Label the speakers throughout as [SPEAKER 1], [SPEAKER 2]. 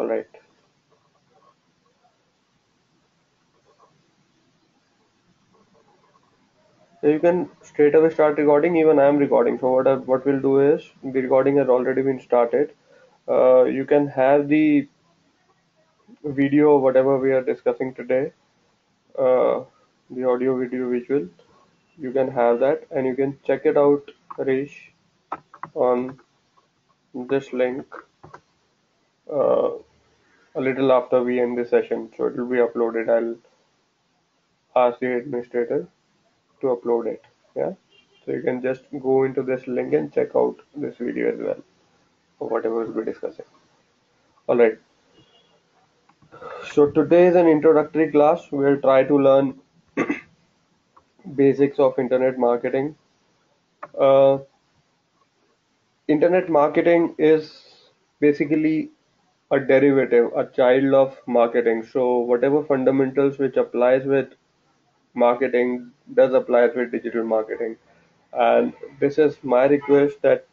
[SPEAKER 1] All right. So you can straight away start recording. Even I am recording. So what I, what we'll do is the recording has already been started. Uh, you can have the video whatever we are discussing today, uh, the audio, video, visual. You can have that, and you can check it out, Harish, on this link uh, a little after we end this session. So it will be uploaded. I'll ask the administrator to upload it. Yeah. So you can just go into this link and check out this video as well, or whatever we'll be discussing. All right. So today is an introductory class. We'll try to learn basics of internet marketing. Uh, internet marketing is basically a derivative, a child of marketing. So whatever fundamentals which applies with marketing does apply with digital marketing. And this is my request that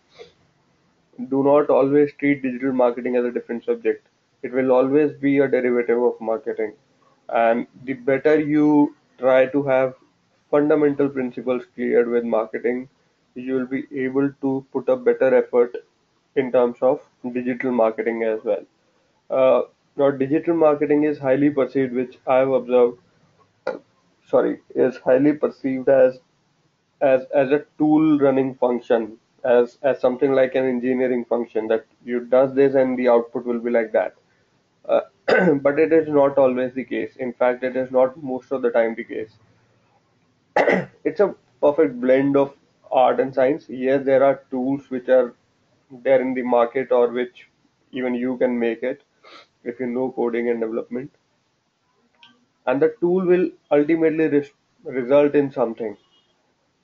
[SPEAKER 1] do not always treat digital marketing as a different subject. It will always be a derivative of marketing. And the better you try to have fundamental principles cleared with marketing, you will be able to put a better effort in terms of digital marketing as well. Uh, now, digital marketing is highly perceived, which I have observed sorry, is highly perceived as as as a tool running function, as as something like an engineering function that you does this and the output will be like that. Uh, but it is not always the case. In fact, it is not most of the time the case. it's a perfect blend of art and science. Yes, there are tools which are there in the market or which even you can make it if you know coding and development. And the tool will ultimately res- result in something.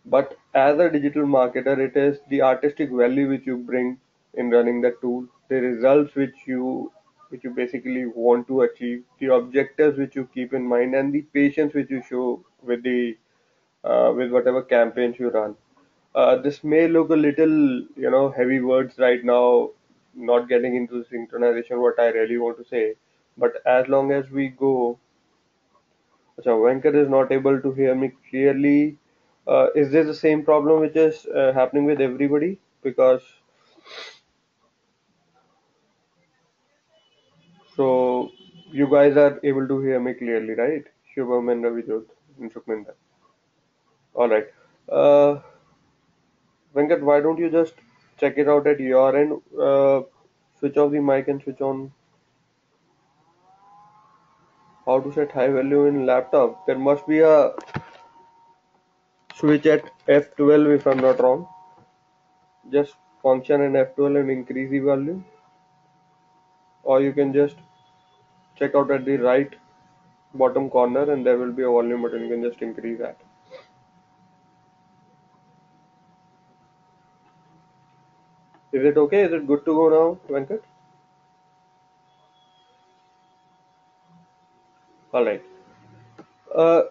[SPEAKER 1] But as a digital marketer it is the artistic value which you bring in running the tool the results which you which you basically want to achieve the objectives which you keep in mind and the patience which you show with the uh, with whatever campaigns you run. Uh, this may look a little you know heavy words right now not getting into synchronization what i really want to say but as long as we go Acha, Venkat is not able to hear me clearly. Uh, is this the same problem which is uh, happening with everybody? Because so you guys are able to hear me clearly, right? Shubham and Ravijot and. All right. Uh, Venkat, why don't you just check it out at your end? Uh, switch off the mic and switch on how to set high value in laptop. There must be a switch at F12 if I'm not wrong. Just function in F12 and increase the value. Or you can just check out at the right bottom corner and there will be a volume button. You can just increase that. Is it okay? Is it good to go now, Venkat? All right. Uh,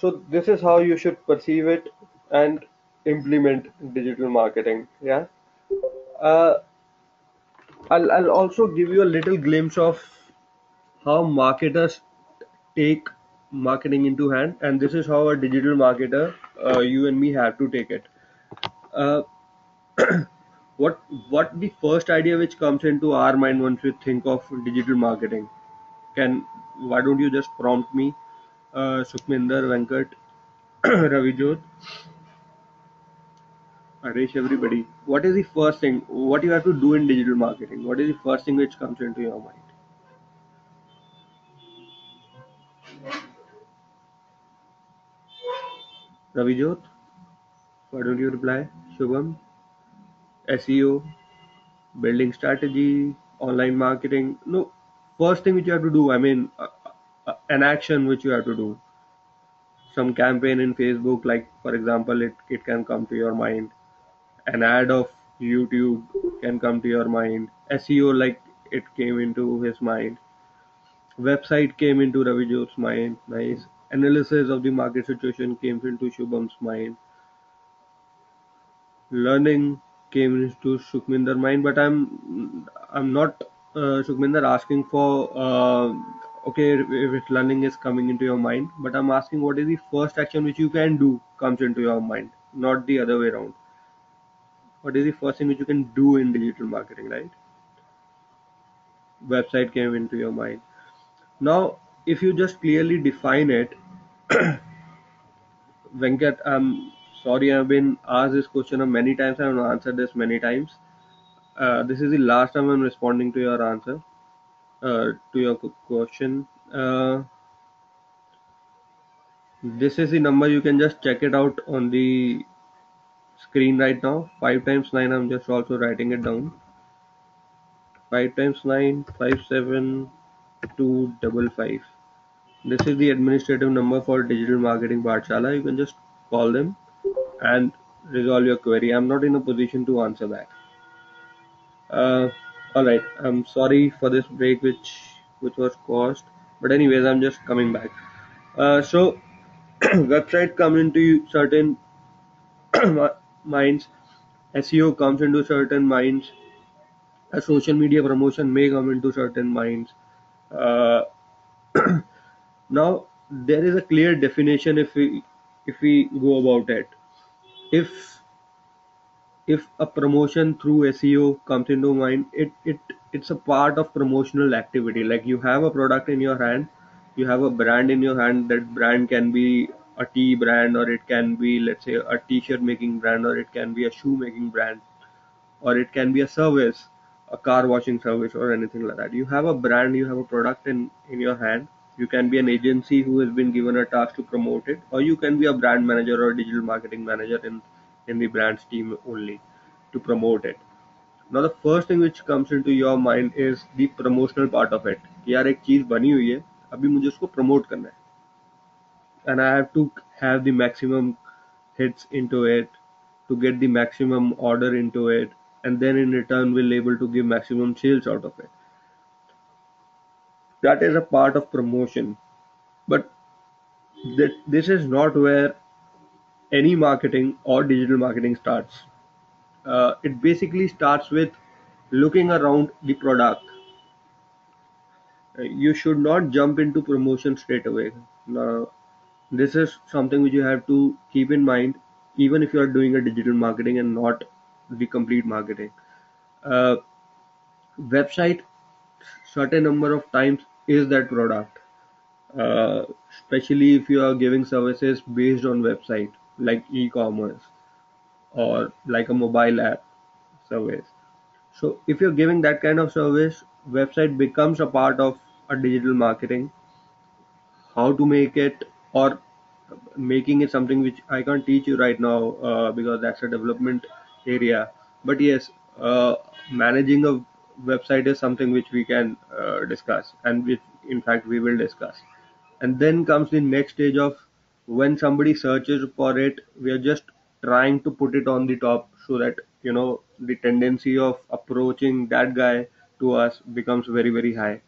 [SPEAKER 1] so this is how you should perceive it and implement digital marketing. Yeah. Uh, I'll, I'll also give you a little glimpse of how marketers take marketing into hand, and this is how a digital marketer, uh, you and me, have to take it. Uh, what what the first idea which comes into our mind once we think of digital marketing? Can why don't you just prompt me, uh, Sukhminder, Venkat, Ravijot, Harish, everybody? What is the first thing? What you have to do in digital marketing? What is the first thing which comes into your mind? Ravijot, why don't you reply? Shubham, SEO, building strategy, online marketing. No, first thing which you have to do. I mean, uh, an action which you have to do. Some campaign in Facebook, like for example, it it can come to your mind. An ad of YouTube can come to your mind. SEO, like it came into his mind. Website came into Ravijot's mind. Nice. Analysis of the market situation came into Shubham's mind. Learning came into Sukhminder's mind, but I'm I'm not uh, Sukhminder asking for uh, okay if learning is coming into your mind, but I'm asking what is the first action which you can do comes into your mind, not the other way around. What is the first thing which you can do in digital marketing, right? Website came into your mind. Now, if you just clearly define it, Venkat, I'm sorry I've been asked this question many times. I've answered this many times. Uh, this is the last time I'm responding to your answer, uh, to your question. Uh, this is the number. You can just check it out on the screen right now. 5 times 9, I'm just also writing it down. 5 times 9, 5, 7, 2, double 5. This is the administrative number for digital marketing Paathshala. You can just call them and resolve your query. I'm not in a position to answer that. Uh, all right. I'm sorry for this break, which which was caused. But anyways, I'm just coming back. Uh, so website comes into certain minds. SEO comes into certain minds. A social media promotion may come into certain minds. Uh, now there is a clear definition if we if we go about it if if a promotion through seo comes into mind it it it's a part of promotional activity. Like you have a product in your hand you have a brand in your hand that brand can be a tea brand or it can be let's say a t-shirt making brand or it can be a shoe making brand or it can be a service a car washing service or anything like that. You have a brand you have a product in in your hand you can be an agency who has been given a task to promote it or you can be a brand manager or digital marketing manager in in the brand's team only to promote it now the first thing which comes into your mind is the promotional part of it कि यार एक चीज बनी हुई है अभी मुझे उसको promote करना है and I have to have the maximum hits into it to get the maximum order into it and then in return will able to give maximum sales out of it that is a part of promotion. But th- this is not where any marketing or digital marketing starts. Uh, it basically starts with looking around the product. Uh, you should not jump into promotion straight away. Now this is something which you have to keep in mind even if you are doing a digital marketing and not the complete marketing. Uh, website certain number of times is that product. Uh, especially if you are giving services based on website like e-commerce or like a mobile app service. So if you're giving that kind of service website becomes a part of a digital marketing. How to make it or making it something which I can't teach you right now uh, because that's a development area. But yes, uh, managing a website is something which we can uh, discuss, and which in fact we will discuss. And then comes the next stage of when somebody searches for it, we are just trying to put it on the top so that you know the tendency of approaching that guy to us becomes very very high,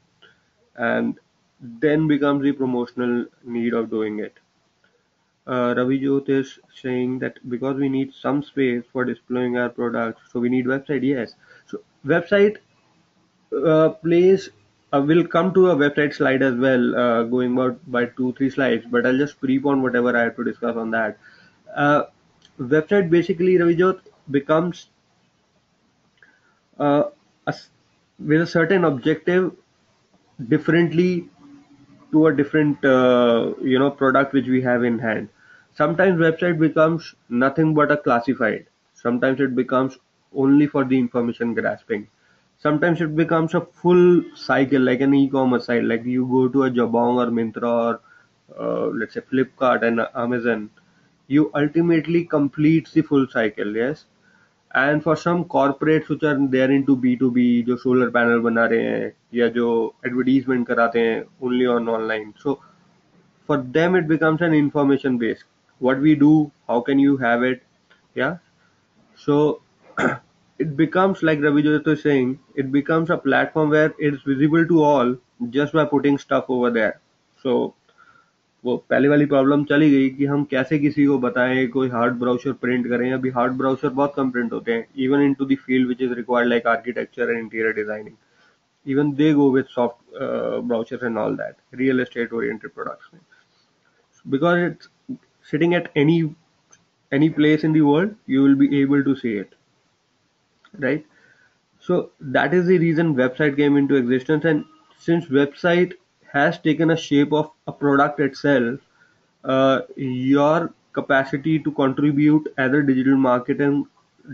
[SPEAKER 1] and then becomes the promotional need of doing it uh, Ravi Jyot is saying that because we need some space for displaying our products, so we need website. Yes, so website uh, plays. Uh, we'll come to a website slide as well, uh, going about by two three slides. But I'll just prepone whatever I have to discuss on that. Uh, website basically, Ravi Jyot becomes uh, a with a certain objective differently to a different uh, you know product which we have in hand sometimes website becomes nothing but a classified sometimes it becomes only for the information grasping sometimes it becomes a full cycle like an e-commerce site. Like you go to a jabong or Myntra or uh, let's say flipkart and amazon you ultimately completes the full cycle yes? And for some corporates which are there into b2b जो solar panel बना रहे हैं या advertisement karate हैं only on online. So for them it becomes an information base. What we do how can you have it? Yeah? So it becomes like Ravi Jyot is saying it becomes a platform where it's visible to all just by putting stuff over there so वो पहले वाली problem चली गई कि हम कैसे किसी को बताएं कोई हार्ड ब्राउचर प्रिंट करें अभी हार्ड ब्राउचर बहुत कम प्रिंट होते हैं even in to the field which is required like architecture and interior designing even they go with soft uh, brochures and all that real estate oriented products because it's sitting at any any place in the world you will be able to see it right so that is the reason website came into existence and since website has taken a shape of a product itself uh, your capacity to contribute as a digital marketing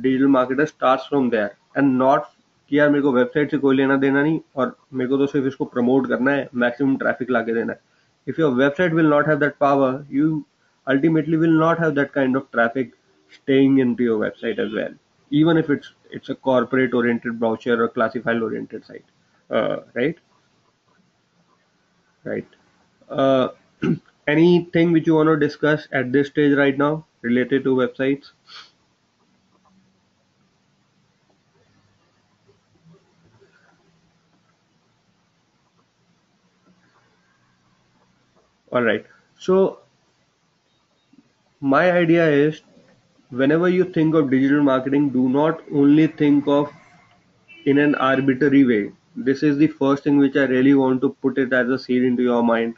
[SPEAKER 1] digital marketer starts from there and not कि यार मेरे को website से कोई लेना देना नहीं और मेरे को तो सिर्फ इसको प्रमोट करना है मैक्सिमम ट्रैफिक लाके देना है if your website will not have that power you ultimately will not have that kind of traffic staying into your website as well even if it's it's a corporate oriented brochure or classified oriented site uh, right? Right. Uh, anything which you want to discuss at this stage right now related to websites? All right. So my idea is whenever you think of digital marketing do not only think of in an arbitrary way. This is the first thing which i really want to put it as a seed into your mind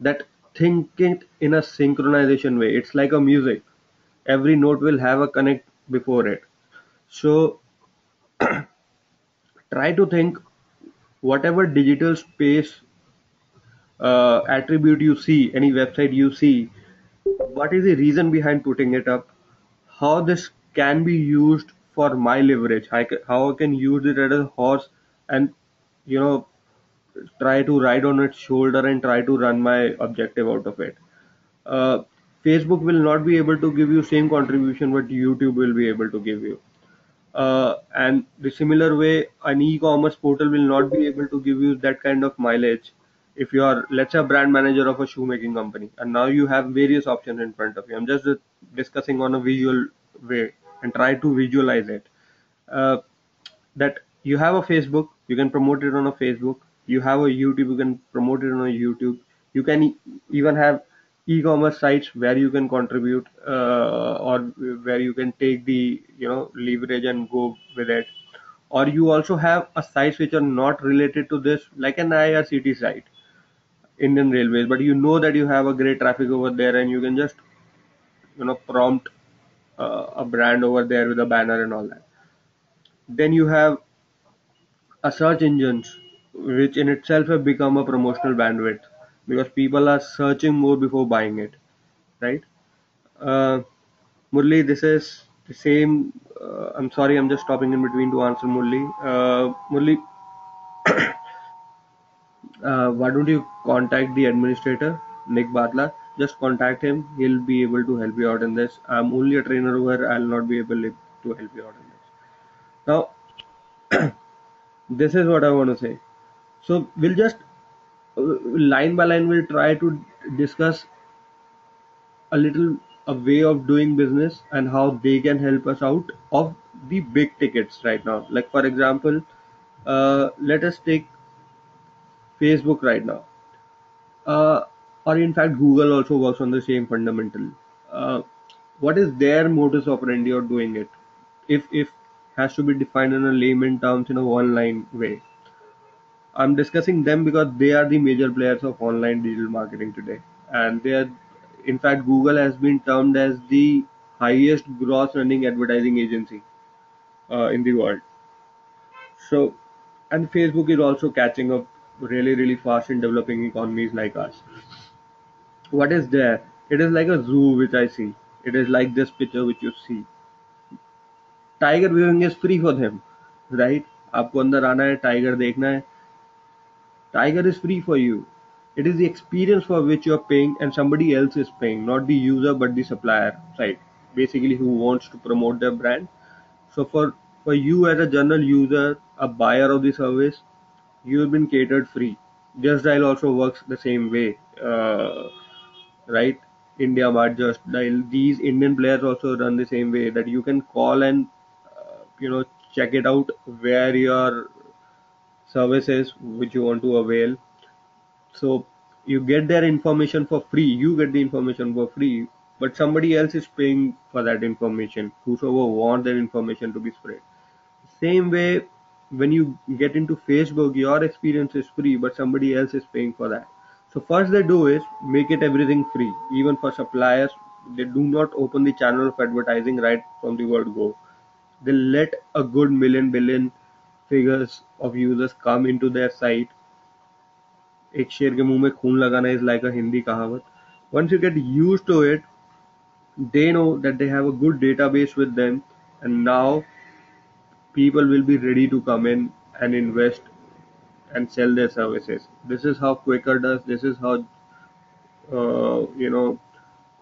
[SPEAKER 1] that think it in a synchronization way. It's like a music. Every note will have a connect before it. So try to think whatever digital space uh, attribute you see, any website you see, what is the reason behind putting it up? How this can be used for my leverage? How I can, how I can use it as a horse and you know try to ride on its shoulder and try to run my objective out of it. Uh, Facebook will not be able to give you same contribution but YouTube will be able to give you. Uh, and the similar way, an e-commerce portal will not be able to give you that kind of mileage if you are let's say a brand manager of a shoemaking company and now you have various options in front of you. I'm just discussing on a visual way and try to visualize it. Uh, that you have a facebook you can promote it on a facebook. You have a youtube you can promote it on a youtube. You can e- even have e-commerce sites where you can contribute uh, or where you can take the you know leverage and go with it. Or you also have a sites which are not related to this like an irct site Indian Railways, but you know that you have a great traffic over there, and you can just you know prompt uh, a brand over there with a banner and all that. Then you have a search engines, which in itself have become a promotional bandwidth because people are searching more before buying it, right? Uh, Murli, this is the same. Uh, I'm sorry, I'm just stopping in between to answer Murli. Uh, Murli, uh, why don't you contact the administrator, Nick Badla? Just contact him. He'll be able to help you out in this. I'm only a trainer over. I'll not be able to help you out in this. Now, this is what I want to say. So we'll just uh, line by line we'll try to discuss a little a way of doing business and how they can help us out of the big tickets right now. Like for example, uh, let us take Facebook right now, uh, or in fact Google also works on the same fundamental. Uh, what is their modus operandi of doing it? If if has to be defined in a layman terms in a one line way. I'm discussing them because they are the major players of online digital marketing today, and they are, in fact, Google has been termed as the highest gross running advertising agency uh, in the world. So, and Facebook is also catching up really really fast in developing economies like us what is there it is like a zoo which i see it is like this picture which you see tiger viewing is free for them right आपको अंदर आना है tiger देखना है tiger is free for you it is the experience for which you are paying and somebody else is paying not the user but the supplier side basically who wants to promote their brand so for for you as a general user a buyer of the service you've been catered free. Just Dial also works the same way, uh, right? India Mart, Just Dial. These Indian players also run the same way that you can call and uh, you know check it out where your services which you want to avail. So you get their information for free. You get the information for free, but somebody else is paying for that information. Whosoever want that information to be spread. Same way when you get into Facebook, your experience is free, but somebody else is paying for that. So first they do is make it everything free, even for suppliers. They do not open the channel of advertising right from the word go. They let a good million billion figures of users come into their site. एक शेर के मुंह में खून लगाना is like a Hindi कहावत. Once you get used to it, they know that they have a good database with them, and now people will be ready to come in and invest and sell their services. This is how Quikr does. This is how uh, you know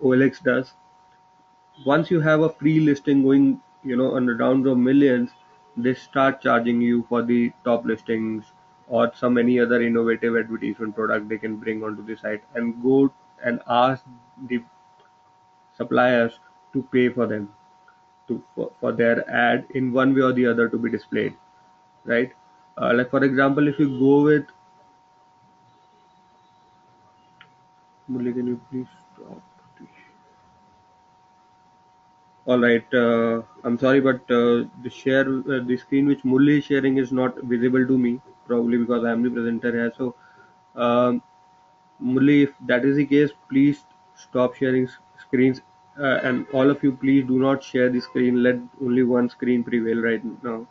[SPEAKER 1] OLX does. Once you have a free listing going, you know, on the rounds of millions, they start charging you for the top listings or some any other innovative advertisement product they can bring onto the site and go and ask the suppliers to pay for them to for, for their ad in one way or the other to be displayed right? Uh, like for example if you go with Murli, can you please stop? All right uh, i'm sorry but uh, the share uh, the screen which Murli is sharing is not visible to me probably because i am the presenter here. So um, Murli, if that is the case please stop sharing screens uh, and all of you please do not share the screen. Let only one screen prevail right now.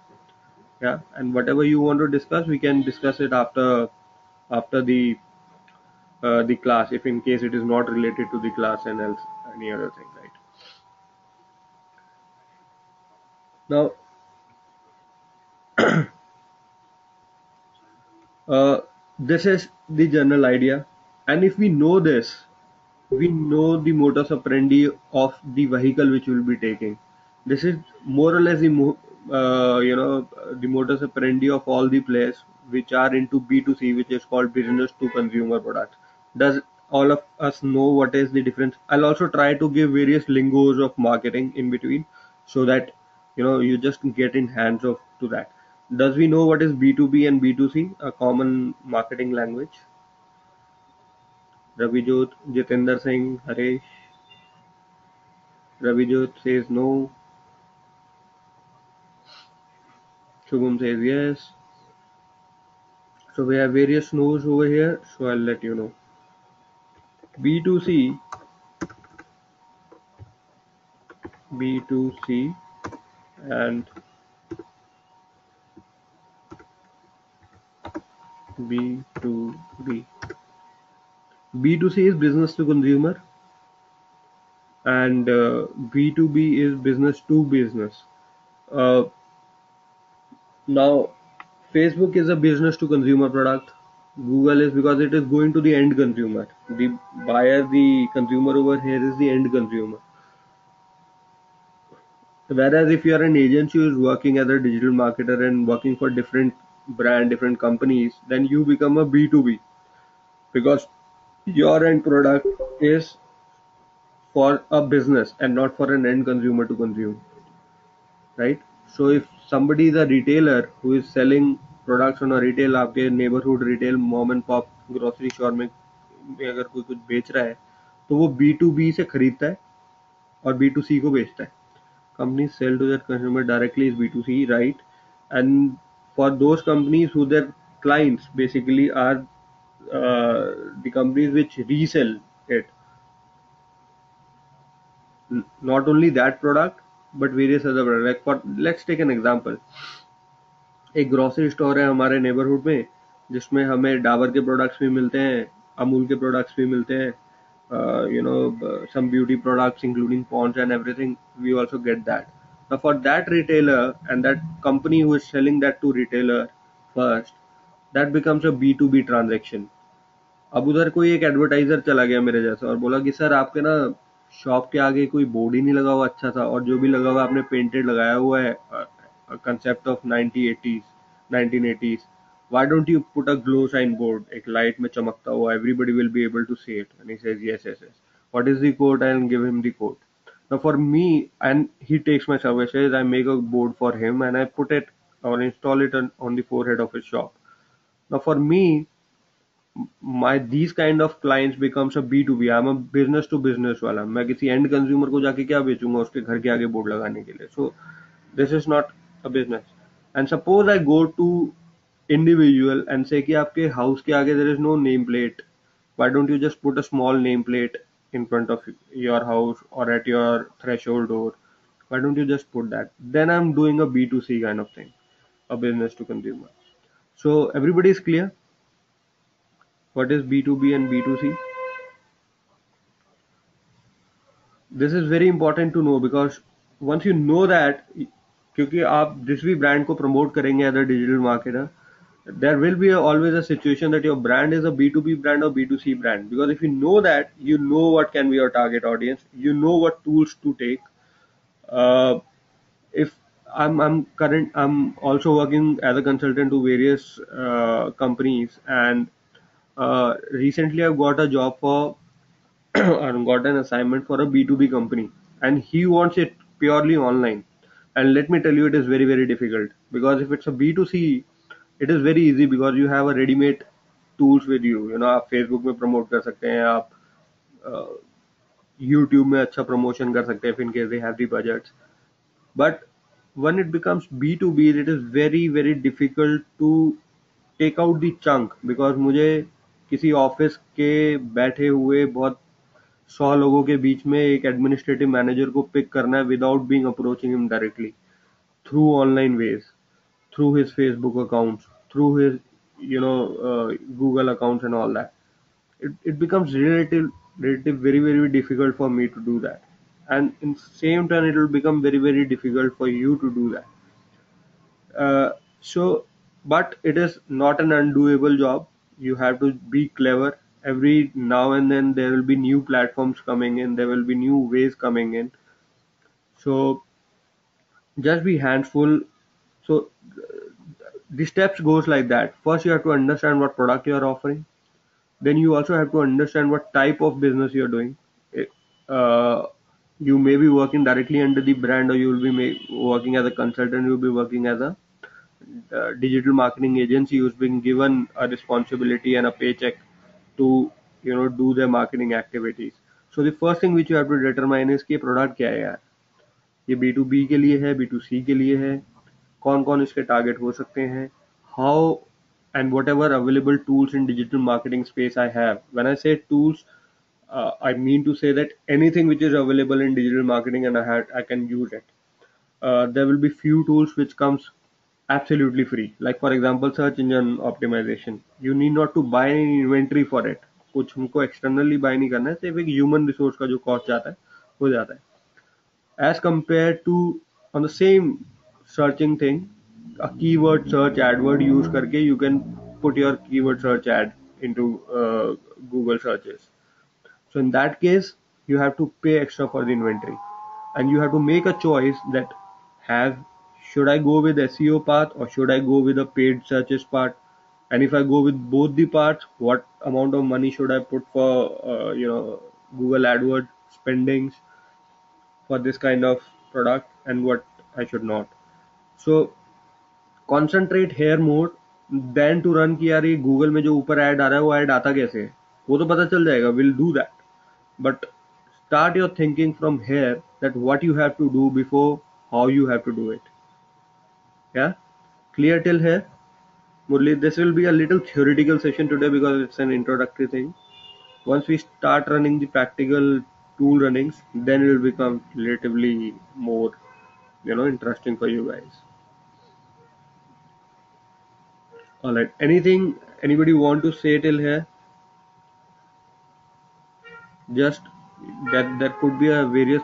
[SPEAKER 1] Yeah? And whatever you want to discuss we can discuss it after after the uh, the class if in case it is not related to the class and else any other thing right? Now uh, this is the general idea. And if we know this we know the modus operandi of the vehicle which we will be taking. This is more or less the uh, you know the modus operandi of all the players which are into b2c which is called business to consumer products does all of us know what is the difference? I'll also try to give various lingos of marketing in between so that you know you just get in hands of to that. Does we know what is b2b and b2c a common marketing language Ravijot, Jitender Singh, Haresh. Ravijot says no. Shubham says yes. So we have various no's over here. So I'll let you know. B2C, B2C, and B2B. B2C is business to consumer, and uh, B2B is business to business. Uh, now, Facebook is a business to consumer product. Google is because it is going to the end consumer. The buyer, the consumer over here is the end consumer. Whereas if you are an agency who is working as a digital marketer and working for different brand, different companies, then you become a B2B because your end product is for a business and not for an end consumer to consume, right? So, if somebody is a retailer who is selling products on retail आपके neighbourhood retail mom and pop grocery store में अगर कोई कुछ बेच रहा है तो वो बी टू बी से खरीदता है और बी टू सी को बेचता है। Company sell to that consumer directly is B to C right and for those companies who their clients basically are the companies which resell it not only that product but various other products like for let's take an example एक grocery store है हमारे neighbourhood में जिसमें हमें डाबर के products भी मिलते हैं अमूल के प्रोडक्ट्स भी मिलते हैं you know some beauty products including Pond's and everything we also get that now for that retailer and that company who is selling that to retailer first that becomes a B to B transaction अब उधर कोई एक advertiser चला गया मेरे जैसा और बोला कि, सर, आपके ना शॉप के आगे कोई बोर्ड ही नहीं लगा हुआ अच्छा था और जो भी लगा हुआ आपने पेंटेड लगाया हुआ है concept of nineteen eighties nineteen eighties why don't you put a glow sign board एक लाइट में चमकता हुआ everybody will be able to see and yes yes yes what is the quote and give him the quote for me and he takes my services I make a board for him and I put it और install it on the forehead of is shop now for me my these kind of clients becomes a B2B I'm a business to business वाला मैं किसी end consumer को जाके क्या बेचूंगा उसके घर के आगे बोर्ड लगाने के लिए so this is not a business and suppose I go to individual and say कि आपके house के आगे there is no name plate why don't you just put a small name plate in front of your house or at your threshold door why don't you just put that then i'm doing a b2c kind of thing a business to consumer so everybody is clear what is b2b and b2c this is very important to know because once you know that क्योंकि आप जिस भी brand को promote करेंगे as a digital marketer there will be a, always a situation that your brand is a b2b brand or b2c brand because if you know that you know what can be your target audience you know what tools to take uh, if i'm i'm current i'm also working as a consultant to various uh, companies and uh, recently i've got a job for and got an assignment for a B2B company and he wants it purely online. And let me tell you, it is very, very difficult because if it's a B2C, it is very easy because you have a ready-made tools with you. You know, आप Facebook में promote कर सकते हैं आप uh, YouTube में अच्छा promotion कर सकते हैं in case they have the budgets. But when it becomes B2B, it is very, very difficult to take out the chunk because मुझे किसी ऑफ़िस के बैठे हुए बहुत सौ लोगों के बीच में एक एडमिनिस्ट्रेटिव मैनेजर को पिक करना है without being approaching him directly through online ways through his Facebook accounts through his know uh, google accounts and all that it, it becomes relative relative very very difficult for me to do that and in same time it will become very very difficult for you to do that. Uh, so but it is not an undoable job. You have to be clever. Every now and then there will be new platforms coming in. There will be new ways coming in. So just be handful. So the steps goes like that. First you have to understand what product you are offering. Then you also have to understand what type of business you are doing. Uh, you may be working directly under the brand or you will be working as a consultant you will be working as a uh, digital marketing agency who's been given a responsibility and a paycheck to you know do their marketing activities so the first thing which you have to determine is है यार ये B to B के लिए है B to सी के लिए है कौन कौन इसके टारगेट हो सकते हैं how and whatever available tools in digital marketing space I have. When I say tools, uh, I mean to say that anything which is available in digital marketing and I had I can use it. Uh, there will be few tools which comes absolutely free like for example search engine optimization you need not to buy any inventory for it कुछ हमको externally bye नहीं करना है सिर्फ़ एक human resource का जो cost जाता है हो जाता है as compare to on the same searching thing a keyword search adword use करके can put your keyword search ad into uh, Google searches. So in that case, you have to pay extra for the inventory, and you have to make a choice that have should I go with SEO path or should I go with a paid searches part? And if I go with both the parts, what amount of money should I put for uh, you know Google AdWords spendings for this kind of product and what I should not. So concentrate here more than to run कि यार ये Google में जो ऊपर add आ रहा है वो add आता कैसे है वो तो पता चल जाएगा will do that but start your thinking from here that what you have to do before how you have to do it. Yeah? Clear till here? Murli, this will be a little theoretical session today because it's an introductory thing. Once we start running the practical tool runnings then it will become relatively more you know interesting for you guys. All right. Anything anybody want to say till here just that there could be a various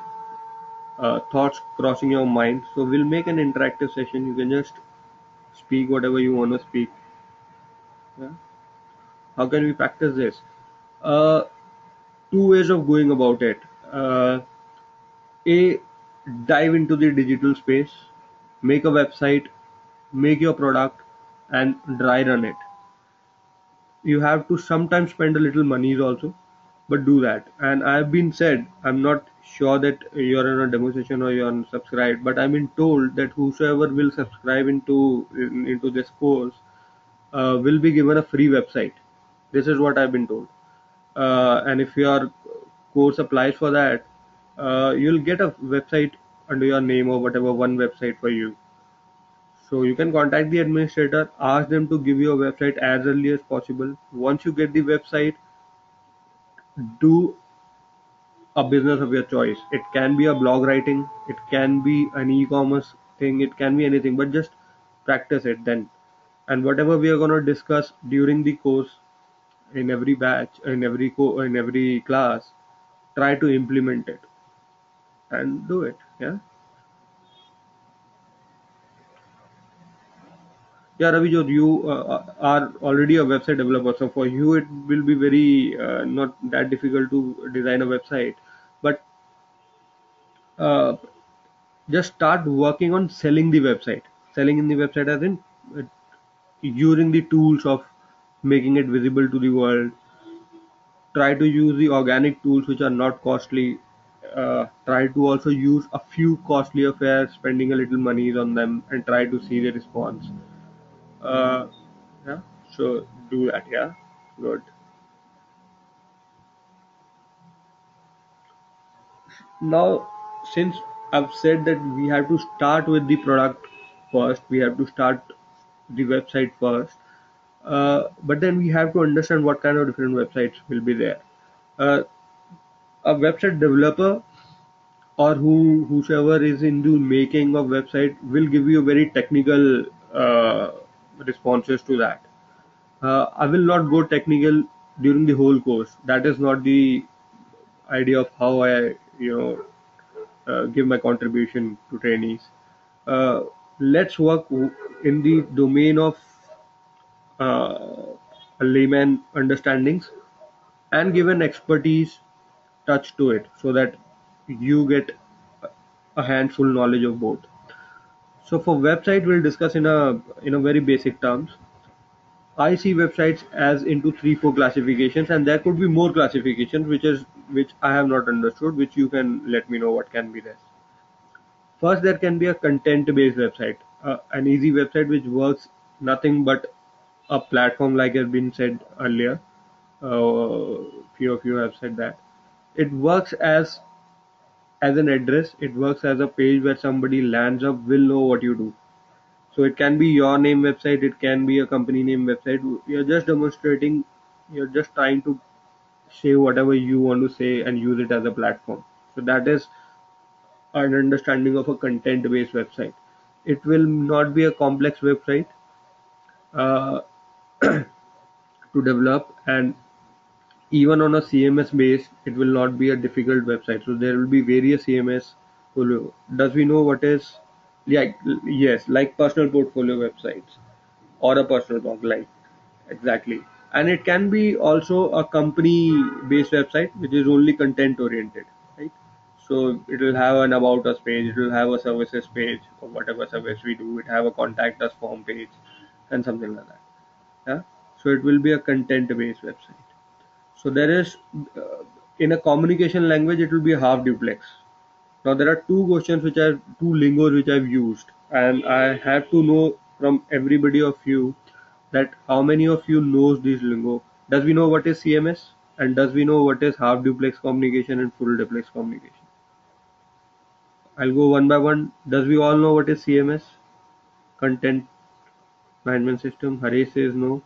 [SPEAKER 1] uh, thoughts crossing your mind. So we'll make an interactive session. You can just speak whatever you want to speak. Yeah? how can we practice this? Uh, two ways of going about it. Uh, a dive into the digital space make a website make your product and dry run it. You have to sometimes spend a little money also but do that. And i've been said i'm not sure that you're in a demonstration or you're unsubscribed but i've been told that whosoever will subscribe into in, into this course uh, will be given a free website. This is what i've been told. Uh, and if your course applies for that uh, you'll get a website under your name or whatever one website for you. So you can contact the administrator, ask them to give you a website as early as possible. Once you get the website, do a business of your choice. It can be a blog writing, it can be an e-commerce thing, it can be anything, but just practice it then. And whatever we are going to discuss during the course, in every batch, in every co- in every class, try to implement it and do it. Yeah. Yeah, Ravijot, you uh, are already a website developer, so for you it will be very uh, not that difficult to design a website. But uh, just start working on selling the website. Selling in the website as in uh, using the tools of making it visible to the world. Try to use the organic tools which are not costly. Uh, try to also use a few costly affairs, spending a little money on them, and try to see the response. Uh, yeah, so do that. Yeah, good. Now, since I've said that we have to start with the product first, we have to start the website first, uh, but then we have to understand what kind of different websites will be there. Uh, a website developer or who whosoever is into making of website will give you a very technical uh, responses to that. Uh, I will not go technical during the whole course. That is not the idea of how I, you know, uh, give my contribution to trainees. Uh, let's work in the domain of uh, layman understandings and give an expertise touch to it so that you get a handful knowledge of both. So for website, we'll discuss in a in a very basic terms. I see websites as into three, four classifications, and there could be more classifications, which is which I have not understood, which you can let me know what can be there. First, there can be a content-based website, uh, an easy website which works nothing but a platform, like has been said earlier. Uh, few of you have said that it works as as an address. It works as a page where somebody lands up, will know what you do so it can be your name website, it can be a company name website. You're just demonstrating, you're just trying to say whatever you want to say and use it as a platform. So that is an understanding of a content based website. It will not be a complex website uh, to develop and even on a CMS base, it will not be a difficult website. So there will be various CMS. Does we know what is yeah yes like personal portfolio websites or a personal blog like exactly and it can be also a company based website which is only content oriented right so it will have an about us page it will have a services page or whatever service we do it have a contact us form page and something like that yeah so it will be a content based website so there is uh, in a communication language it will be half duplex now there are two questions which are two lingos which I've used, and I have to know from everybody of you that how many of you knows this lingo. Does we know what is CMS and does we know what is half duplex communication and full duplex communication? I'll go one by one. Does we all know what is CMS? Content management system. Hare says no.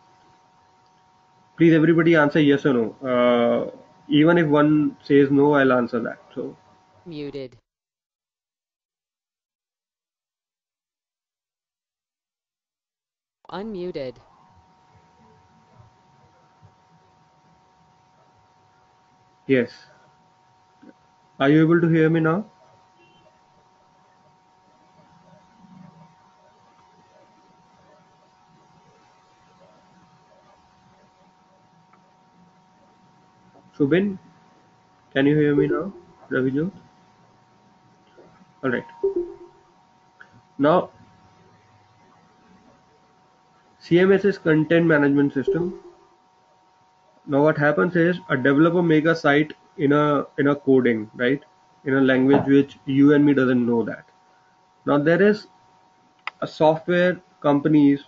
[SPEAKER 1] Please everybody answer yes or no. Uh, even if one says no, I'll answer that. So
[SPEAKER 2] muted. Unmuted.
[SPEAKER 1] Yes. Are you able to hear me now? Subin, can you hear me now? Ravijot? Alright. Now CMS is content management system. Now what happens is a developer make a site in a in a coding, right? In a language which you and me doesn't know that. Now there is a software companies,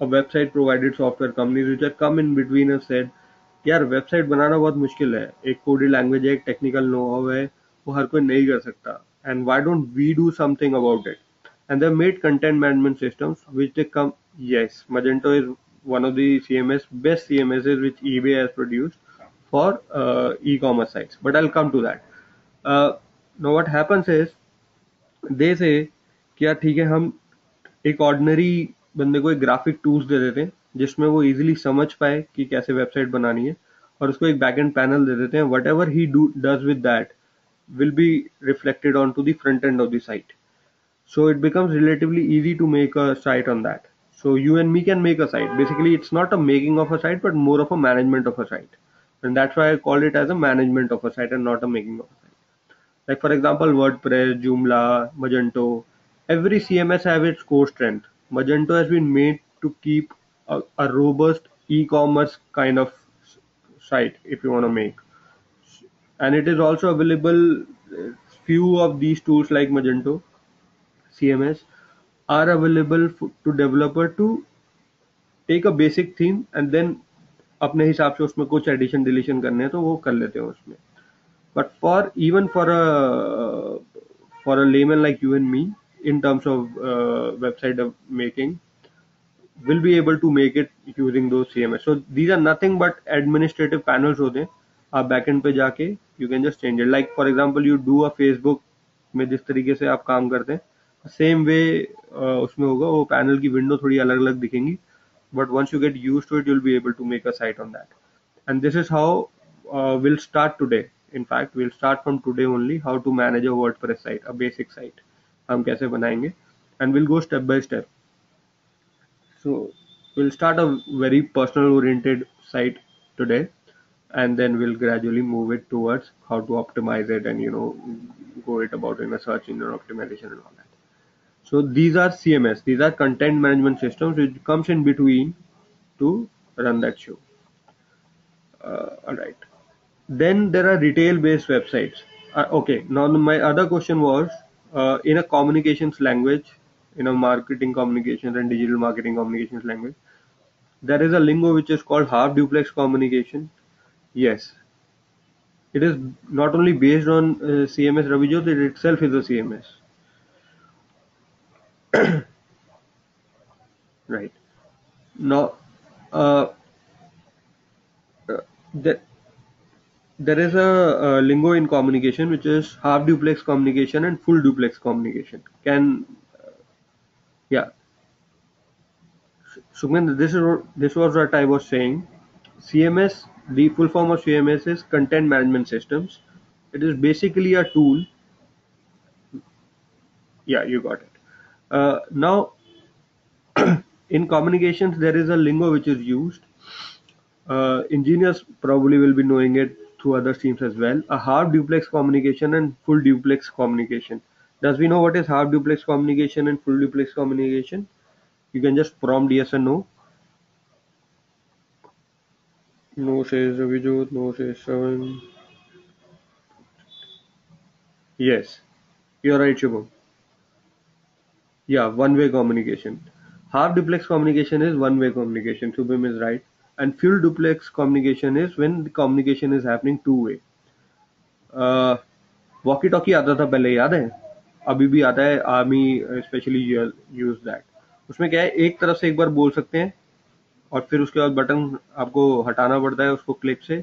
[SPEAKER 1] a website provided software companies which have come in between and said यार website बनाना बहुत मुश्किल है। एक कोडी language है, एक technical know how है, वो हर कोई नहीं कर सकता। And why don't we do something about it and they made content management system which they come yes Magento is one of the C M S best C M S is which eBay as produce for e commerce sites but I come to that no what happens is they say क्या ठीक है, हम एक ordinary बंदे को एक graphic tools दे देते हैं। जिसमें वो इजिली समझ पाए कि कैसे वेबसाइट बनानी है और उसको एक बैक एंड पैनल दे देते हैं। Whatever he does with that will be reflected on to the end of the site so it becomes relatively easy to make a site on that so you and me can make a site basically it's not a making of a site but more of a management of a site and that's why I call it as a management of a site and not a making of a site like for example WordPress Joomla Magento every C M S have its core strength Magento has been made to keep a, a robust e-commerce kind of site if you want to make and it is also available few of these tools like magento cms are available to developer to take a basic theme and then अपने हिसाब से उसमें कुछ addition deletion करने हैं तो वो कर लेते हैं उसमें but for even for a for a layman like you and me terms of uh, website making will be able to make it using those CMS. So these are nothing but administrative panels होते हैं आप backend पे जाके you can just change it like for example you do a Facebook में जिस तरीके से आप काम करते हैं सेम वे uh, उसमें होगा वो पैनल की विंडो थोड़ी अलग अलग दिखेंगी but once you get used to it you'll be able to make a site on that and this is how uh, we'll start today in fact we'll start from today only how to manage a wordpress site a basic site हम कैसे बनाएंगे and we'll go step by step so we'll start a very personal oriented site today and then we'll gradually move it towards how to optimize it and you know go it about in a search engine optimization and all that. So these are cms these are content management systems which comes in between to run that show. Uh, all right then there are retail based websites. Uh, okay. Now my other question was uh, in a communications language in a marketing communications and digital marketing communications language there is a lingo which is called half duplex communication Yes. It is not only based on uh, CMS Ravijot, it itself is a CMS. right. Now, uh, uh, there, there is a, a, lingo in communication which is half duplex communication and full duplex communication. Can, uh, yeah. Sugmen, this is this was what I was saying. CMS the full form of CMS is Content Management Systems. It is basically a tool. Yeah, you got it. Uh, now, in communications, there is a lingo which is used. Uh, engineers probably will be knowing it through other streams as well. A half duplex communication and full duplex communication. Does we know what is half duplex communication and full duplex communication? You can just prompt yes or no no says Ravijot, no says seven. Yes, you're right, Shubham. Yeah, one-way communication. Half duplex communication is one-way communication. Shubham is right. And full duplex communication is when the communication is happening two-way. Walkie talkie आता था पहले याद है अभी भी आता है army specially use that उसमें क्या है, एक तरफ़ से एक बार बोल सकते हैं और फिर उसके बाद बटन आपको हटाना पड़ता है उसको क्लिक से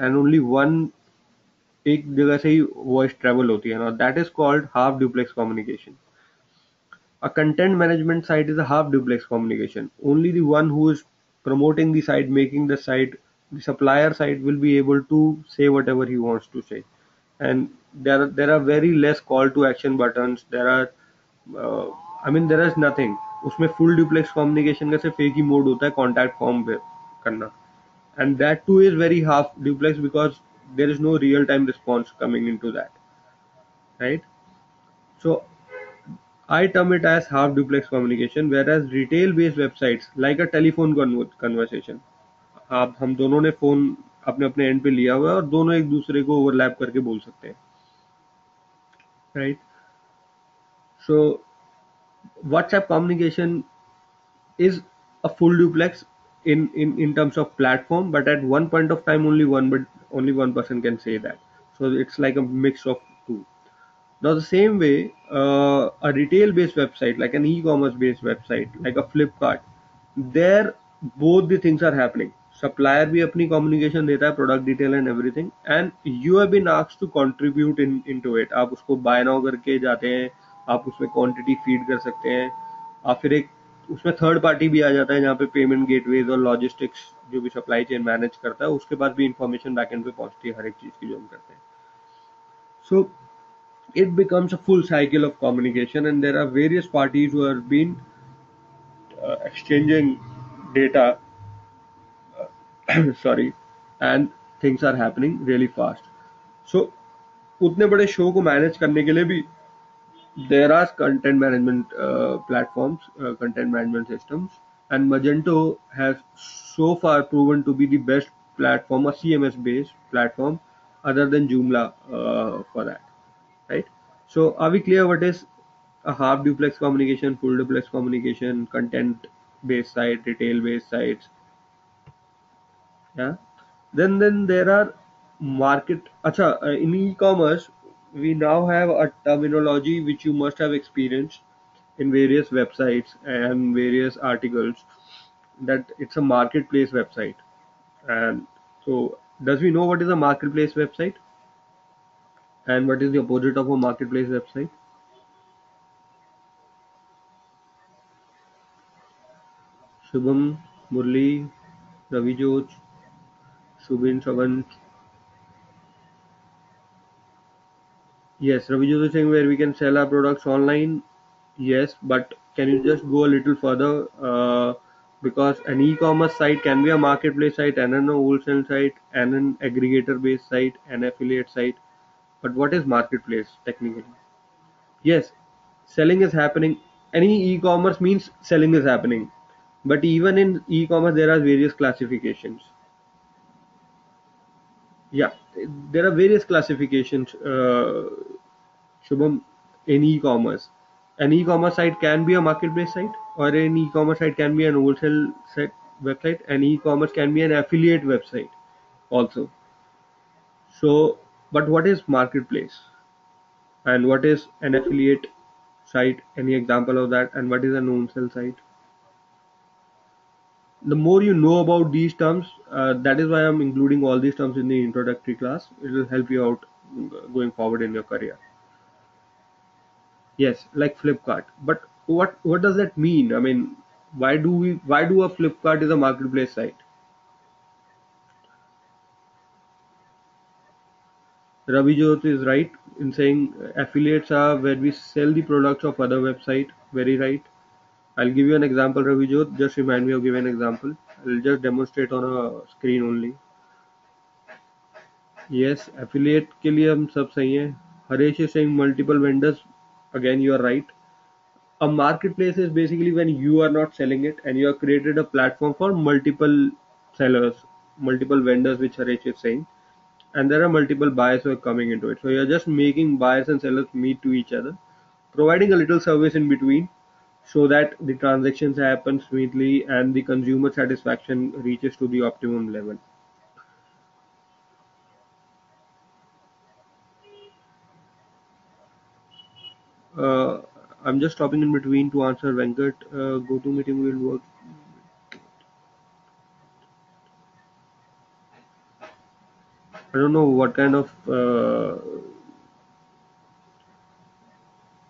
[SPEAKER 1] एंड ओनली वन एक जगह से ही वॉइस ट्रेवल होती है ना। That is called half duplex communication a content management site is a half duplex communication only the one who is promoting the site making the site the supplier site will be able to say whatever he wants to say and there there are very less call to action buttons. There are, uh, I mean, there is nothing. उसमें full duplex communication का सिर्फ़ एक ही mode होता है contact form पे करना and that too is very half duplex because there is no real time response coming into that right I term it as half duplex communication, whereas retail based websites like a telephone conversation आप हम दोनों ने phone अपने अपने and पे लिया हुआ है और दोनों एक दूसरे को ओवरलैप करके बोल सकते हैं right? So WhatsApp communication is a full duplex in, in, in terms of platform, but at one point of time only one but only one person can say that. So it's like a mix of two. Now the same way, uh, a retail-based website like an e-commerce based website like a Flipkart, there both the things are happening. Supplier भी अपनी communication देता है product detail and everything and you have been asked to contribute in into it आप उसको buy now करके जाते हैं आप उसमें quantity feed कर सकते हैं आप फिर एक उसमें थर्ड पार्टी भी आ जाता है जहाँ पे पेमेंट गेटवेज और लॉजिस्टिक्स जो भी सप्लाई चेन मैनेज करता है उसके पास भी इंफॉर्मेशन बैकएंड पे पहुँचती है हर एक चीज़ की जो हम करते हैं सो it becomes a full cycle of communication and there are various parties who have been uh, exchanging data sorry and things are happening really fast so उतने बड़े शो को मैनेज करने के लिए भी there are content management uh, platforms, uh, content management systems, and Magento has so far proven to be the best platform, a CMS based platform, other than Joomla uh, for that. Right. So, are we clear what is a half duplex communication, full duplex communication, content based site, retail based sites? yeah. Then, then there are market. Acha, uh, in e-commerce, we now have a terminology which you must have experienced in various websites and various articles that it's a marketplace website and so does we know what is a marketplace website and what is the opposite of a marketplace website shubham murli Ravijot, shubin savant Yes, Ravi is saying where we can sell our products online. Yes, but can you just go a little further? Uh, because an e-commerce site can be a marketplace site and an wholesale site and an aggregator based site an affiliate site. But what is marketplace technically? Yes selling is happening. Any e-commerce means selling is happening. But even in e-commerce there are various classifications yeah there are various classifications uh, Shubham in e-commerce. An e-commerce site can be a marketplace site or an e-commerce site can be an wholesale site website. And e-commerce can be an affiliate website also. So but what is marketplace? And what is an affiliate site? Any example of that? And what is a known wholesale site the more you know about these terms uh, that is why i'm including all these terms in the introductory class. It will help you out going forward in your career. Yes like flipkart. But what what does that mean? I mean why do we why do a flipkart is a marketplace site? Ravi Jyot is right in saying affiliates are where we sell the products of other website. Very right. I'll give you an example, Ravi Jyot. Just remind me of giving an example. I'll just demonstrate on a screen only. Yes, affiliate के लिए हम सब सही हैं. Haresh is saying multiple vendors. Again, you are right. A marketplace is basically when you are not selling it and you have created a platform for multiple sellers, multiple vendors, which Haresh is saying, and there are multiple buyers who are coming into it. So you're just making buyers and sellers meet to each other, providing a little service in between so that the transactions happen smoothly and the consumer satisfaction reaches to the optimum level. Uh, I'm just stopping in between to answer Venkat. Uh, GoToMeeting will work. I don't know what kind of uh,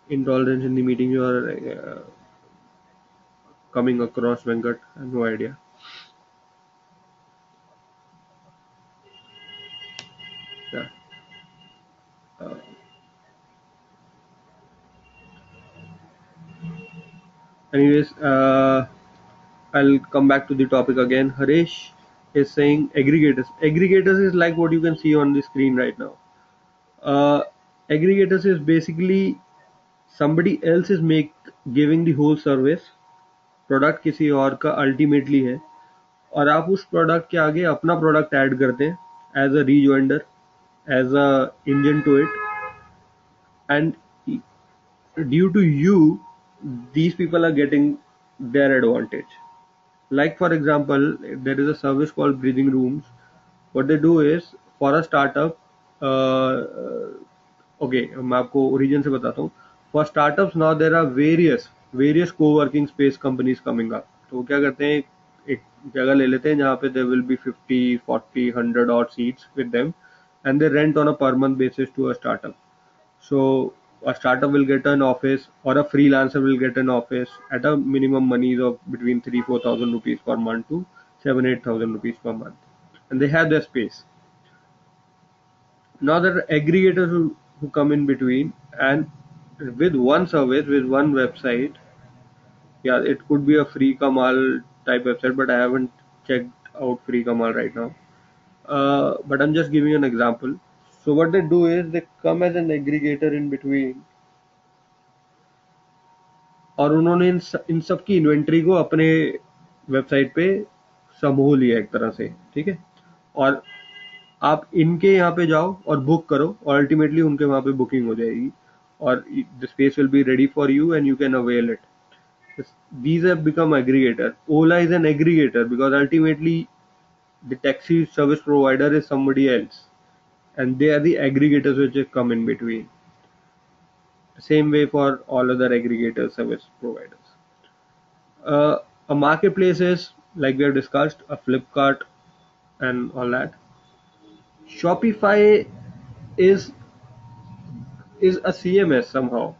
[SPEAKER 1] intolerance in the meeting you are uh, coming across, Venkat. No idea. Uh, anyways, uh, I'll come back to the topic again. Harish is saying aggregators. Aggregators is like what you can see on the screen right now. Uh, aggregators is basically somebody else is make giving the whole service product किसी और का ultimately है, और आप उस product के आगे अपना प्रोडक्ट ऐड करते हैं as a rejoinder as a engine to it and due to you these people are getting their advantage like for example there is a service call breathing rooms what they do is for a startup okay मैं आपको origin से बताता हूँ। For startup now there are various various को working space companies coming up तो क्या करते हैं एक जगह ले लेते हैं जहाँ पे there will be fifty forty hundred और seats with them and they rent on a per month basis to a startup. So a startup will get an office or a freelancer will get an office at a minimum monies of between three four thousand rupees per month to seven eight thousand rupees per month, and they have their space. Now there are aggregators who, who come in between, and with one service with one website, yeah, it could be a free Kamal type website, but I haven't checked out free Kamal right now uh, but I'm just giving you an example. So what they do is they come as an aggregator in between और उन्होंने इन, सब, इन सब की inventory को अपने website पे समूह लिया एक तरह से ठीक है और आप इनके यहाँ पे जाओ और बुक करो और अल्टीमेटली उनके वहाँ पे बुकिंग हो जाएगी or the space will be ready for you and you can avail it. These have become aggregator. Ola is an aggregator because ultimately the taxi service provider is somebody else. And they are the aggregators which come in between. Same way for all other aggregator service providers. Uh, a marketplace is like we have discussed a flipkart and all that. Shopify is is a cms somehow.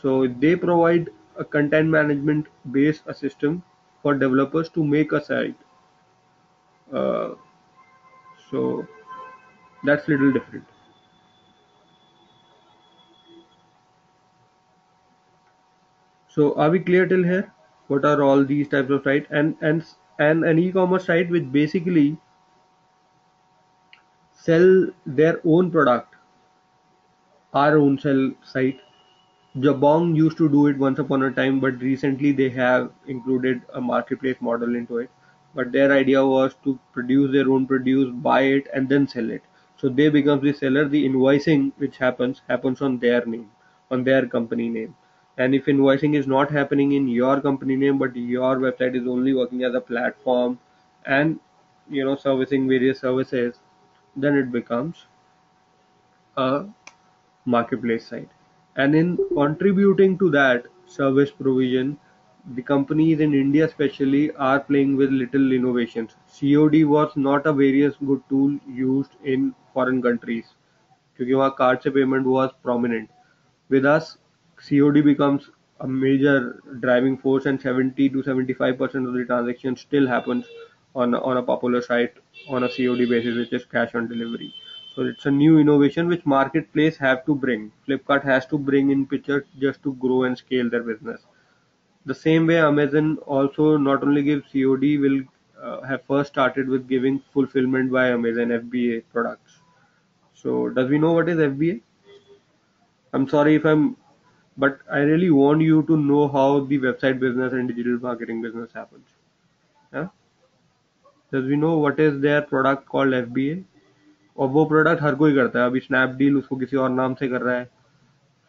[SPEAKER 1] So they provide a content management based a system for developers to make a site. Uh, so that's little different. So are we clear till here? What are all these types of site and and and an e-commerce site which basically sell their own product our own sell site Jabong used to do it once upon a time, but recently they have included a marketplace model into it. But their idea was to produce their own produce, buy it, and then sell it. So they become the seller. The invoicing which happens happens on their name, on their company name. And if invoicing is not happening in your company name, but your website is only working as a platform and you know servicing various services, then it becomes a marketplace side. And in contributing to that service provision, the companies in India especially are playing with little innovations. COD was not a various good tool used in foreign countries because our card payment was prominent. With us, COD becomes a major driving force and 70 to 75 percent of the transaction still happens on, on a popular site on a COD basis which is cash on delivery so it's a new innovation which marketplace have to bring. Flipkart has to bring in picture just to grow and scale their business. The same way Amazon also not only gives COD will uh, have first started with giving fulfillment by Amazon FBA products. So does we know what is FBA? I'm sorry if I'm, but I really want you to know how the website business and digital marketing business happens. Yeah? Does we know what is their product called FBA? और वो product हर कोई करता है। अभी Snapdeal उसको किसी और नाम से कर रहा है।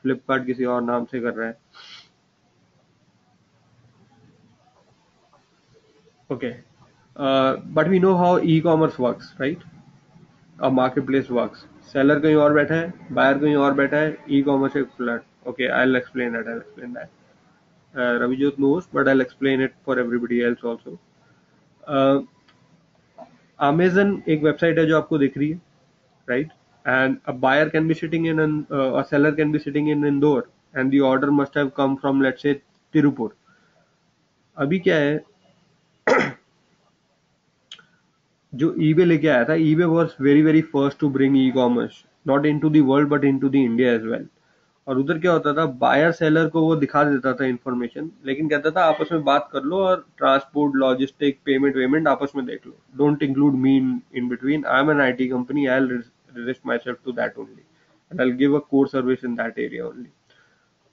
[SPEAKER 1] फ्लिपकार्ट किसी और नाम से कर रहा है। Okay but we know how e commerce works right a marketplace works seller कहीं और बैठा है बायर कहीं और बैठा है ई कॉमर्स एक flat okay I'll explain that I explain that Ravijot knows but i'll explain it for everybody else also. Uh, amazon एक वेबसाइट है जो आपको दिख रही है। Right? And a buyer can be sitting in an uh, a seller can be sitting in Indore, and the order must have come from let's say Tirupur. अभी क्या है? जो ईबे लेके आया था eBay was very very first to bring e commerce not into the world but into the India as well और उधर क्या होता था? बायर सेलर को वो दिखा देता था इन्फॉर्मेशन लेकिन कहता था आपस में बात कर लो और ट्रांसपोर्ट लॉजिस्टिक पेमेंट वेमेंट आपस में देख लो. Don't include me in between I am N I T company I restrict myself to that only and I'll give a core service in that area only.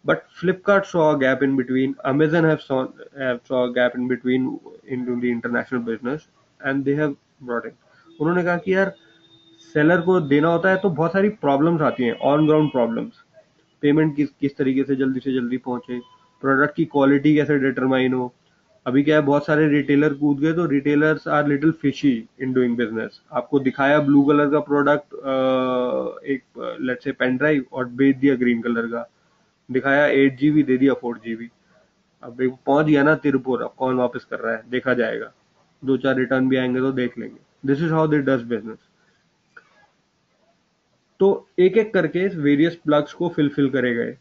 [SPEAKER 1] But Flipkart saw a gap in between, Amazon have saw have saw a gap in between into the international business and they have brought in. उन्होंने कहा कि यार seller को देना होता है तो बहुत सारी प्रॉब्लम्स आती हैं ऑन ग्राउंड प्रॉब्लम्स पेमेंट किस किस तरीके से जल्दी से जल्दी पहुँचे प्रोडक्ट की क्वालिटी कैसे डिटरमाइन हो अभी क्या है, बहुत सारे रिटेलर कूद गए तो retailers are little fishy in doing business आपको दिखाया ब्लू कलर का प्रोडक्ट एक लेट्स से पेन ड्राइव और बेच दिया ग्रीन कलर का। दिखाया एट जीबी दे दिया फोर जीबी अब एक पहुँच गया ना तिरुपुर, अब कौन वापस कर रहा है? देखा जाएगा। दो चार रिटर्न भी आएँगे तो देख लेंगे। This is how they does business तो एक एक करके वेरियस प्लग्स को फिलफिल करे गए।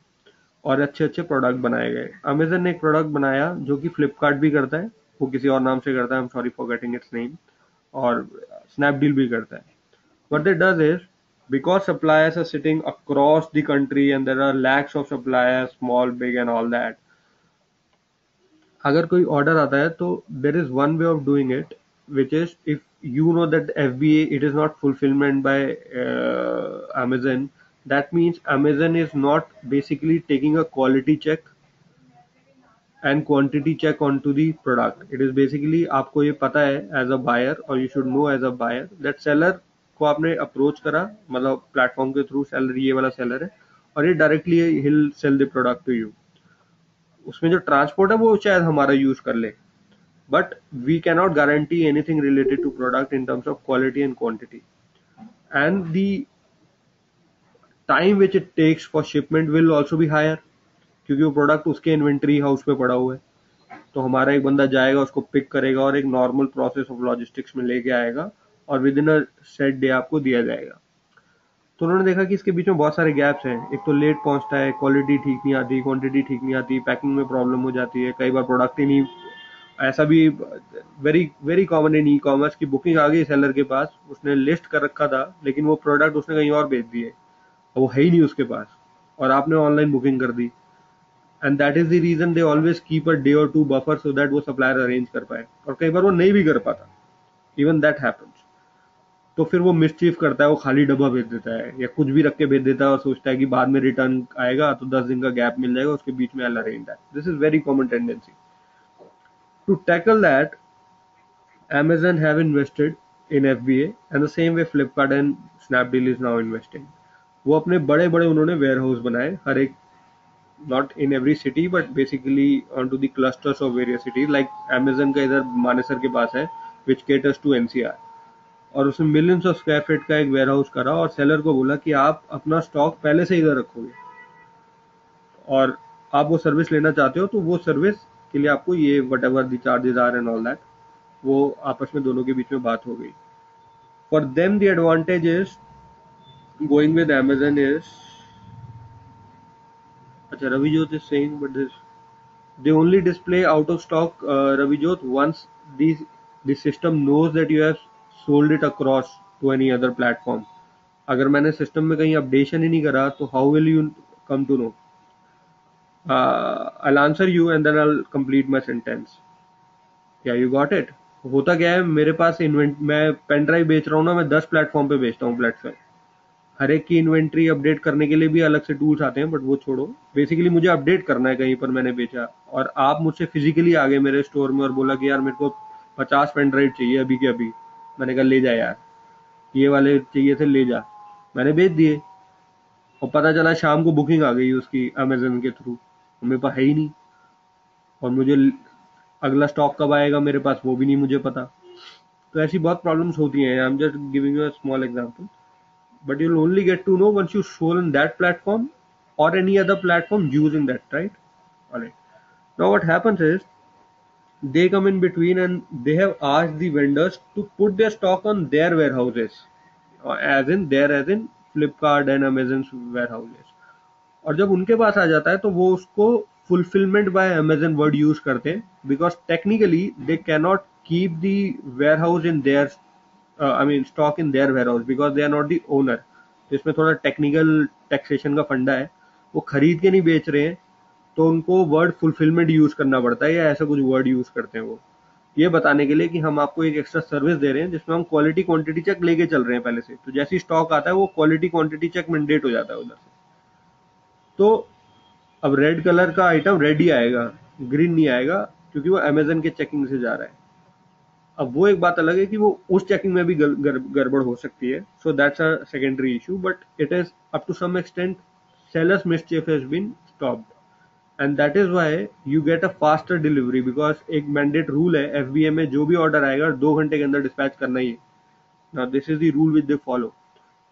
[SPEAKER 1] और अच्छे अच्छे प्रोडक्ट बनाए गए। अमेजन ने एक प्रोडक्ट बनाया जो कि फ्लिपकार्ट भी करता है। वो किसी और नाम से करता है sorry for getting its name और स्नैपडील भी करता है। But they does is because suppliers are sitting across the country and there are lakhs of supplier small big and all that अगर कोई ऑर्डर आता है तो there is one way of doing it which is if you know that F B A it is not fulfilment by Amazon that means Amazon is not basically taking a quality check and quantity check onto the product it is basically आपको ये पता है as a buyer or you should know as a buyer that seller को आपने approach करा मतलब platform के through seller ये वाला सेलर है और ये directly he'll sell the product to you उसमें जो ट्रांसपोर्ट है वो शायद हमारा यूज़ कर ले but we cannot guarantee anything related to product in terms of quality and quantity and the time which it takes for shipment will also भी higher क्योंकि वो प्रोडक्ट उसके इन्वेंट्री हाउस पे पड़ा हुआ है। तो हमारा एक बंदा जाएगा, उसको पिक करेगा और एक नॉर्मल प्रोसेस ऑफ़ लॉजिस्टिक्स में लेके आएगा और within a set day आपको दिया जाएगा। तो उन्होंने देखा कि इसके बीच में बहुत सारे गैप्स हैं। एक तो लेट पहुँचता है क्वालिटी ठीक नहीं आती क्वांटिटी ठीक नहीं आती पैकिंग में प्रॉब्लम हो जाती है, कई बार प्रोडक्ट ही नहीं। ऐसा भी very very common in e commerce की बुकिंग आ गई सेलर के पास, उसने लिस्ट कर रखा था, लेकिन वो प्रोडक्ट उसने कहीं और भेज दिए। वो है ही नहीं उसके पास। और आपने ऑनलाइन बुकिंग कर दी। And that is the reason they always keep a day or two buffer so that वो सप्लायर अरेंज कर पाए। और कई बार वो नहीं भी कर पाता। इवन दैट हैपन्स तो फिर वो मिसचीफ करता है वो खाली डब्बा भेज देता है या कुछ भी रख के भेज देता है और सोचता है कि बाद में रिटर्न आएगा तो दस दिन का गैप मिल जाएगा उसके बीच में अल अरेंज है this is very common tendency To tackle that, Amazon have invested in FBA and the same way Flipkart and Snapdeal is now investing. वो अपने बड़े बड़े उन्होंने वेयर हाउस बनाए, हर एक not in every city but basically on to the clusters of various cities like Amazon का इधर मानेसर के पास है विच केटर्स टू एनसीआर और उसने मिलियंस ऑफ़ स्क्वायर फीट का एक वेयर हाउस करा और सेलर को बोला कि आप अपना स्टॉक पहले से इधर रखोगे। और आप वो सर्विस लेना चाहते हो तो वो सर्विस के लिए आपको ये whatever the charges are and all that वो आपस में दोनों के बीच में बात हो गई। For them the advantage is going with Amazon is अच्छा Ravijot is saying but this they only display out of stock uh, ravijot once the the system knows that you have sold it across to any other platform अगर मैंने system में कहीं updation ही नहीं करा तो how will you come to know uh, I'll answer you and then I'll complete my sentence. Yeah, you got it. होता क्या है मेरे पास इन्वेंट मैं पेन ड्राइव बेच रहा हूँ ना मैं दस प्लेटफॉर्म पे बेचता हूँ प्लेटफॉर्म हर एक की इन्वेंट्री अपडेट करने के लिए भी अलग से टूल्स आते हैं, बट वो छोड़ो। बेसिकली मुझे अपडेट करना है कहीं पर मैंने बेचा, और आप मुझसे फिजिकली आ गए मेरे स्टोर में और बोला कि यार मेरे को पचास पेन ड्राइव चाहिए अभी के अभी। मैंने कहा, ले जा यार। ये वाले चाहिए थे, ले जा। मैंने बेच दिए। और पता चला शाम को बुकिंग आ गई उसकी अमेजन के थ्रू मेरे पास है ही नहीं। और मुझे अगला स्टॉक कब आएगा मेरे पास वो भी नहीं मुझे पता। तो ऐसी बहुत प्रॉब्लम्स होती हैं। I am just giving you a small example but you'll only get to know once you show in that platform or any other platform using that right all right now what happens is they come in between and they have asked the vendors to put their stock on their warehouses as in there as in flipkart and amazon's warehouses और जब उनके पास आ जाता है तो वो उसको fulfilment by Amazon word use करते हैं because technically they cannot keep the warehouse in their I mean stock in their warehouse because they are not the owner तो इसमें थोड़ा टेक्निकल टैक्सेशन का फंडा है, वो खरीद के नहीं बेच रहे हैं तो उनको वर्ड फुलफिलमेंट यूज़ करना पड़ता है या ऐसा कुछ वर्ड यूज़ करते हैं वो। ये बताने के लिए कि हम आपको एक एक्स्ट्रा सर्विस दे रहे हैं जिसमें हम क्वालिटी क्वांटिटी चेक लेके चल रहे हैं पहले से। तो जैसे स्टॉक आता है, वो क्वालिटी क्वांटिटी चेक मैंडेट हो जाता है उधर से। तो अब रेड कलर का आइटम रेड ही आएगा ग्रीन नहीं आएगा, क्योंकि वो अमेजन के चेकिंग से जा रहा है। अब वो एक बात अलग है कि वो उस चेकिंग में भी गड़बड़ हो सकती है। So that's a secondary issue but it is up to some extent sellers mischief has been stopped and that is why you get a faster delivery because एक मैंडेट रूल है एफ़ में जो भी ऑर्डर आएगा, दो घंटे के अंदर डिस्पैच करना ही है। This is the rule with they follow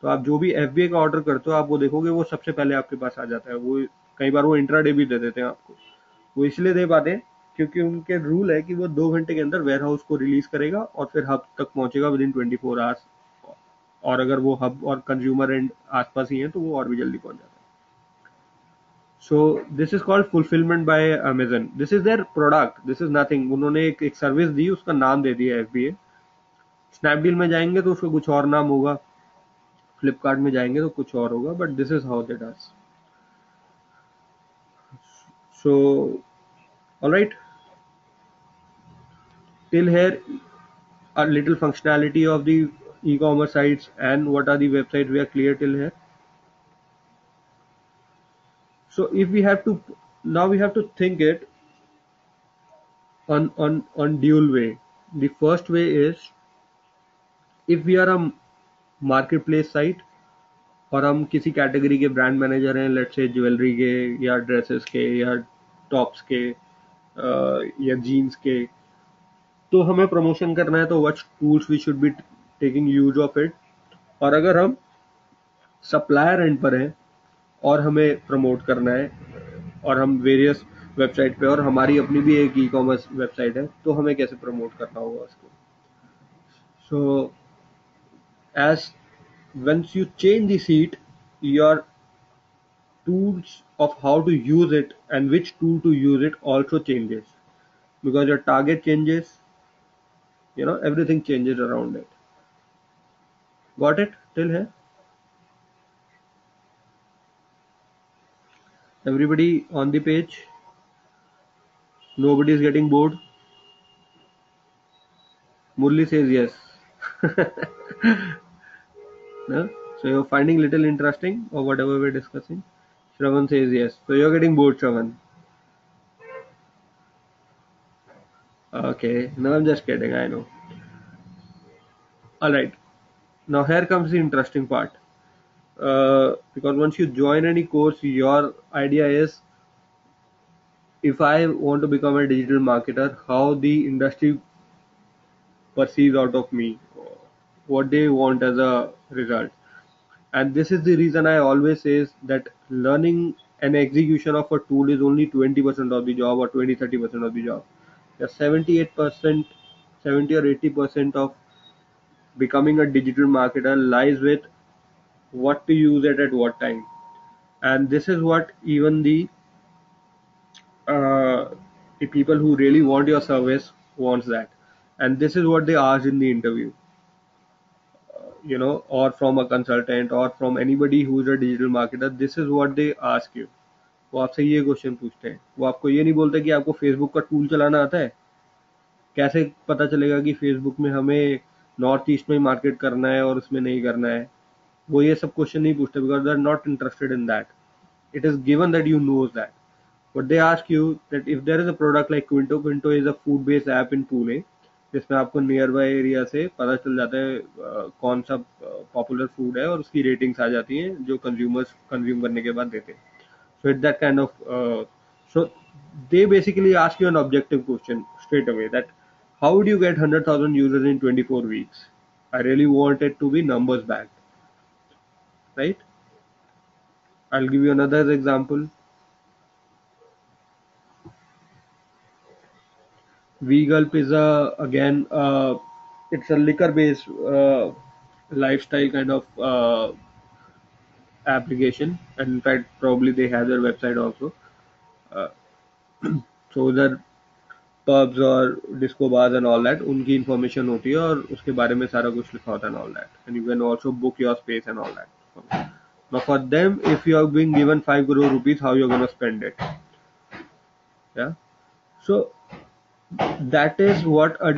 [SPEAKER 1] तो आप जो भी एफ़ का ऑर्डर करते हो, आप वो देखोगे, वो सबसे पहले आपके पास आ जाता है। वो कई बार वो इंट्रा डे भी दे देते हैं आपको। वो इसलिए दे पाते हैं क्योंकि उनके रूल है कि वो दो घंटे के अंदर वेयर हाउस को रिलीज़ करेगा और फिर हब तक पहुंचेगा within twenty four hours और अगर वो हब और कंज्यूमर एंड आसपास ही है तो वो और भी जल्दी पहुँच जाता है। So this is called fulfilment by Amazon this is their product this is nothing उन्होंने एक, एक सर्विस दी उसका नाम दे दिया एफ़ बी ए स्नैपडील में जाएँगे तो उसका कुछ और नाम होगा। फ्लिपकार्ट में जाएँगे तो कुछ और होगा but this is how they does all right. Till here a little functionality of the e-commerce sites and what are the websites we are clear till here so if we have to now we have to think it on on on dual way the first way is if we are a marketplace site और हम किसी category के brand manager हैं let say jewellery के या dresses के या tops के या जीन्स के तो हमें प्रमोशन करना है तो which tools we should be taking use of it और अगर हम सप्लायर एंड पर हैं, और हमें प्रमोट करना है, और हम वेरियस वेबसाइट पे, और हमारी अपनी भी एक ई कॉमर्स वेबसाइट है तो हमें कैसे प्रमोट करना होगा उसको? So as once you change the seat, your tools of how to use it and which tool to use it also changes. Because your target changes you know everything changes around it. Got it? Till here? Everybody on the page? Nobody is getting bored? Murli says yes. No? so you're finding little interesting or whatever we're discussing? Shravan says yes. So you're getting bored Shravan okay. No i'm just kidding. I know. All right now here comes the interesting part. Uh, because once you join any course your idea is if i want to become a digital marketer how the industry perceives out of me what they want as a result. And this is the reason i always says that learning and execution of a tool is only 20% of the job or 20 30% of the job the 78% 70 or 80% of becoming a digital marketer lies with what to use it at what time. And this is what even the uh, the people who really want your service wants that. And this is what they ask in the interview. You know or from a consultant or from anybody who is a digital marketer this is what they ask you वो आपसे ये question पूछते हैं। वो आपको ये नहीं बोलते कि आपको फेसबुक का टूल चलाना आता है? कैसे पता चलेगा कि फेसबुक में हमें नॉर्थ ईस्ट में मार्केट करना है और उसमें नहीं करना है? वो ये सब क्वेश्चन नहीं पूछते because they are not interested in that it is given that you knows that but they ask you that if there is a product like Quinto Quinto is a food based app in Pune जिसमें आपको near by area से पता चल जाता है कौन सा popular food है और उसकी रेटिंग्स आ जाती हैं जो कंज्यूमर्स कंज्यूम करने के बाद देते हैं। fit that kind of uh, so they basically ask you an objective question straight away that how do you get 100000 users in 24 weeks? I really want it to be numbers back, right? I'll give you another example. Vegulp is a again uh, it's a liquor based uh, lifestyle kind of uh, application and in fact probably they have their website also uh, so उधर pubs और disco bars and all that उनकी information होती है और उसके बारे में सारा कुछ लिखा होता है and all that and you can also book your space and all that now for them if you are being given 5 crore rupees how you're going to spend it yeah so that is what a,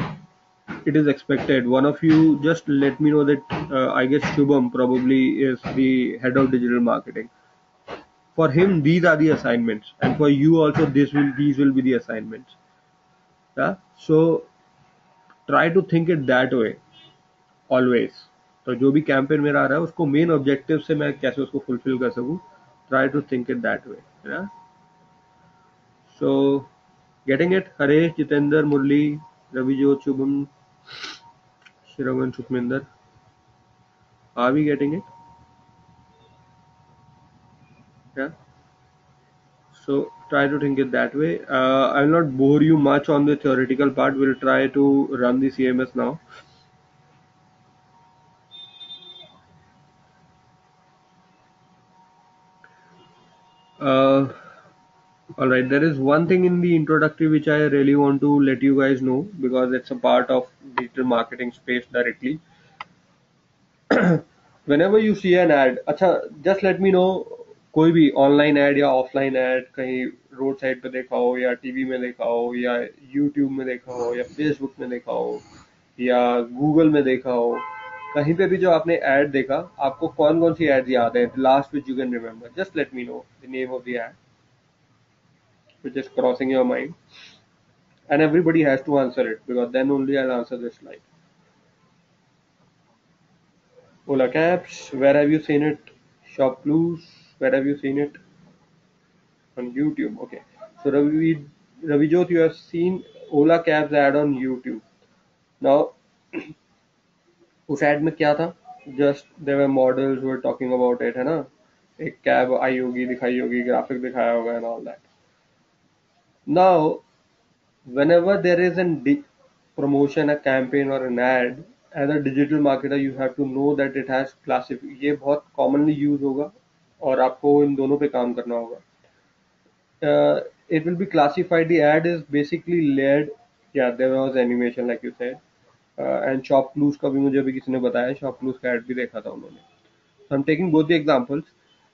[SPEAKER 1] it is expected one of you just let me know that uh, i guess shubham probably is the head of digital marketing for him these are the assignments and for you also this will these will be the assignments yeah so try to think it that way always तो जो भी campaign मेरा आ रहा है उसको main objective से मैं कैसे उसको फुलफिल कर सकूँ try to think it that way So, getting it? Haresh, Jitender, Murli, Ravijot, Are we getting it? Yeah. So try to think it that way. Uh, I will not bore you much on the theoretical part. We'll try to run the CMS now. Uh, all right, there is one thing in the introductory which I really want to let you guys know because it's a part of digital marketing space directly. Whenever you see an ad, अच्छा just let me know कोई भी online ad या offline add कहीं road side पे देखा हो या TV में देखा हो या यूट्यूब में देखा हो या फेसबुक में देखा हो या गूगल में देखा हो कहीं पे भी जो आपने ऐड देखा आपको कौन कौन सी एड याद है last which you can remember just let me know the name of the add which is crossing your mind and everybody has to answer it because then only I'll answer this slide. Ola Cabs, where have you seen it? ShopClues, where have you seen it? On YouTube, okay. So Ravi, Ravi Jot, you have seen Ola Cabs ad on YouTube. Now, उस add में क्या Just there were models who were talking about it, ना एक cab I होगी दिखाई होगी graphic दिखाया होगा and all that. Now, whenever there is a promotion, a campaign or an ad, as a digital marketer you have to know that it has क्लासिफ ये बहुत commonly use होगा और आपको इन दोनों पे काम करना होगा। It will be classified the ad is basically led या there was animation like you said and ShopClues का भी मुझे अभी किसी ने बताया। शॉप क्लूज का एड भी देखा था उन्होंने। So I am taking both the examples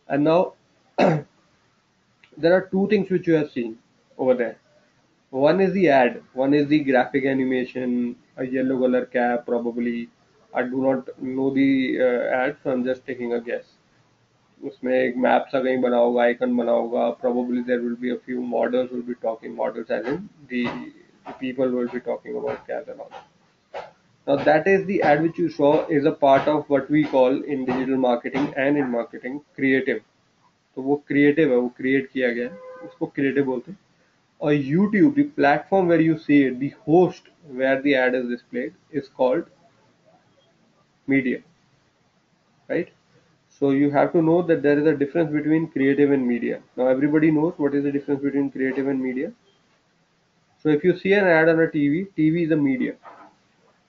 [SPEAKER 1] and now there are two things which you have seen over there. One is the ad, one is the graphic animation, a yellow color cap probably. I do not know the uh, ad, so I'm just taking a guess. उसमें एक map सा कहीं बना होगा icon बना होगा probably there will be a few models will be talking models I mean they will be talking about cap about now that is the ad which you show is a part of what we call in digital marketing and in marketing creative तो वो creative है वो create किया गया है उसको creative बोलते हैं or YouTube, the platform where you see it, the host where the ad is displayed is called media. Right? So you have to know that there is a difference between creative and media. Now everybody knows what is the difference between creative and media. So if you see an ad on a TV, TV is a media.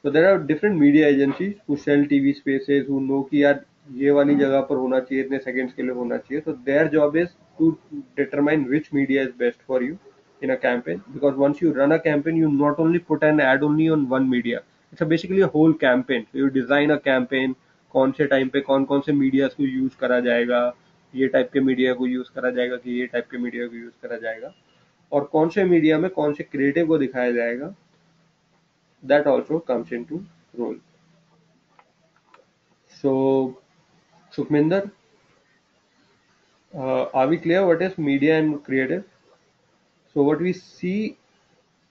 [SPEAKER 1] So there are different media agencies who sell TV spaces, who know कि यार ये वाली जगह पर होना चाहिए इतने seconds के लिए होना चाहिए. So their job is to determine which media is best for you in a campaign, because once you run a campaign, you not only put an ad only on one media. It's a basically a whole campaign. So you design a campaign, कौन से time पे कौन कौन से medias को use करा जाएगा, ये टाइप के मीडिया को यूज़ करा जाएगा कि ये टाइप के मीडिया को यूज़ करा जाएगा, और कौन से मीडिया में कौन से क्रिएटिव को दिखाया जाएगा that also comes into role so Sukhminder are we clear what is media and creative So what we see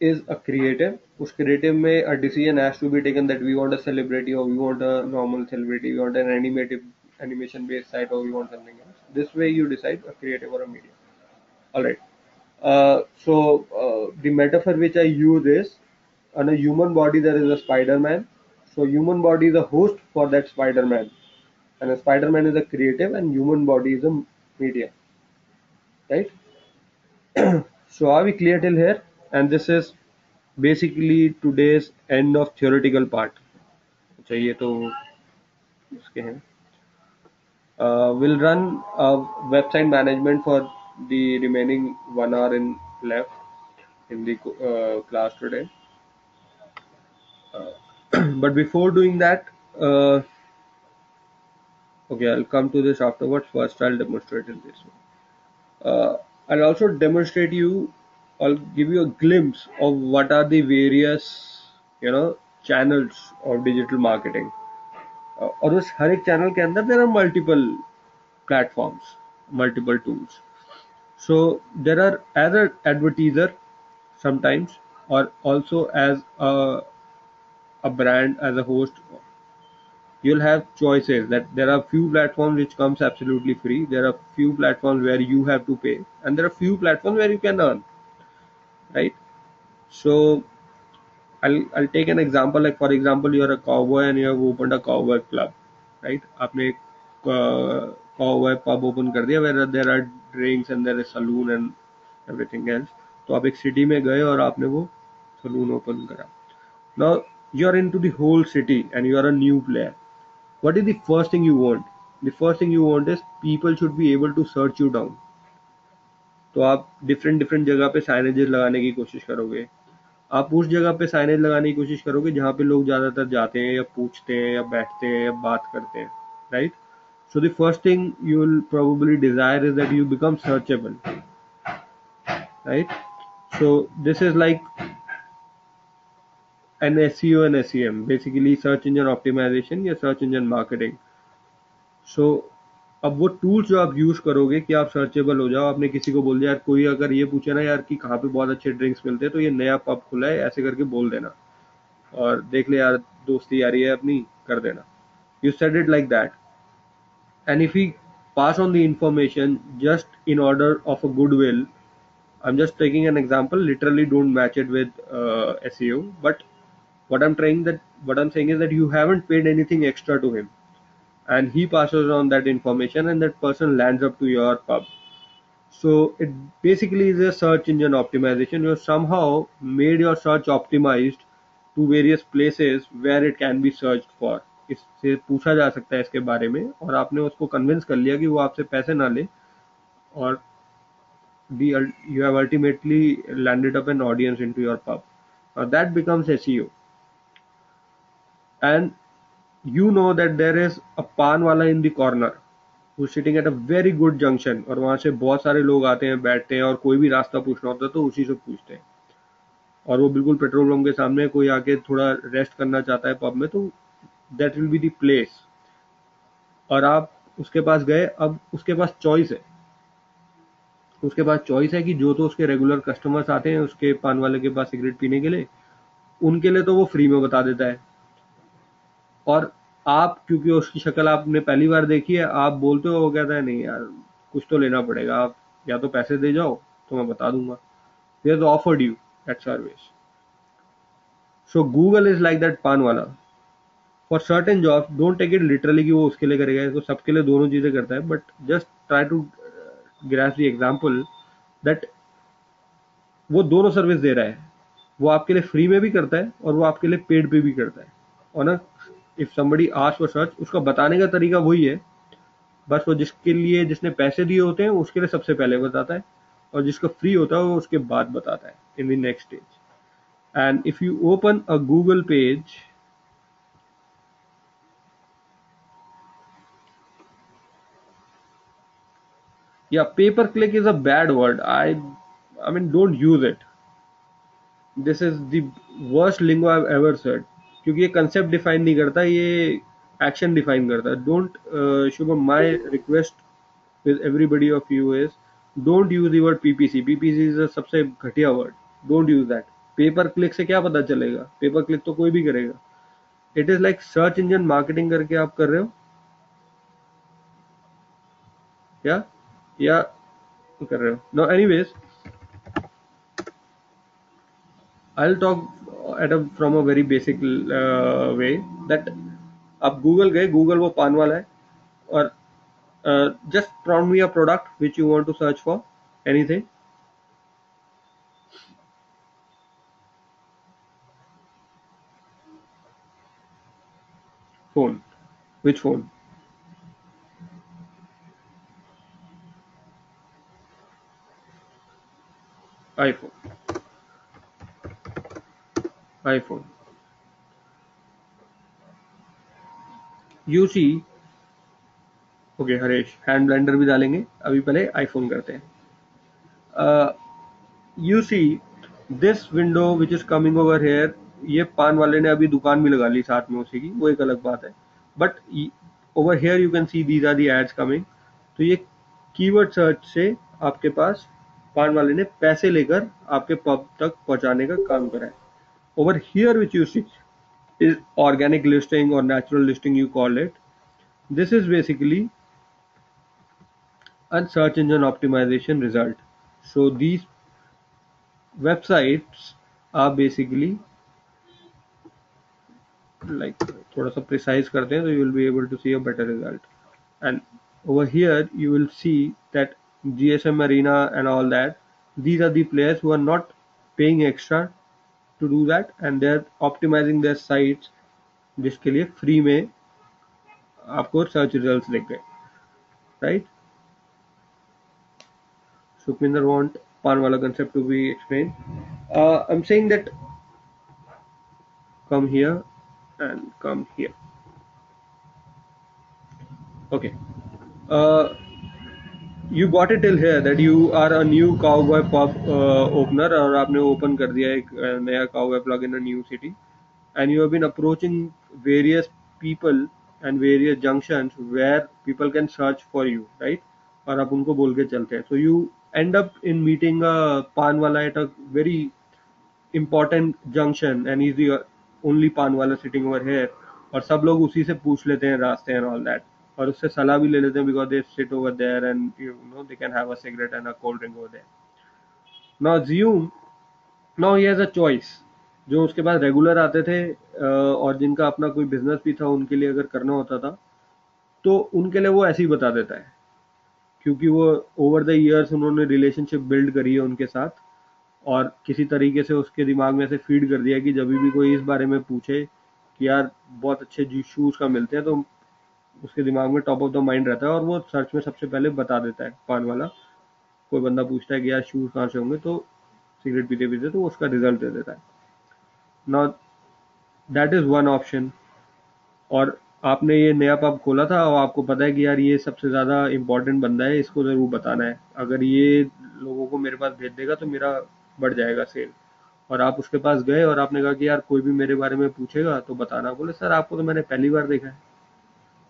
[SPEAKER 1] is a creative. Us creative में a decision has to be taken that we want a celebrity or we want a normal celebrity, we want an animated animation based site or we want something else. This way you decide a creative or a media. Alright. Uh, so uh, the metaphor which I use is on a human body there is a Spider-Man. So human body is a host for that Spider-Man. And a Spider-Man is a creative and human body is a media. Right? So are we clear till here? And this is basically today's end of theoretical part. अच्छा ये तो उसके हैं uh, we'll run a website management for the remaining one hour in left in the uh, class today. Uh, but before doing that, uh, okay, I'll come to this afterwards. First, I'll demonstrate in this one. Uh, I'll also demonstrate you, I'll give you a glimpse of what are the various, you know, channels of digital marketing. Uh, और उस हर एक channel के अंदर there are multiple platforms multiple tools so there are as a एडवर्टीजर sometimes or also as a, a brand as a host you'll have choices that there are few platforms which comes absolutely free there are few platforms where you have to pay and there are few platforms where you can earn right so I'll I'll take an example like for example you're a cowboy and you have opened a cowboy club right आपने एक uh, cowboy pub open कर दिया where there are drinks and there is saloon and everything else तो आप एक city में गए और आपने वो saloon open करा now you're into the whole city and you are a new player What is the first thing you want the first thing you want is people should be able to search you down तो आप different different जगह पे signages लगाने की कोशिश करोगे आप उस जगह पे साइनेज लगाने की कोशिश करोगे जहाँ पे लोग ज़्यादातर जाते हैं या पूछते हैं या बैठते हैं या बात करते हैं right so the first thing you will probably desire is that you become searchable right so this is like and SEO and SEM, basically search engine optimization या search engine marketing. So अब वो tool जो आप use करोगे कि आप searchable हो जाओ आपने किसी को बोल दिया यार कोई अगर ये पूछे ना यार कि कहाँ पे बहुत अच्छे drinks मिलते हैं तो ये नया पब खुला है ऐसे करके बोल देना। और देख ले यार दोस्ती यार है अपनी कर देना। You set it like that and if he pass on the information just in order of a goodwill I am just taking an example literally don't match it with S but what i'm trying that what i'm saying is that you haven't paid anything extra to him and he passes on that information and that person lands up to your pub so it basically is a search engine optimization you have somehow made your search optimized to various places where it can be searched for इससे पूछा जा सकता है इसके बारे में और आपने उसको कन्विंस कर लिया कि वो आपसे पैसे ना ले और the you have ultimately landed up an audience into your pub now that becomes seo and you know that there is a pan wala in the corner, who's sitting at a very good junction, और वहाँ से बहुत सारे लोग आते हैं, बैठते हैं, और कोई भी रास्ता पूछना होता है तो उसी से पूछते हैं। और वो बिल्कुल पेट्रोल पंप के सामने कोई आके थोड़ा रेस्ट करना चाहता है पब में तो that will be the place और आप उसके पास गए, अब उसके पास चॉइस है। उसके पास चॉइस है कि जो तो उसके रेगुलर कस्टमर्स आते हैं, उसके पान वाले के पास सिगरेट पीने के लिए, उनके लिए तो वो फ्री में बता देता है। और आप, क्योंकि उसकी शक्ल आपने पहली बार देखी है, आप बोलते हो वो कहता है, नहीं यार, कुछ तो लेना पड़ेगा, आप या तो पैसे दे जाओ तो मैं बता दूँगा. They offered you service so Google is like that paan वाला for certain job don't take it literally कि वो उसके लिए करेगा तो सबके लिए दोनों चीज़ें करता है but just try to grasp the example that वो दोनों सर्विस दे रहा है। वो आपके लिए फ्री में भी करता है और वो आपके लिए पेड पे भी करता है। और ना if somebody ask for search उसका बताने का तरीका वही है। बस वो जिसके लिए, जिसने पैसे दिए होते हैं, उसके लिए सबसे पहले बताता है और जिसका फ्री होता है, वो उसके बाद बताता है in the next stage and if you open a Google page yeah pay per click is a bad word. I i mean, don't use it. This is the worst lingo i've क्योंकि ये concept define नहीं करता, ये action define करता। है don't Shubham my request with everybody of you is don't use the word PPC PPC is सबसे घटिया word don't use that pay per click से क्या पता चलेगा? पेपर क्लिक तो कोई भी करेगा। It is like search engine marketing करके आप कर रहे हो। क्या या कर रहे हो। No anyways I'll talk a from a very basic uh, way that आप गूगल गए गूगल वो पान वाला है और just prompt me a product which you want to search for anything phone. Which phone? iphone. Iphone. You see okay Haresh hand blender भी डालेंगे, अभी पहले आईफोन करते हैं। You see this window which is coming over here ये पान वाले ने अभी दुकान भी लगा ली साथ में उसी की, वो एक अलग बात है। But over here you can see these are the ads coming तो ये कीवर्ड सर्च से आपके पास पान वाले ने पैसे लेकर आपके पब तक पहुँचाने का काम करा है। over here which you see is organic listing or natural listing you call it this is basically a search engine optimization result so these websites are basically like थोड़ा सा precise करते हैं तो you will be able to see a better result and over here you will see that GSM Arena and all that these are the players who are not paying extra to do that and they are optimizing their sites जिसके लिए free में आपको search results देख गए right Sukhminder want pan wala concept to be explained. Uh, I'm saying that come here and come here. Okay. Uh, you got it till here that you are a new cowboy pop opener और आपने open कर दिया एक नया cowboy plug in a new city and you have been approaching various people and various junctions where people can search for you right और आप उनको बोल के चलते हैं। So you end up in meeting a paan वाला at a very important junction and is the only paan वाला sitting over here और सब लोग उसी से पूछ लेते हैं, रास्ते एंड ऑल दैट और उससे सलाह भी ले लेते हैं because they sit over there and you know they can have a cigarette and a cold drink over there now assume now he has a choice जो उसके पास रेगुलर आते थे और जिनका अपना कोई बिज़नेस भी था, उनके लिए अगर करना होता था तो उनके लिए वो ऐसे ही बता देता है। क्योंकि वो ओवर द ईयर्स उन्होंने रिलेशनशिप बिल्ड करी है उनके साथ, और किसी तरीके से उसके दिमाग में ऐसे फ़ीड कर दिया कि जब भी कोई इस बारे में पूछे कि यार, बहुत अच्छे शूज़ का मिलते हैं तो उसके दिमाग में टॉप ऑफ़ द माइंड रहता है और वो सर्च में सबसे पहले बता देता है, पान वाला। कोई बंदा पूछता है कि यार शूज़ कहाँ से होंगे तो सिगरेट पीते पीते तो उसका रिज़ल्ट दे देता है। ना दैट इज़ वन ऑप्शन और आपने ये नया पब खोला था और आपको पता है कि यार ये सबसे ज़्यादा इम्पोर्टेंट बंदा है, इसको ज़रूर बताना है। अगर ये लोगों को मेरे पास भेज देगा तो मेरा बढ़ जाएगा सेल और आप उसके पास गए और आपने कहा कि यार कोई भी मेरे बारे में पूछेगा तो बताना। बोले, सर, आपको तो मैंने पहली बार देखा है।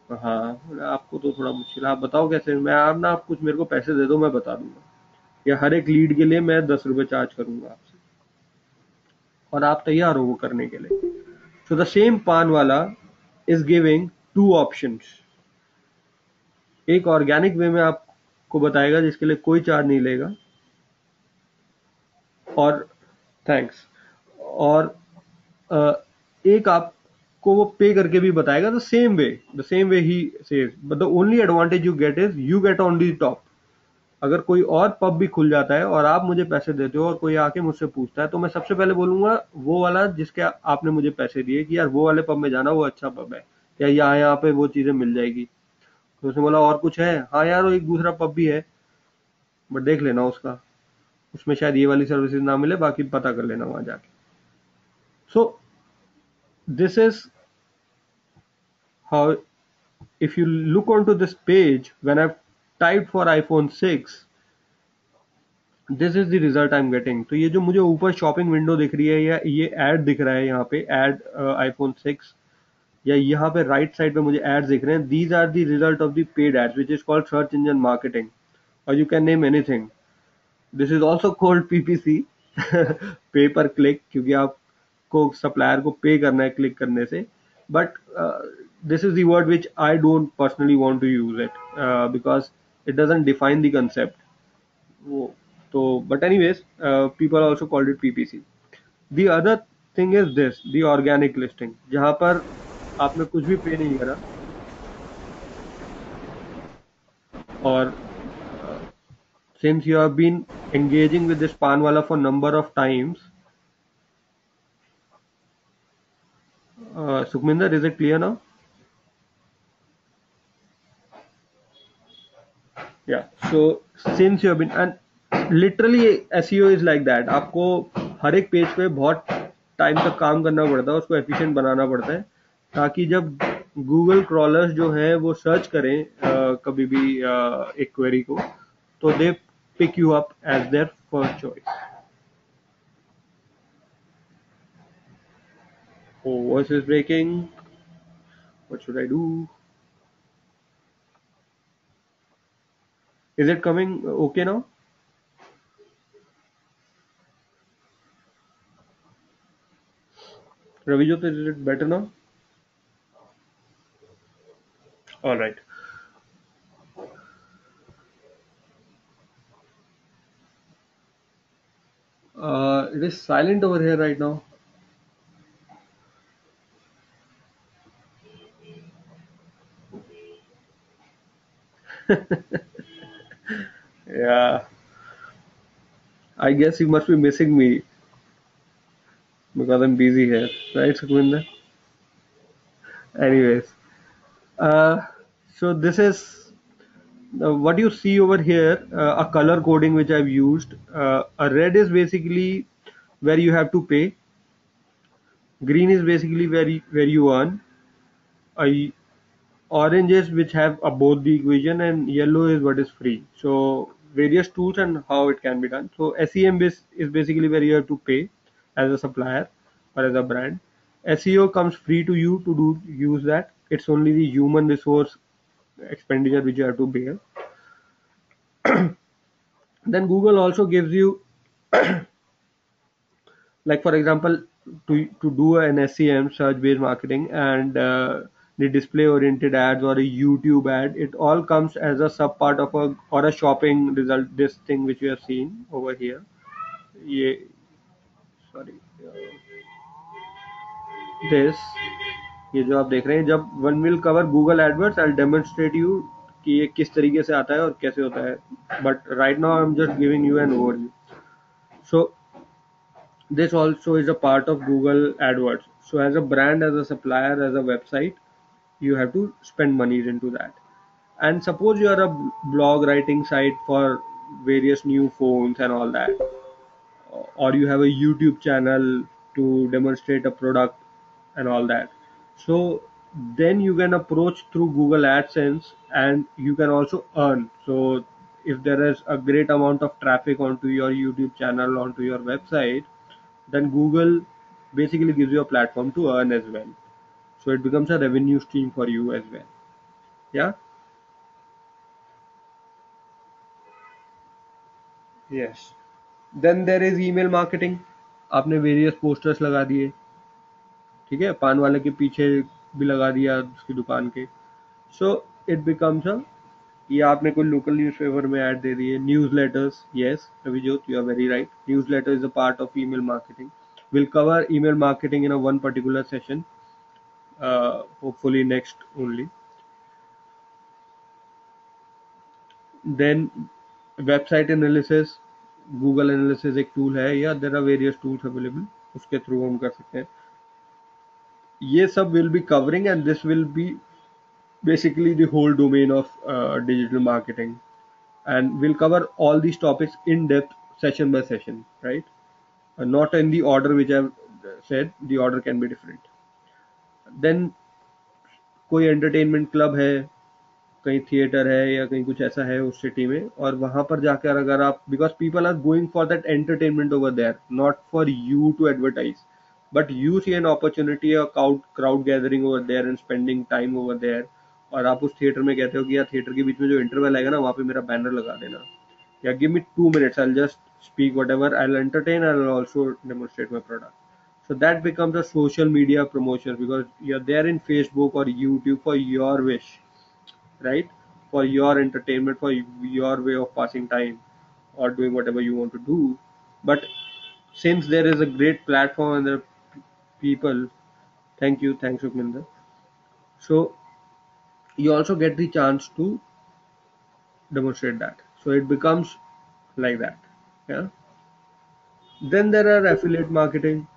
[SPEAKER 1] हाँ आपको तो थोड़ा मुश्किल आप बताओ कैसे? मैं आप ना, आप कुछ मेरे को पैसे दे दो, मैं बता दूँगा। या हर एक लीड के लिए मैं दस रुपए चार्ज करूँगा आपसे। और आप तैयार हो वो करने के लिए। सो द सेम पान वाला इज़ गिविंग टू ऑप्शन एक ऑर्गेनिक वे में आपको बताएगा, जिसके लिए कोई चार्ज नहीं लेगा। और थैंक्स और एक आपको वो पे करके भी बताएगा the same way the same way he says but the only advantage you get is you get on the top अगर कोई और पब भी खुल जाता है और आप मुझे पैसे देते हो और कोई आके मुझसे पूछता है तो मैं सबसे पहले बोलूँगा, वो वाला जिसके आपने मुझे पैसे दिए कि यार वो वाले पब में जाना, वो अच्छा पब है। या यहाँ यहाँ पे वो चीज़ें मिल जाएगी। तो उसने बोला, और कुछ है? हाँ यार, वो एक दूसरा पब भी है। बट देख लेना उसका। उसमें शायद ये वाली सर्विसेज़ ना मिले, बाकी पता कर लेना वहाँ जाके। So this is how if you look on to this page when I type for iPhone six this is the result I am getting तो ये जो मुझे ऊपर शॉपिंग विंडो दिख रही है, या ये एड दिख रहा है यहाँ पे एड आईफोन सिक्स या यहाँ पे राइट साइड पे मुझे एड्स दिख रहे हैं these are the result of the paid ads which is called search engine marketing और you can name anything this is also called PPC pay per click क्योंकि को सप्लायर को पे करना है क्लिक करने से। But this is third which I don't personally want to use it because it doesn't define the concept वो तो but anyways people also called it PPC the other thing is this the organic listing जहाँ पर आपने कुछ भी pay नहीं करा, और since you have been engaging with this paan वाला for number of times Sukhminder is it clear clear now? Yeah. So since you have been and literally SEO is आपको हर एक पेज पे बहुत टाइम तक काम करना पड़ता है उसको एफिशिएंट बनाना पड़ता है ताकि जब गूगल क्रॉलर्स जो है वो सर्च करें आ, कभी भी uh, एक क्वेरी को तो they pick you up as their first choice Oh, voice is breaking. What should I do? Is it coming okay now? Ravijot, is it better now? All right. Uh, it is silent over here right now. yeah. I guess you must be missing me because I'm busy here, right, Sukhwinder? Anyways, uh, so this is uh, what you see over here, uh, a color coding which I've used. Uh, a red is basically where you have to pay. Green is basically where you, where you earn. A oranges which have both the equation and yellow is what is free. So various tools and how it can be done. So sem is, is basically where you have to pay as a supplier or as a brand. Seo comes free to you to do use that. It's only the human resource expenditure which you have to bear. Then google also gives you like for example to to do an sem search based marketing and uh, the display oriented ads or a YouTube ad, it all comes as a sub part of a or a shopping result. This thing which we have seen over here. Yeah, sorry. This ये जो आप देख रहे हैं जब one will cover Google AdWords I demonstrate you कि ये किस तरीके से आता है और कैसे होता है but right now I am just giving you an overview so this also is a part of google adwords so as a brand as a supplier as a website you have to spend money into that. And suppose you are a blog writing site for various new phones and all that or you have a youtube channel to demonstrate a product and all that. So then you can approach through google adsense and you can also earn. So if there is a great amount of traffic onto your youtube channel onto your website then google basically gives you a platform to earn as well so it becomes a revenue stream for you as well. Yeah? Yes. Then there is email marketing. आपने various posters लगा दिए। ठीक है? पान वाले के पीछे भी लगा दिया उसकी दुकान के। सो इट बिकम्स अ या आपने कोई लोकल न्यूज़पेपर में ऐड दे दिए। Newsletters yes Ravijot you are very right newsletter is a part of email marketing will cover email marketing in a one particular session uh, hopefully next only then website analysis google analysis एक tool है या there are various tools available उसके through हम कर सकते हैं ये सब will be covering and this will be basically the whole domain of uh, digital marketing and we'll cover all these topics in depth session by session right uh, not in the order which i've said the order can be different Then कोई entertainment club है, कहीं theatre है या कहीं कुछ ऐसा है उस सिटी में और वहाँ पर जाकर अगर आप because people are going for that entertainment over there not for you to advertise but you see an opportunity crowd gathering over there and spending time over there और आप उस थिएटर में कहते हो कि यार थिएटर के बीच में जो इंटरवल आएगा ना, वहाँ पे मेरा बैनर लगा देना। या give me two minutes I just speak whatever I entertain I also demonstrate my product so that becomes a social media promotion because you're there in facebook or youtube for your wish right? For your entertainment for your way of passing time or doing whatever you want to do. But since there is a great platform and there are people thank you thanks Sukhminder. so you also get the chance to demonstrate that. So it becomes like that yeah? Then there are affiliate marketing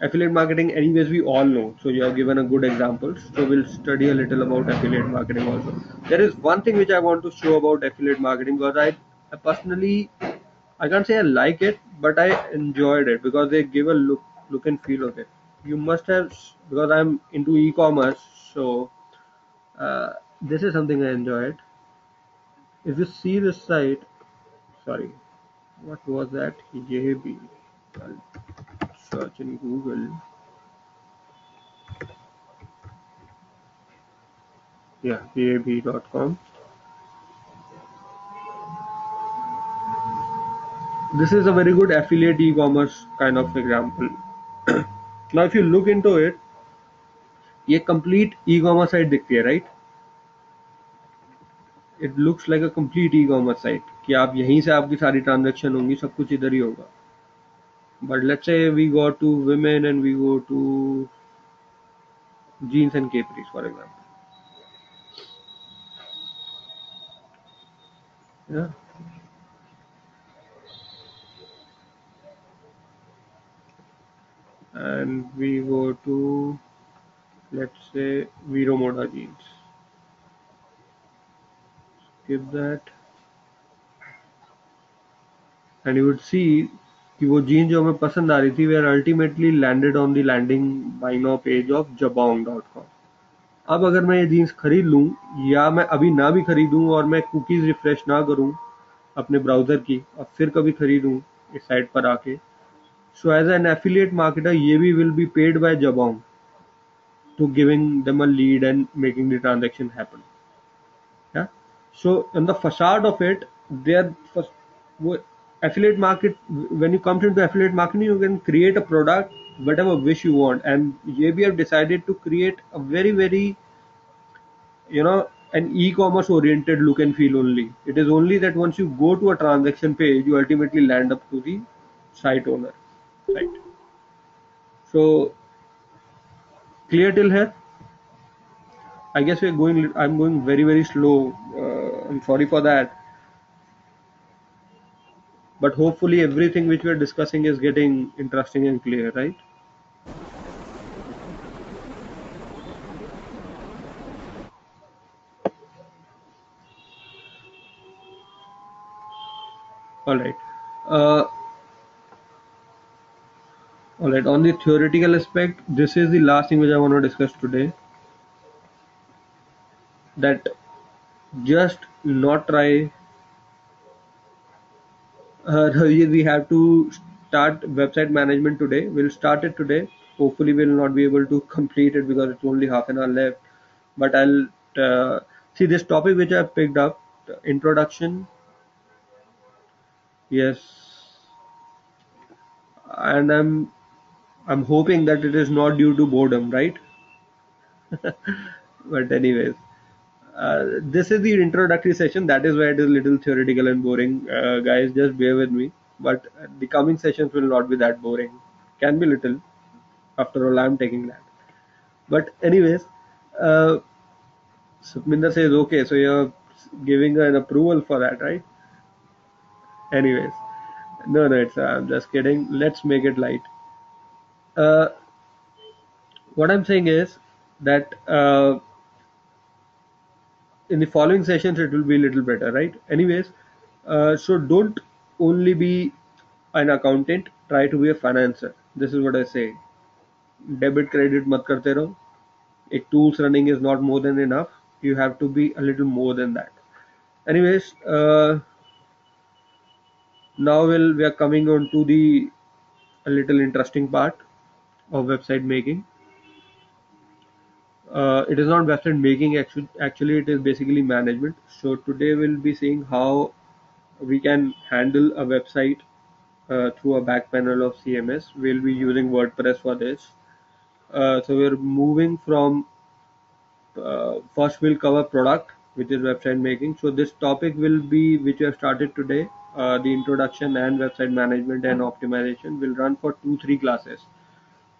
[SPEAKER 1] affiliate marketing anyways we all know. So you have given a good example. So we'll study a little about affiliate marketing also. There is one thing which i want to show about affiliate marketing because i, I personally i can't say i like it but i enjoyed it because they give a look look and feel of it. You must have because i'm into e-commerce so uh, this is something i enjoyed. If you see this site sorry what was that? JB search in Google yeah pab.com this is a very good affiliate e-commerce kind of example now if you look into it ये complete e-commerce site दिखती है right it looks like a complete e-commerce site कि आप यहीं से आपकी सारी transaction होंगी सब कुछ इधर ही होगा but let's say we go to women and we go to jeans and capris for example. Yeah. And we go to let's say Vero Moda jeans. Skip that. And you would see कि वो gene जो हमें पसंद आ रही थी वे ultimately landed on the landing by now page of Jabong dot com अब अगर मैं ये जीन्स खरीद लूँ, या मैं अभी ना भी खरीदूं और मैं कुकीज रिफ्रेश ना करूँ अपने ब्राउज़र की, और फिर कभी खरीदूं इस साइट पर आके so as an affiliate marketer ये भी will be paid by Jabong to giving a lead and making the transaction happen. Yeah? So on the facade of it, they are affiliate market when you come into affiliate marketing you can create a product whatever wish you want. And have decided to create a very very you know an e-commerce oriented look and feel only. It is only that once you go to a transaction page you ultimately land up to the site owner right? So clear till here i guess we're going i'm going very very slow. Uh, i'm sorry for that but hopefully everything which we are discussing is getting interesting and clear right? All right. Uh, all right on the theoretical aspect this is the last thing which i want to discuss today. That just not try uh, we have to start website management today. We'll start it today. Hopefully we'll not be able to complete it because it's only half an hour left. But i'll uh, see this topic which i picked up introduction. Yes. And i'm i'm hoping that it is not due to boredom right? But anyways uh, this is the introductory session. That is why it is a little theoretical and boring. Uh, guys, just bear with me. But the coming sessions will not be that boring. Can be little. After all, I'm taking that. But anyways, uh, says okay. So you're giving an approval for that, right? Anyways, no, no, it's I'm just kidding. Let's make it light. Uh, what I'm saying is that uh, in the following sessions it will be a little better right? Anyways uh, so don't only be an accountant. Try to be a financer. This is what i say. Debit credit mat karte raho. A tools running is not more than enough. You have to be a little more than that. Anyways uh, now we'll, we are coming on to the a little interesting part of website making uh, it is not website making actually actually it is basically management. So today we'll be seeing how we can handle a website uh, through a back panel of cms we'll be using wordpress for this. Uh, so we're moving from uh, first we'll cover product which is website making. So this topic will be which we have started today uh, the introduction and website management and optimization. Will run for two three classes.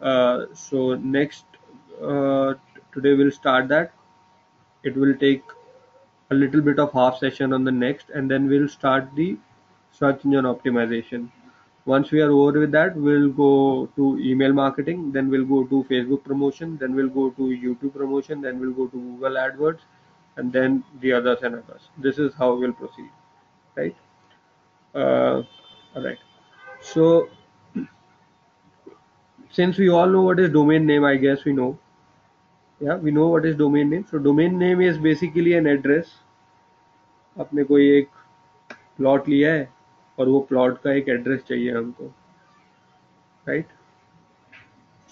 [SPEAKER 1] Uh, so next today we'll start that. It will take a little bit of half session on the next and then we'll start the search engine optimization. Once we are over with that we'll go to email marketing then we'll go to facebook promotion then we'll go to youtube promotion then we'll go to google adwords and then the others and others. This is how we'll proceed right? Uh, all right. So since we all know what is domain name i guess we know yeah we know what is domain name so domain name is basically an address अपने कोई एक plot लिया है और वो plot का एक address चाहिए हमको right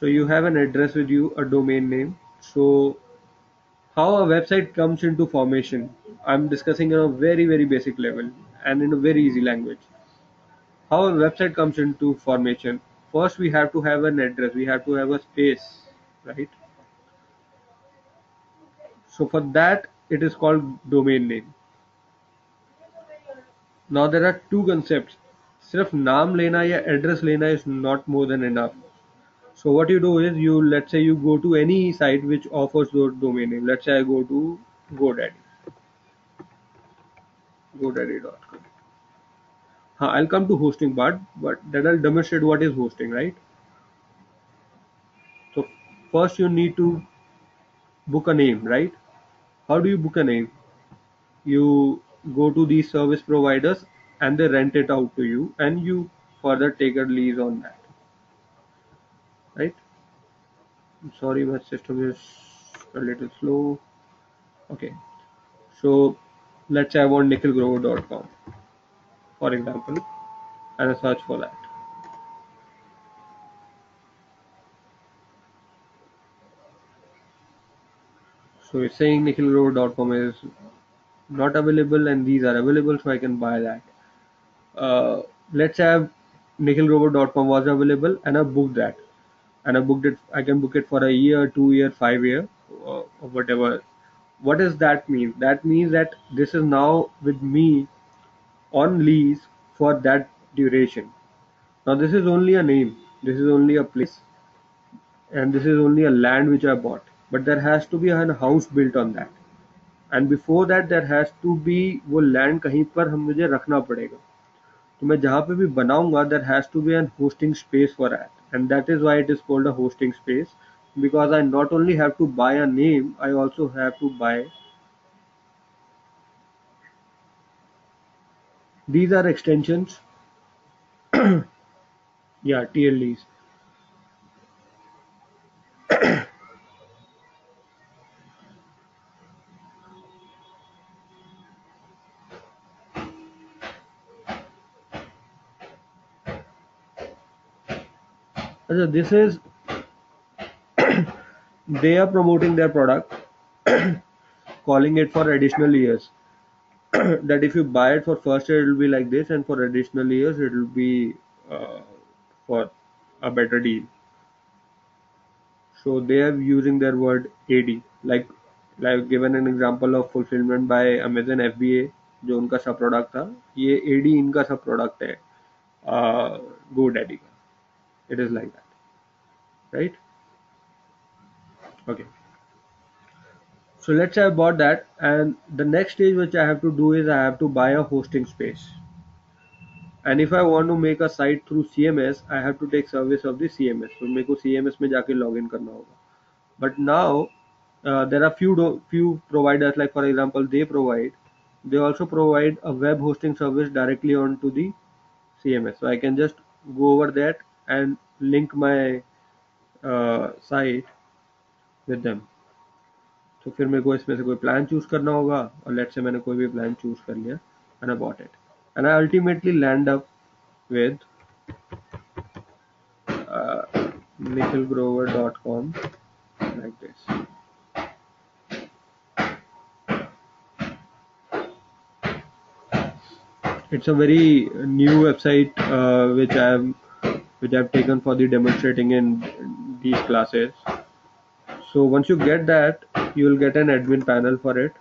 [SPEAKER 1] so you have an address with you a domain name so how a website comes into formation i'm discussing on a very very basic level and in a very easy language how a website comes into formation first we have to have an address we have to have a space right so for that it is called domain name now there are two concepts सिर्फ नाम लेना या address लेना is not more than enough. So what you do is you let's say you go to any site which offers those domain name. Let's say I go to GoDaddy. GoDaddy.com. Huh, I'll come to hosting part, but then I'll demonstrate what is hosting, right? So first you need to book a name, right? how do you book a name? You go to these service providers and they rent it out to you and you further take a lease on that. Right? I'm sorry my system is a little slow. Okay. So let's say I want nikhilgrover.com for example and I search for that. So it's saying nikhilgrover.com is not available and these are available so I can buy that. Uh, let's have nikhilgrover.com was available and I booked that and I booked it I can book it for a year, two year, five year or whatever. What does that mean? That means that this is now with me on lease for that duration. Now this is only a name, this is only a place and this is only a land which I bought but there has to be a house built on that and before that there has to be वो land कहीं पर हम मुझे रखना पड़ेगा तो मैं जहाँ पे भी बनाऊंगा there has to be N hosting space for that and that is why it is called a hosting space because I not only have to buy a name, I also have to buy these are extensions yeah TLDs अच्छा this is they are promoting their product calling it for additional years that if you buy it for first year will be like this and for additional years it will be for a better deal so they are using their word ad like like given an example of fulfillment by Amazon F B A जो उनका सब product था, ये AD इनका सब product है GoDaddy का. It is like that right okay so let's say I bought that and the next stage which I have to do is I have to buy a hosting space and if I want to make a site through CMS I have to take service of the CMS so मेरे को CMS में जाके login करना होगा but now uh, there are few few providers like for example they provide they also provide a web hosting service directly onto the CMS so I can just go over that and link my site with them तो फिर मेरे को इसमें से कोई plan choose करना होगा और लेट से मैंने कोई भी प्लान चूज़ कर लिया and about it and I ultimately land up with Nikhil Grover dot com like this it's a very new website uh, which i am which i have taken for the demonstrating in these classes. So once you get that, you will get an admin panel for it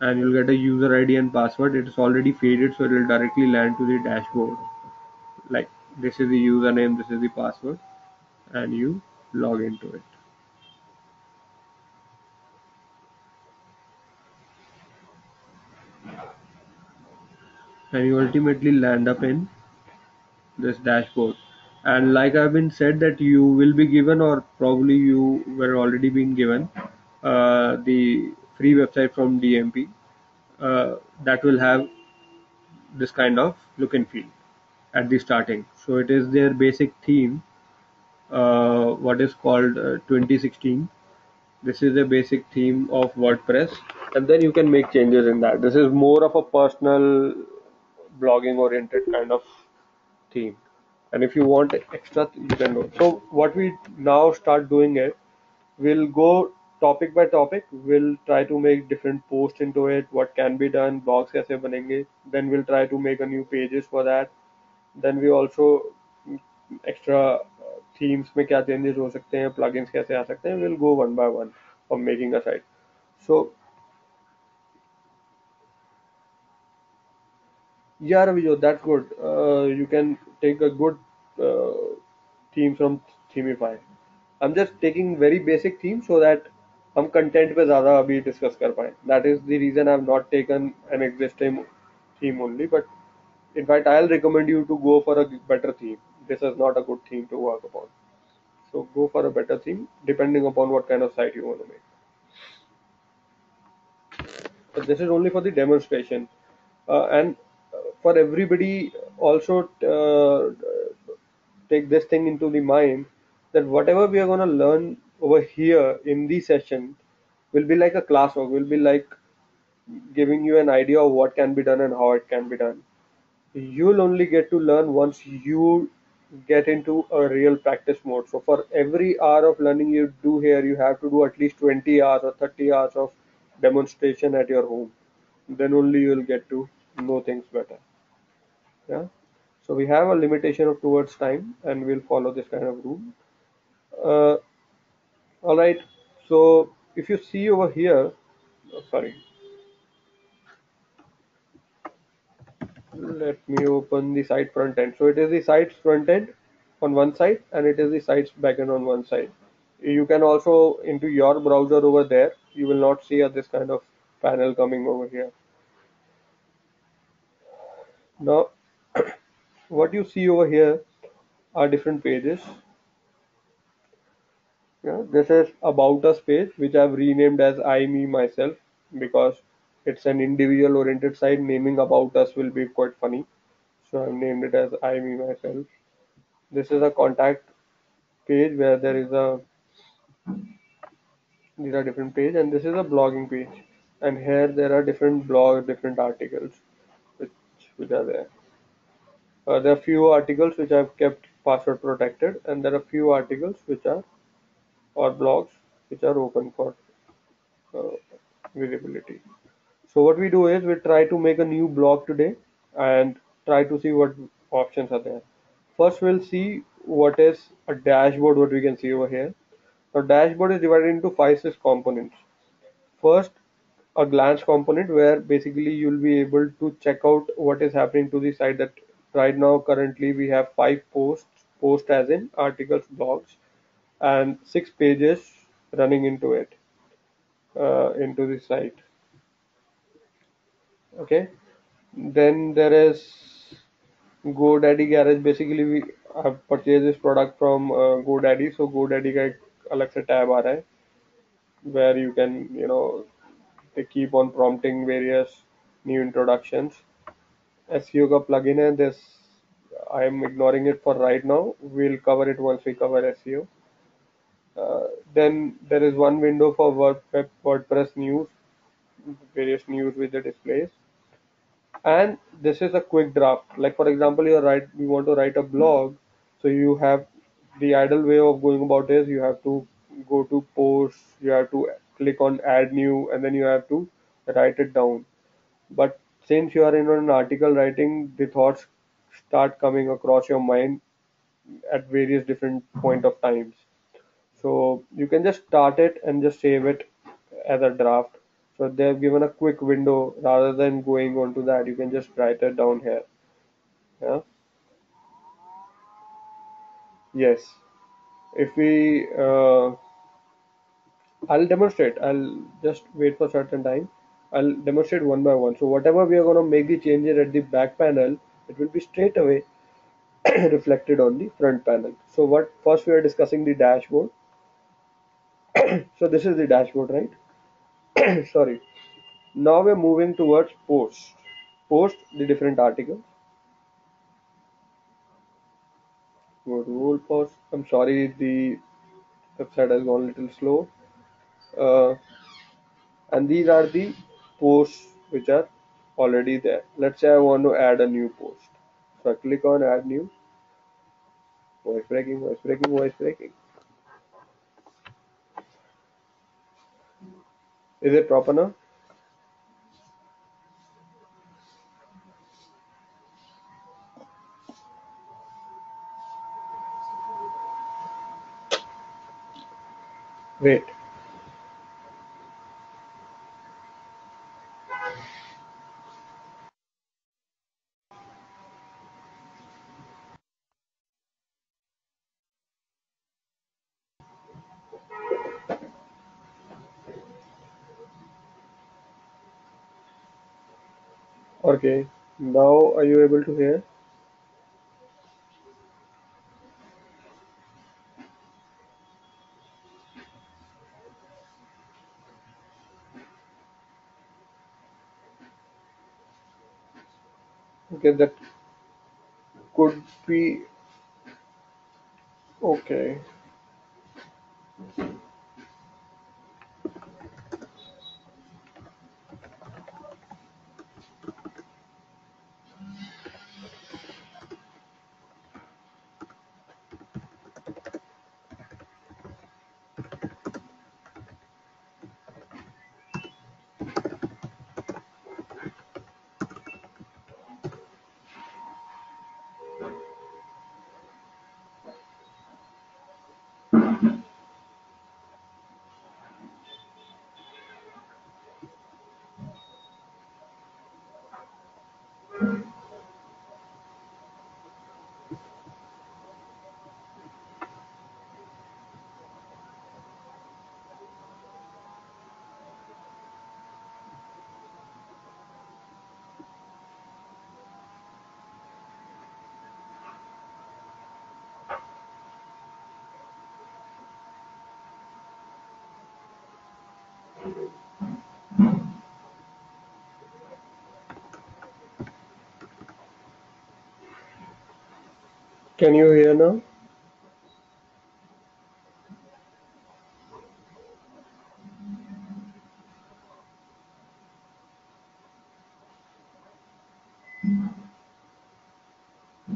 [SPEAKER 1] and you'll get a user ID and password. It is already faded so it will directly land to the dashboard. Like this is the username, this is the password and you log into it. and you ultimately land up in this dashboard and like I've been said that you will be given or probably you were already being given uh, the free website from DMP uh, that will have this kind of look and feel at the starting. So it is their basic theme uh, what is called uh, 2016 this is a basic theme of WordPress. And then you can make changes in that. This is more of a personal blogging oriented kind of theme and if you want extra you can do so what we now start doing it we'll go topic by topic we'll try to make different posts into it what can be done blogs kaise banenge then we'll try to make a new pages for that then we also extra themes में क्या changes हो सकते हैं plugins कैसे आ सकते हैं we'll go one by one of making a site so yeah Ravijot, that good. Uh, you can take a good uh, theme from themify. I'm just taking very basic theme so that i'm content with zyada abhi discuss kar that is the reason i've not taken an existing theme only but in fact i'll recommend you to go for a better theme. This is not a good theme to work upon. So go for a better theme depending upon what kind of site you want to make. But this is only for the demonstration. Uh, and for everybody also uh, take this thing into the mind that whatever we are going to learn over here in the session will be like a classwork, will be like giving you an idea of what can be done and how it can be done. You'll only get to learn once you get into a real practice mode. So for every hour of learning you do here, you have to do at least 20 hours or 30 hours of demonstration at your home. Then only you'll get to know things better. Yeah. So we have a limitation of towards time and we'll follow this kind of rule. Uh, all right. So if you see over here, oh, sorry, let me open the site front end. So it is the site's front end on one side and it is the site's backend on one side. You can also into your browser over there, you will not see this kind of panel coming over here. Now, what you see over here are different pages. Yeah, this is about us page, which I've renamed as I, me, myself, because it's an individual oriented site. Naming about us will be quite funny. So I've named it as I, me, myself. This is a contact page where there is a these are different page and this is a blogging page and here there are different blog different articles which which are there uh, there are few articles which I've kept password protected and there are few articles which are or blogs which are open for uh, visibility. So what we do is we try to make a new blog today and try to see what options are there. First we'll see what is a dashboard what we can see over here. Now dashboard is divided into five six components. First a glance component where basically you'll be able to check out what is happening to the site that right now currently we have five posts post as in articles blogs and six pages running into it uh, into the site. Okay? Then there is godaddy garage. Basically we have purchased this product from uh, godaddy. So godaddy ka alag tab aa raha where you can you know they keep on prompting various new introductions. SEO plugin है this I am ignoring it for right now we'll cover it once we cover SEO uh, then there is one window for WordPress, WordPress news various news with the displays. And this is a quick draft. Like for example you write you want to write a blog so you have the ideal way of going about is you have to go to posts you have to click on add new and then you have to write it down. But since you are in an article writing the thoughts start coming across your mind at various different point of times so you can just start it and just save it as a draft so they've given a quick window rather than going on to that. You can just write it down here. Yeah. Yes. If we, uh, I'll demonstrate. I'll just wait for certain time. I'll demonstrate one by one. So whatever we are going to make the changes at the back panel, it will be straight away reflected on the front panel. So what first we are discussing the dashboard. so this is the dashboard, right? Sorry. Now we're moving towards post. Post the different articles. Go to rule post. I'm sorry, the website has gone a little slow. Uh, and these are the posts which are already there. Let's say I want to add a new post. So I click on add new. Voice breaking, voice breaking, voice breaking. Is it proper now? Wait. Okay, now are you able to hear? Okay, that could be okay. Can you hear now?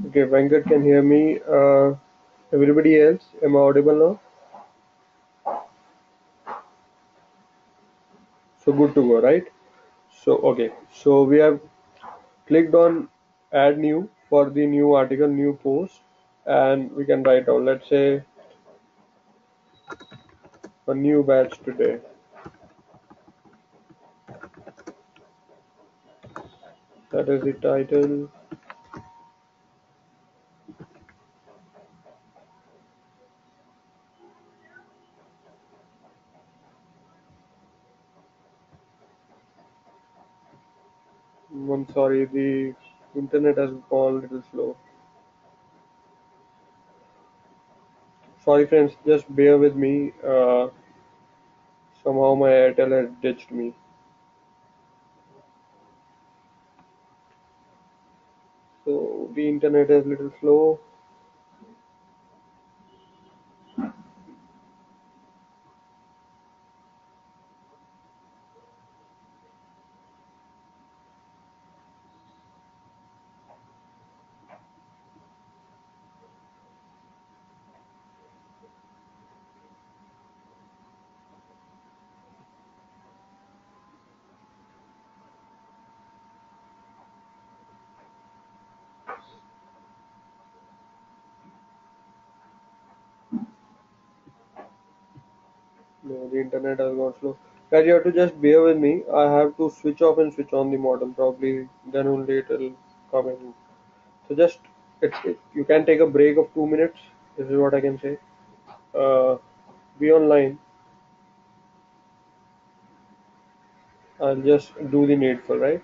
[SPEAKER 1] Okay, Venkat can hear me. Uh, everybody else, am I audible now? So good to go, right? So okay, so we have clicked on add new for the new article, new post, and we can write down, let's say, a new batch today. That is the title. I'm sorry, the internet has gone a little slow. Sorry, friends, just bear with me. Uh, somehow my Airtel has ditched me. So the internet is a little slow. No, the internet has gone slow. You have to just bear with me. I have to switch off and switch on the modem. Probably then only it will come in. So just it, you can take a break of two minutes. This is what I can say. Uh, be online. I'll just do the needful, right?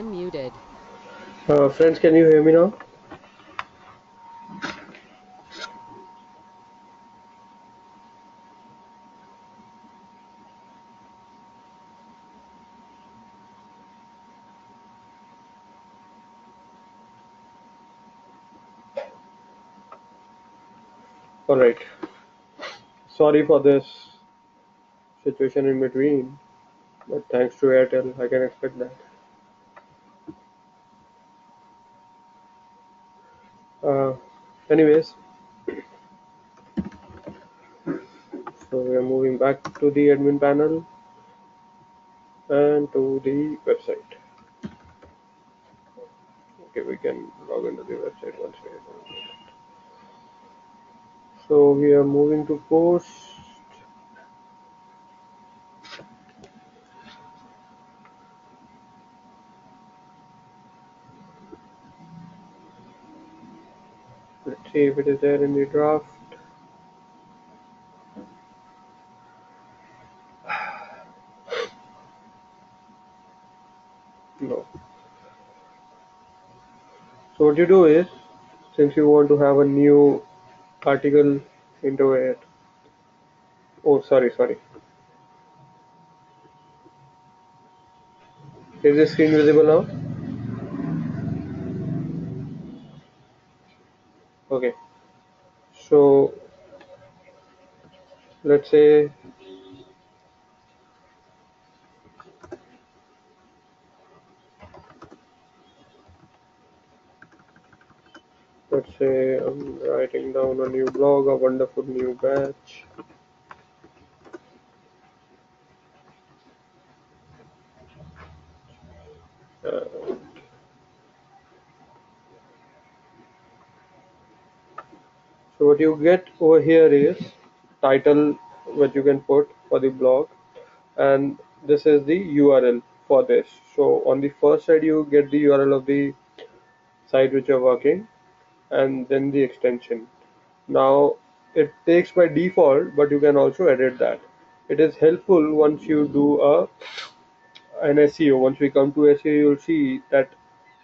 [SPEAKER 2] Unmuted.
[SPEAKER 1] Uh, friends, can you hear me now? Alright. Sorry for this situation in between, but thanks to Airtel, I can expect that. Uh, anyways, so we are moving back to the admin panel and to the website. Okay, we can log into the website once we. So we are moving to post. Let's see if it is there in the draft. No. So what you do is, since you want to have a new article into it. Oh, sorry, sorry. Is the screen visible now? Okay. So let's say let's say I'm writing down a new blog, a wonderful new batch. So what you get over here is title what you can put for the blog and this is the URL for this. So on the first side you get the URL of the site which you're working and then the extension. Now it takes by default, but you can also edit that. It is helpful once you do a an SEO. Once we come to SEO, you'll see that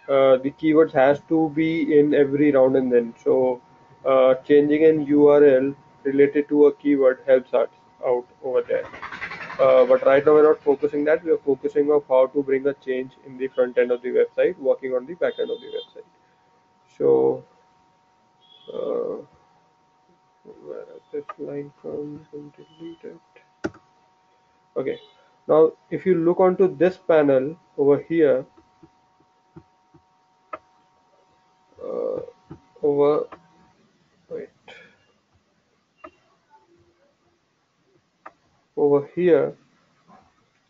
[SPEAKER 1] uh, the keywords has to be in every round and then. So uh, changing an URL related to a keyword helps us out over there. Uh, but right now we're not focusing that. We are focusing on how to bring a change in the front end of the website, working on the back end of the website. So uh, this line comes and delete it. Okay. Now, if you look onto this panel over here, uh, over wait over here,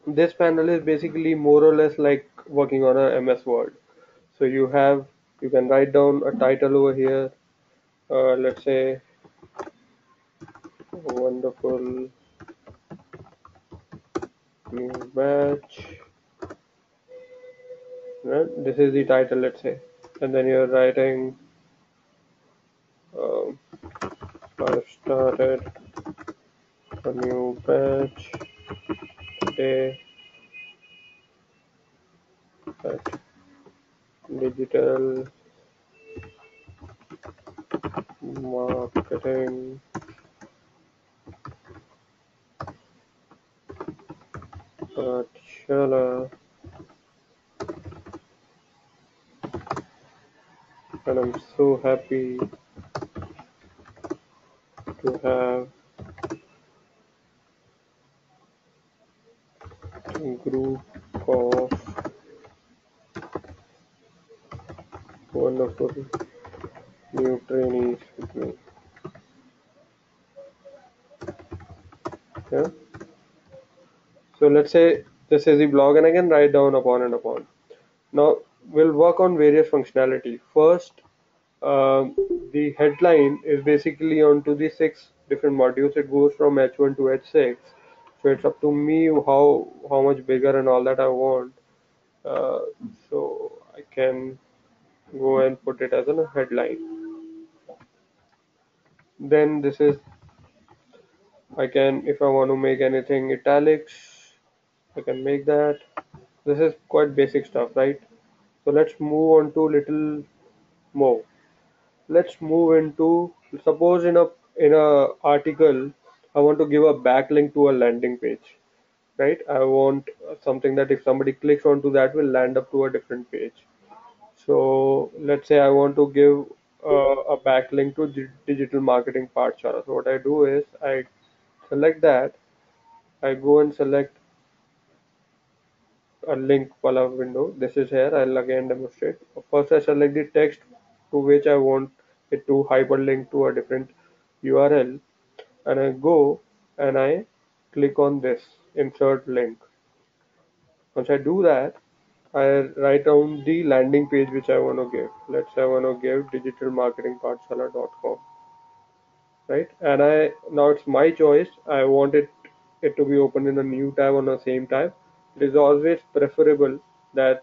[SPEAKER 1] this panel is basically more or less like working on a MS Word. So you have you can write down a title over here. Uh, let's say wonderful new batch right? this is the title let's say and then you're writing um, I've started a new batch today at digital marketing. Paathshala and I'm so happy to have group of wonderful new trainees with me. Yeah. So let's say this is the blog and I can write down upon and upon. Now we'll work on various functionality. First, um, the headline is basically onto the six different modules. It goes from H1 to H6. So it's up to me how how much bigger and all that I want. Uh, so I can go and put it as a headline. Then this is I can if I want to make anything italics I can make that this is quite basic stuff right so let's move on to little more let's move into suppose in a in a article I want to give a backlink to a landing page right I want something that if somebody clicks onto that will land up to a different page so let's say I want to give uh, a backlink to di- digital marketing Paathshala. So what I do is I select that, I go and select a link wala window. This is here. I'll again demonstrate. First I select the text to which I want it to hyperlink to a different URL and I go and I click on this insert link. Once I do that, I write down the landing page which I want to give. Let's say I want to give digitalmarketingpathshala.com, right? And I now it's my choice. I want it it to be open in a new tab on the same tab. It is always preferable that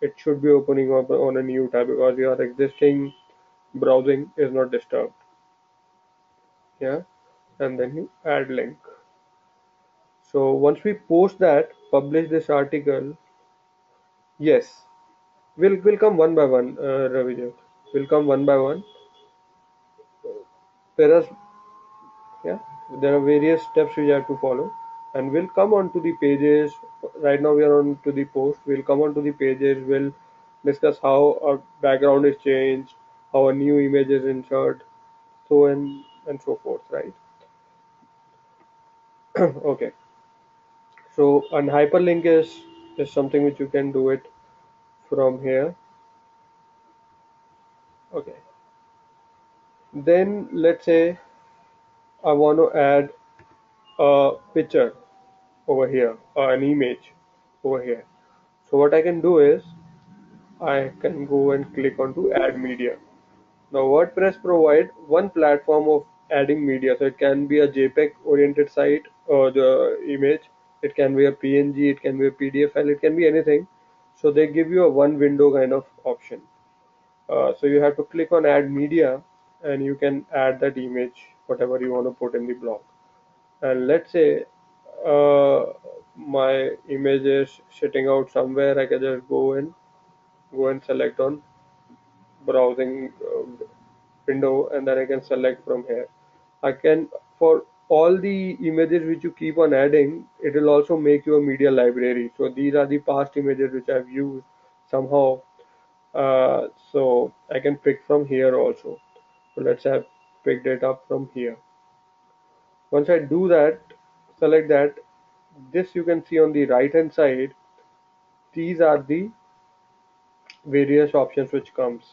[SPEAKER 1] it should be opening up on a new tab because your existing browsing is not disturbed. Yeah, and then you add link. So once we post that, publish this article, yes, we'll we'll come one by one, uh. We'll come one by one. Whereas, yeah, there are various steps we have to follow, and we'll come on to the pages. Right now, we are on to the post. We'll come on to the pages. We'll discuss how our background is changed, how a new image is inserted so and and so forth. Right? okay. So, an hyperlink is is something which you can do it from here. Okay. Then let's say I want to add a picture over here or an image over here. So what I can do is I can go and click on to add media. Now WordPress provide one platform of adding media. So it can be a JPEG oriented site or the image. It can be a PNG, it can be a PDF file, it can be anything. So they give you a one window kind of option. Uh, so you have to click on add media and you can add that image, whatever you want to put in the blog. And let's say uh, my image is sitting out somewhere, I can just go and go and select on browsing uh, window and then I can select from here. I can for all the images which you keep on adding, it will also make your media library. So these are the past images which I've used somehow. Uh, so I can pick from here also. So let's have picked it up from here. Once I do that, select that. This you can see on the right hand side. These are the various options which comes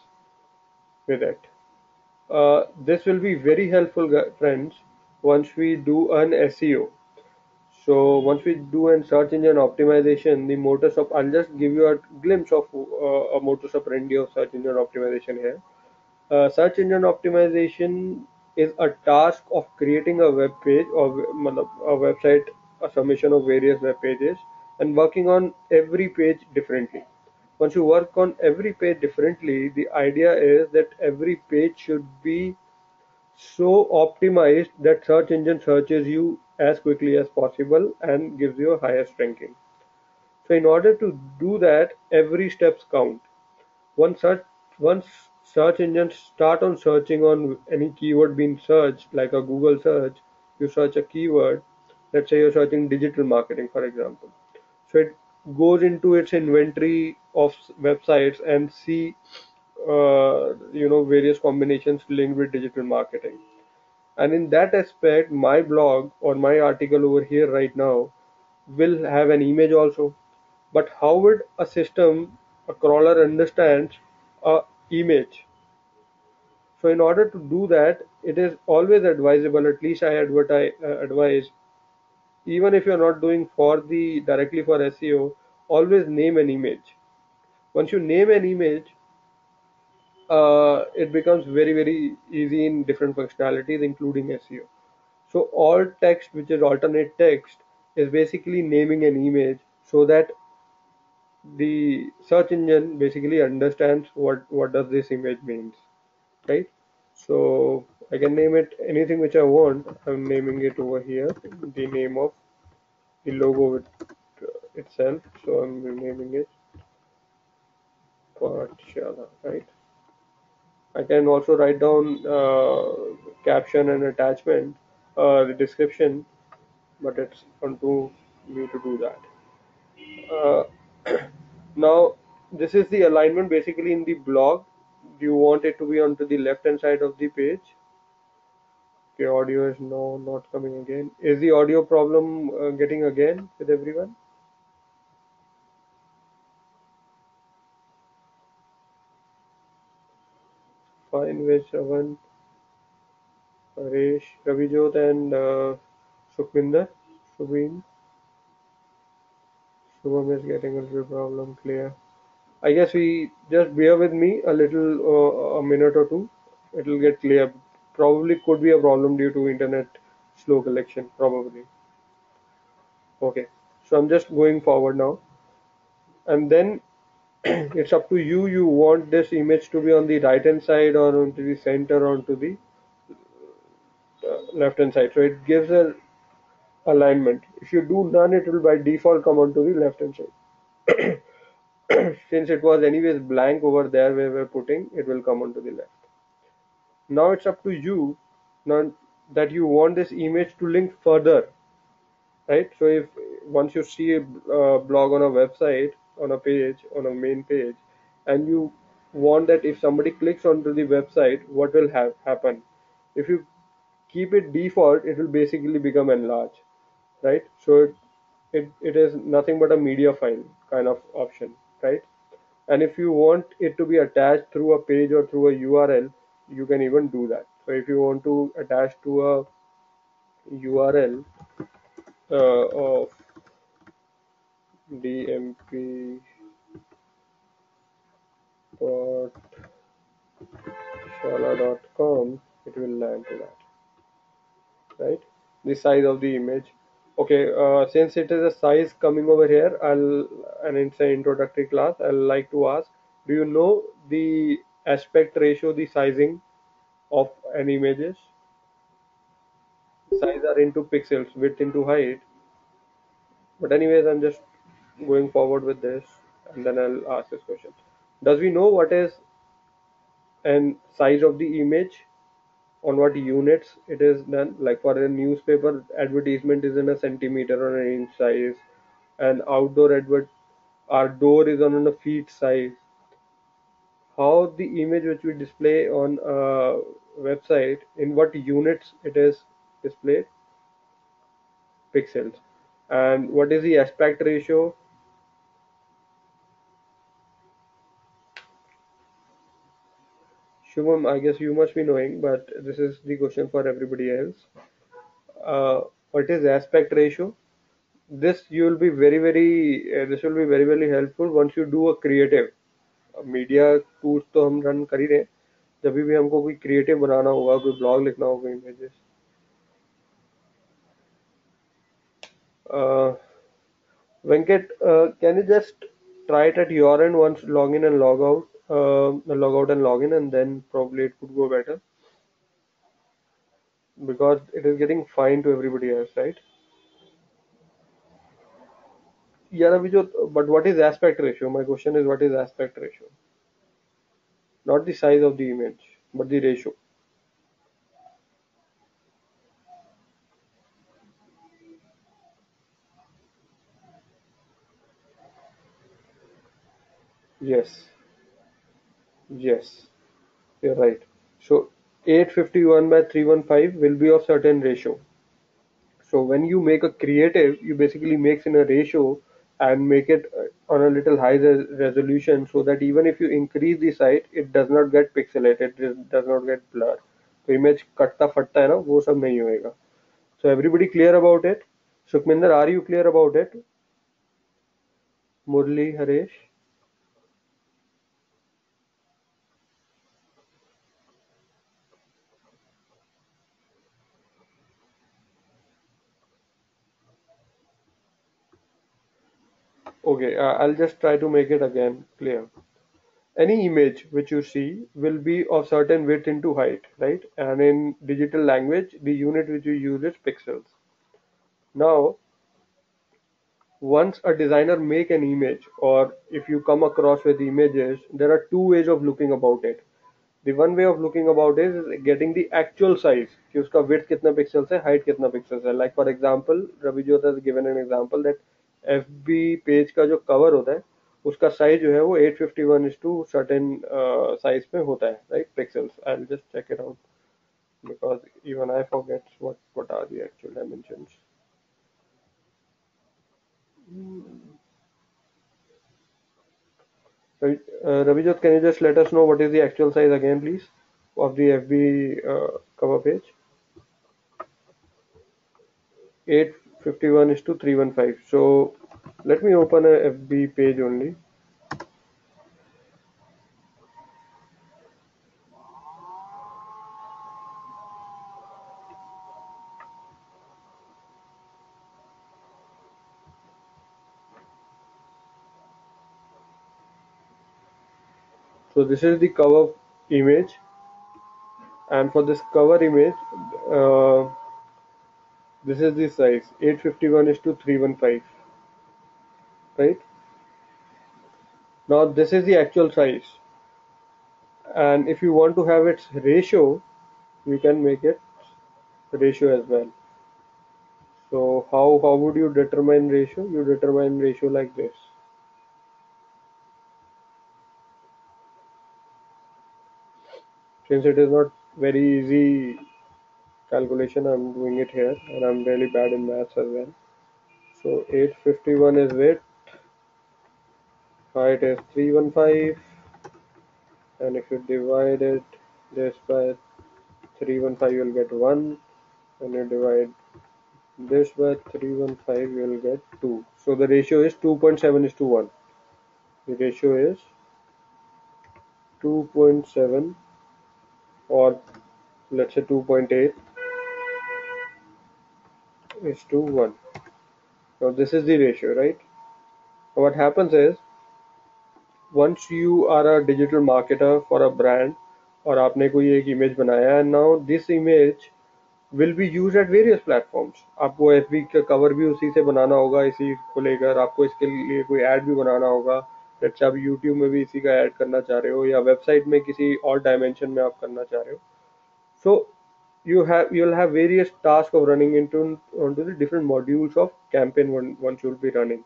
[SPEAKER 1] with it. Uh, this will be very helpful friends once we do an SEO. So once we do an search engine optimization, the modus of I'll just give you a glimpse of uh, a modus operandi of search engine optimization here. Uh, search engine optimization is a task of creating a web page or a website, a summation of various web pages, and working on every page differently once you work on every page differently, the idea is that every page should be so optimized that search engine searches you as quickly as possible and gives you a highest ranking. So in order to do that, every steps count. Once search, once search engines start on searching on any keyword being searched, like a Google search, you search a keyword. Let's say you're searching digital marketing, for example. So it goes into its inventory of websites and see uh, you know various combinations linked with digital marketing. And in that aspect my blog or my article over here right now will have an image also. But how would a system a crawler understands a image? So in order to do that it is always advisable at least i advertise, uh, advise even if you're not doing for the directly for SEO, always name an image. Once you name an image, uh, it becomes very very easy in different functionalities, including SEO. So all text, which is alternate text, is basically naming an image so that the search engine basically understands what what does this image means, right? So I can name it anything which I want. I'm naming it over here the name of the logo with itself. So I'm renaming it Paathshala, right? I can also write down uh, caption and attachment, uh, the description, but it's onto me to do that. Uh, now, this is the alignment basically in the blog. Do you want it to be onto the left hand side of the page? Okay, audio is no not coming again. Is the audio problem uh, getting again with everyone? Fine with Shravan, Haresh, Ravijot and uh, Sukhminder, Shubin. Shubham is getting a little problem clear. I guess we just bear with me a little, uh, a minute or two. It'll get clear. Probably could be a problem due to internet slow connection. Probably. Okay. So I'm just going forward now, and then it's up to you. You want this image to be on the right hand side or onto the center or onto the uh, left hand side. So it gives a alignment. If you do none, it will by default come onto the left hand side. since it was anyways blank over there where we're putting it will come onto the left now it's up to you now that you want this image to link further right so if once you see a uh, blog on a website on a page on a main page and you want that if somebody clicks onto the website what will have happen? If you keep it default it will basically become enlarged right? So it, it, it is nothing but a media file kind of option right? And if you want it to be attached through a page or through a url you can even do that. So if you want to attach to a url uh, of dmp dot shala.com it will land to that right the size of the image Okay, uh, since it is a size coming over here, I'll and it's an introductory class. I'll like to ask, do you know the aspect ratio, the sizing of an images? Size are into pixels, width into height. But anyways, I'm just going forward with this, and then I'll ask this question. Does we know what is and size of the image? on what units it is done like for a newspaper advertisement is in a centimeter or an inch size and outdoor advert our door is on a feet size how the image which we display on a website in what units it is displayed pixels and what is the aspect ratio Shubham, I guess you must be knowing, but this is the question for everybody else. Uh, what is aspect ratio? This you will be very very uh, this will be very very helpful once you do a creative. Media tools तो हम run कर ही रहे हैं जब भी हमको कोई creative बनाना होगा कोई ब्लॉग लिखना होगा images Venkat, uh, can you just try it at your end once log in and? Uh, log out and log in and then probably it could go better. Because it is getting fine to everybody else right? yeah but what is aspect ratio? My question is what is aspect ratio? Not the size of the image but the ratio. Yes Yes, you're right. So 851 by 315 will be of certain ratio. So when you make a creative, you basically makes in a ratio and make it uh, on a little high resolution so that even if you increase the size, it does not get pixelated, it does not get blurred. So image cutta fatta hai na, wo sab nahi hoega. So everybody clear about it? Sukhminder, are you clear about it? Murli, Haresh? okay uh, i'll just try to make it again clear. Any image which you see will be of certain width into height right? And in digital language the unit which you use is pixels. Now once a designer make an image or if you come across with images there are two ways of looking about it. The one way of looking about it is getting the actual size कि उसका width कितना pixels है height कितना pixels है. Like for example Ravijot has given an example that FB page का जो cover होता है उसका साइज़ जो है वो 851 fifty one is to certain size पे होता है right pixels I will just check it out because even I forget what what are the actual dimensions Ravijot can you just let us know what is the actual size again please of the the FB uh, cover page? 851 is to 315. So let me open a FB page only. So this is the cover image and for this cover image uh, this is the size. 851 is to 315 right? Now this is the actual size. And if you want to have its ratio you can make it ratio as well. So how how would you determine ratio? You determine ratio like this. Since it is not very easy calculation I'm doing it here and I'm really bad in maths as well. So 851 is width height is 315 and if you divide it this by 315 you'll get 1 and you divide this by 315 you'll get 2 so the ratio is 2.7 is to 1 the ratio is 2.7 or let's say 2.8 is to 1 now this is the ratio right what happens is once you are a digital marketer for a brand और आपने कोई एक image बनाया and now this image will be used at various platforms आपको F का cover भी उसी से बनाना होगा इसी को लेकर आपको इसके लिए कोई ऐड भी बनाना होगा जैसे आप यूट्यूब में भी इसी का ऐड करना चाह रहे हो या वेबसाइट में किसी और डायमेंशन में आप करना चाह रहे हो so you have you'll have various tasks of running into onto the different modules of campaign one once you'll be running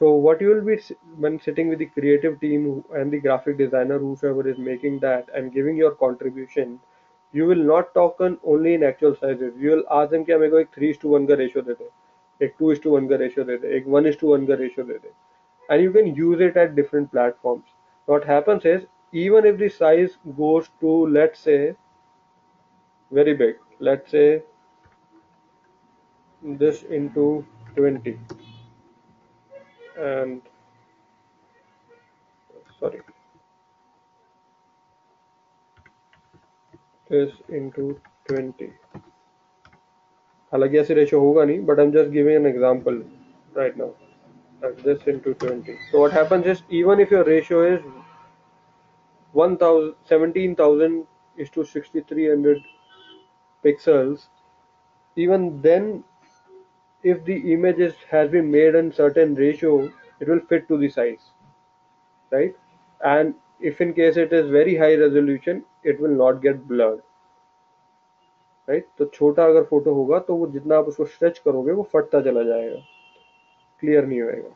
[SPEAKER 1] so what you will be when sitting with the creative team and the graphic designer whoever is making that and giving your contribution you will not talk on only in actual sizes you will ask them कि हमें को एक three to one का ratio दे दे एक two is to one का ratio दे दे एक one is to one का ratio they they and you can use it at different platforms what happens is even if the size goes to let's say very big let's say this into 20 and sorry this into 20 हालांकि ऐसे ratio होगा नहीं but I'm just giving an example right now like this into 20 so what happens is even if your ratio is 1000 17000 is to 6300 pixels even then if the image is, has been made in certain ratio it will fit to the size right and if in case it is very high resolution it will not get blurred right तो छोटा अगर photo होगा तो वो जितना आप उसको stretch करोगे वो फटता चला जाएगा क्लियर नहीं होएगा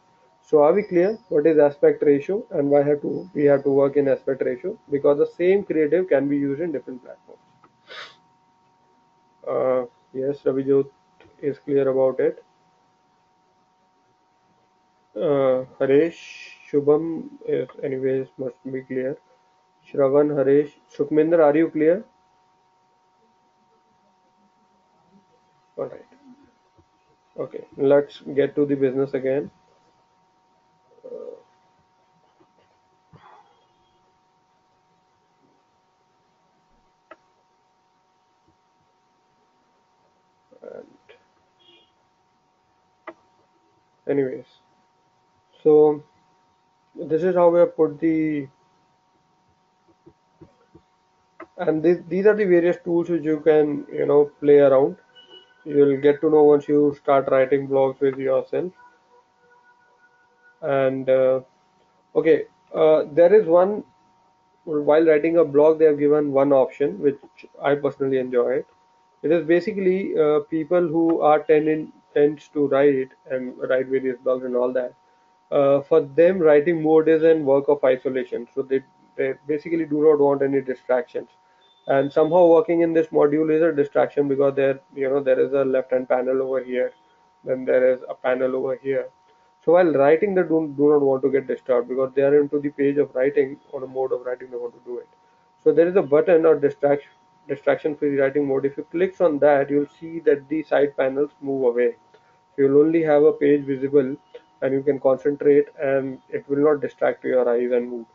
[SPEAKER 1] so are we clear what is aspect ratio and why have to we have to work in aspect ratio because the same creative can be used in different platforms Uh, yes Ravijot is clear about it uh, Haresh Shubham is anyways must be clear Shravan Haresh Sukhminder are you clear all right okay let's get to the business again anyways. So this is how we have put the and this, these are the various tools which you can you know play around. You'll get to know once you start writing blogs with yourself. And uh, okay, uh, there is one while writing a blog, they have given one option which I personally enjoy it. It is basically uh, people who are tend tends to write and write various blogs and all that. Uh, for them, writing mode is an work of isolation. So they they basically do not want any distractions. And somehow working in this module is a distraction because there you know there is a left hand panel over here, then there is a panel over here. So while writing, they do, do not want to get disturbed because they are into the page of writing or a mode of writing they want to do it. So there is a button or distraction distraction free writing mode. If you click on that, you'll see that the side panels move away. You'll only have a page visible and you can concentrate and it will not distract your eyes and move.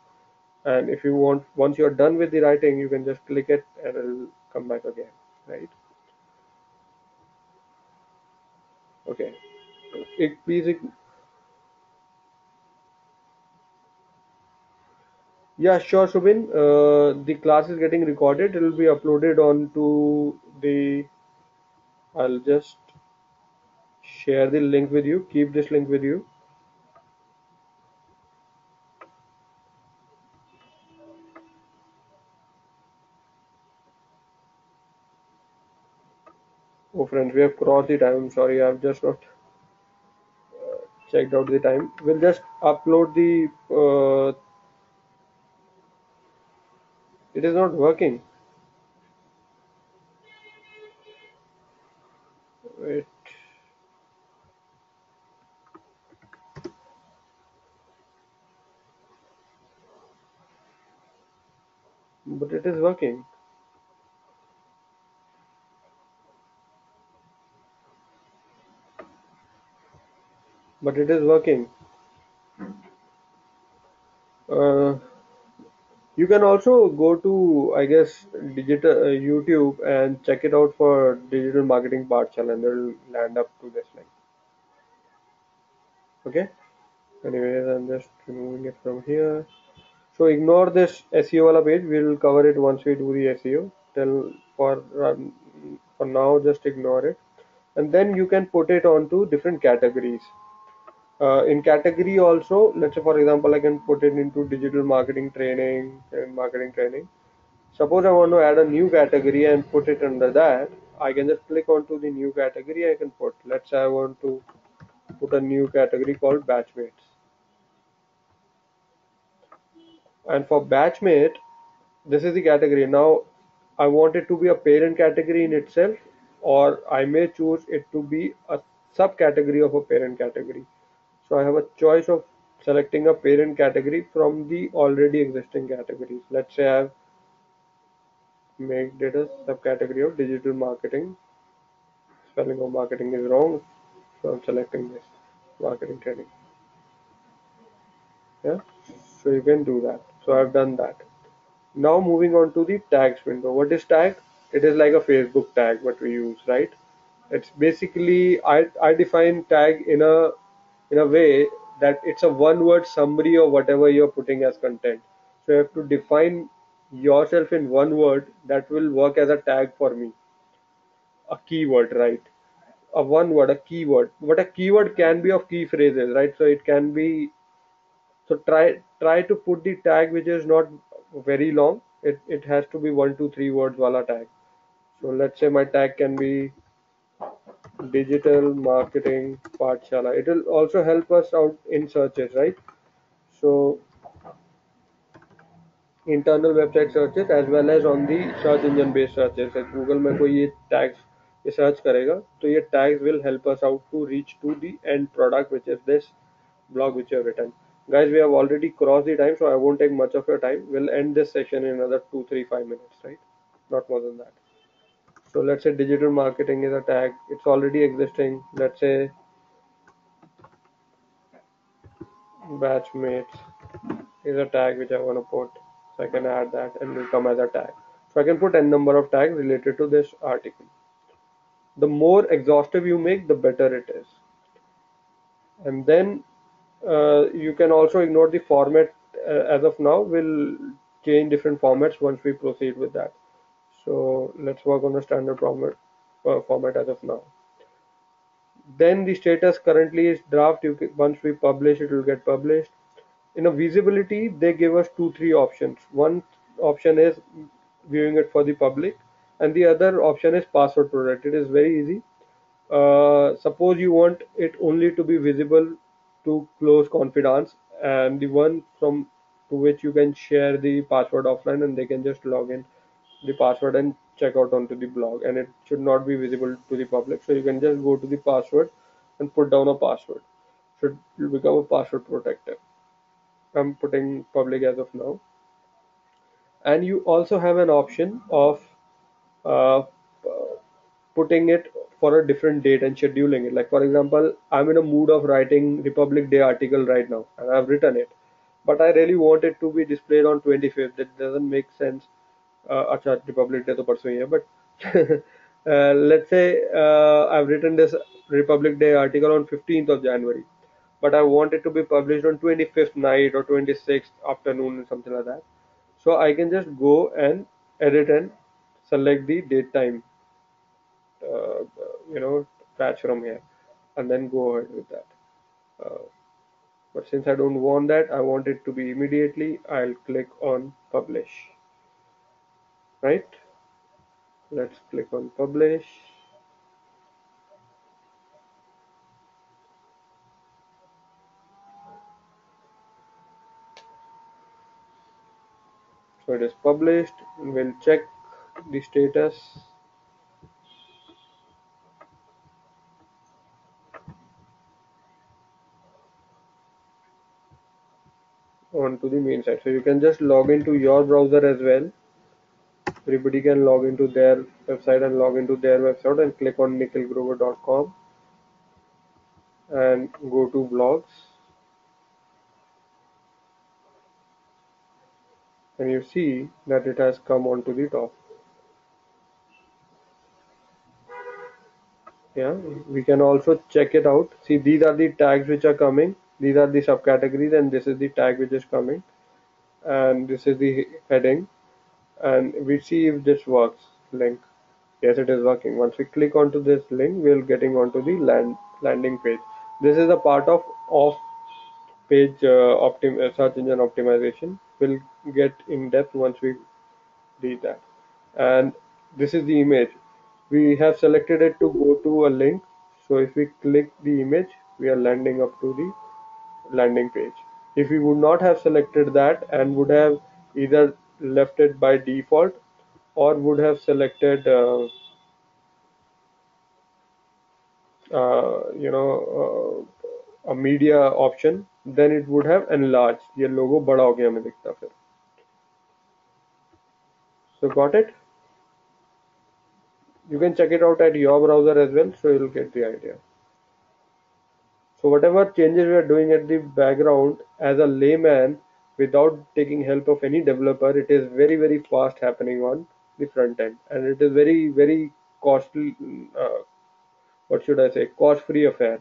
[SPEAKER 1] And if you want, once you're done with the writing, you can just click it and it'll come back again, right? Okay. It, please Yeah, sure, Subin. Uh, the class is getting recorded. It will be uploaded onto the. I'll just share the link with you. Keep this link with you. Oh, friends, we have crossed the time. I'm sorry, I've just not checked out the time. We'll just upload the. Uh, it is not working. Wait. But it is working. But it is working. Uh, you can also go to, I guess, digital uh, YouTube and check it out for digital marketing Paathshala, and they'll land up to this link. Okay. Anyways, I'm just removing it from here. So ignore this SEO wala page. We'll cover it once we do the SEO. Tell for um, for now, just ignore it, and then you can put it onto different categories. Uh, in category also, let's say for example, I can put it into digital marketing training and marketing training. Suppose I want to add a new category and put it under that. I can just click onto the new category. I can put. Let's say I want to put a new category called batchmates. And for batchmate, this is the category. Now I want it to be a parent category in itself, or I may choose it to be a subcategory of a parent category. So I have a choice of selecting a parent category from the already existing categories. Let's say I've made it a subcategory of digital marketing. Spelling of marketing is wrong, so I'm selecting this marketing training. Yeah, so you can do that. So I've done that. Now moving on to the tags window. What is tag? It is like a Facebook tag what we use, right? It's basically I I define tag in a in a way that it's a one word summary of whatever you're putting as content. So you have to define yourself in one word that will work as a tag for me. A keyword, right? A one word, a keyword. But a keyword can be of key phrases, right? So it can be so try try to put the tag which is not very long. It it has to be one two three words wala tag. So let's say my tag can be digital marketing part Paathshala. It will also help us out in searches, right? So internal website searches as well as on the search engine based searches. If Google may koi ye tags ye search karega, to ye tags will help us out to reach to the end product which is this blog which I've written. Guys, we have already crossed the time, so I won't take much of your time. We'll end this session in another two, three, five minutes, right? Not more than that. So let's say digital marketing is a tag. It's already existing. Let's say batchmates is a tag which I want to put. So I can add that and will come as a tag. So I can put n number of tags related to this article. The more exhaustive you make, the better it is. And then you can also ignore the format uh, as of now. We'll change different formats once we proceed with that. So let's work on the standard format, uh, format as of now. then the status currently is draft you can, once we publish it will get published in a visibility they give us two three options one option is viewing it for the public and the other option is password protected it is very easy uh, suppose you want it only to be visible to close confidants and the one from to which you can share the password offline and they can just log in the password and check out onto the blog. And it should not be visible to the public. So you can just go to the password and put down a password. Should become a password protector. I'm putting public as of now. And you also have an option of uh, putting it for a different date and scheduling it. Like for example, I'm in a mood of writing Republic Day article right now and I've written it, but I really want it to be displayed on 25th. That doesn't make sense. Uh, acha, Republic Day to pursuing hai, but uh, let's say uh, I've written this Republic Day article on 15th of January, but I want it to be published on 25th night or 26th afternoon and something like that. So I can just go and edit and select the date time uh, you know, patch from here, and then go ahead with that. Uh, but since I don't want that, I want it to be immediately. I'll click on publish. Right? Let's click on publish. So it is published. We'll check the status. Onto the main site. So you can just log into your browser as well. Everybody can log into their website and log into their website and click on nikhilgrover.com and go to blogs. And you see that it has come onto the top. Yeah, we can also check it out. See, these are the tags which are coming these are the subcategories and this is the tag which is coming and this is the heading and we see if this works link. Yes it is working. Once we click onto this link we'll getting onto the land landing page. This is a part of off page uh, uh, search engine optimization. We'll get in depth once we read that. And this is the image. We have selected it to go to a link. So if we click the image we are landing up to the landing page. If we would not have selected that and would have either left it by default or would have selected uh, uh, you know uh, a media option then it would have enlarged ये logo बड़ा हो गया हमें दिखता फिर so got it you can check it out at your browser as well so you'll get the idea so whatever changes we are doing at the background as a layman without taking help of any developer, it is very, very fast happening on the front end. And it is very, very costly, uh, what should I say, cost-free affair.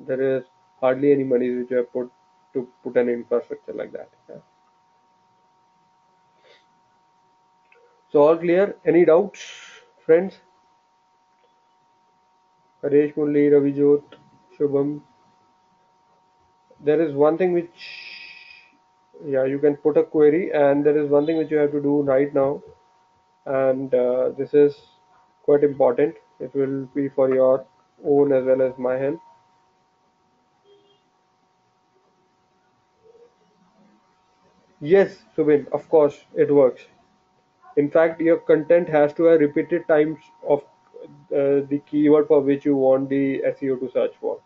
[SPEAKER 1] There is hardly any money which have put to put an infrastructure like that. Yeah. So all clear? Any doubts, friends? Harish Murli, Ravijot, Shubham, there is one thing which yeah you can put a query and there is one thing which you have to do right now. And uh, this is quite important. It will be for your own as well as my help. Yes Subin of course it works. In fact your content has to have repeated times of uh, the keyword for which you want the SEO to search for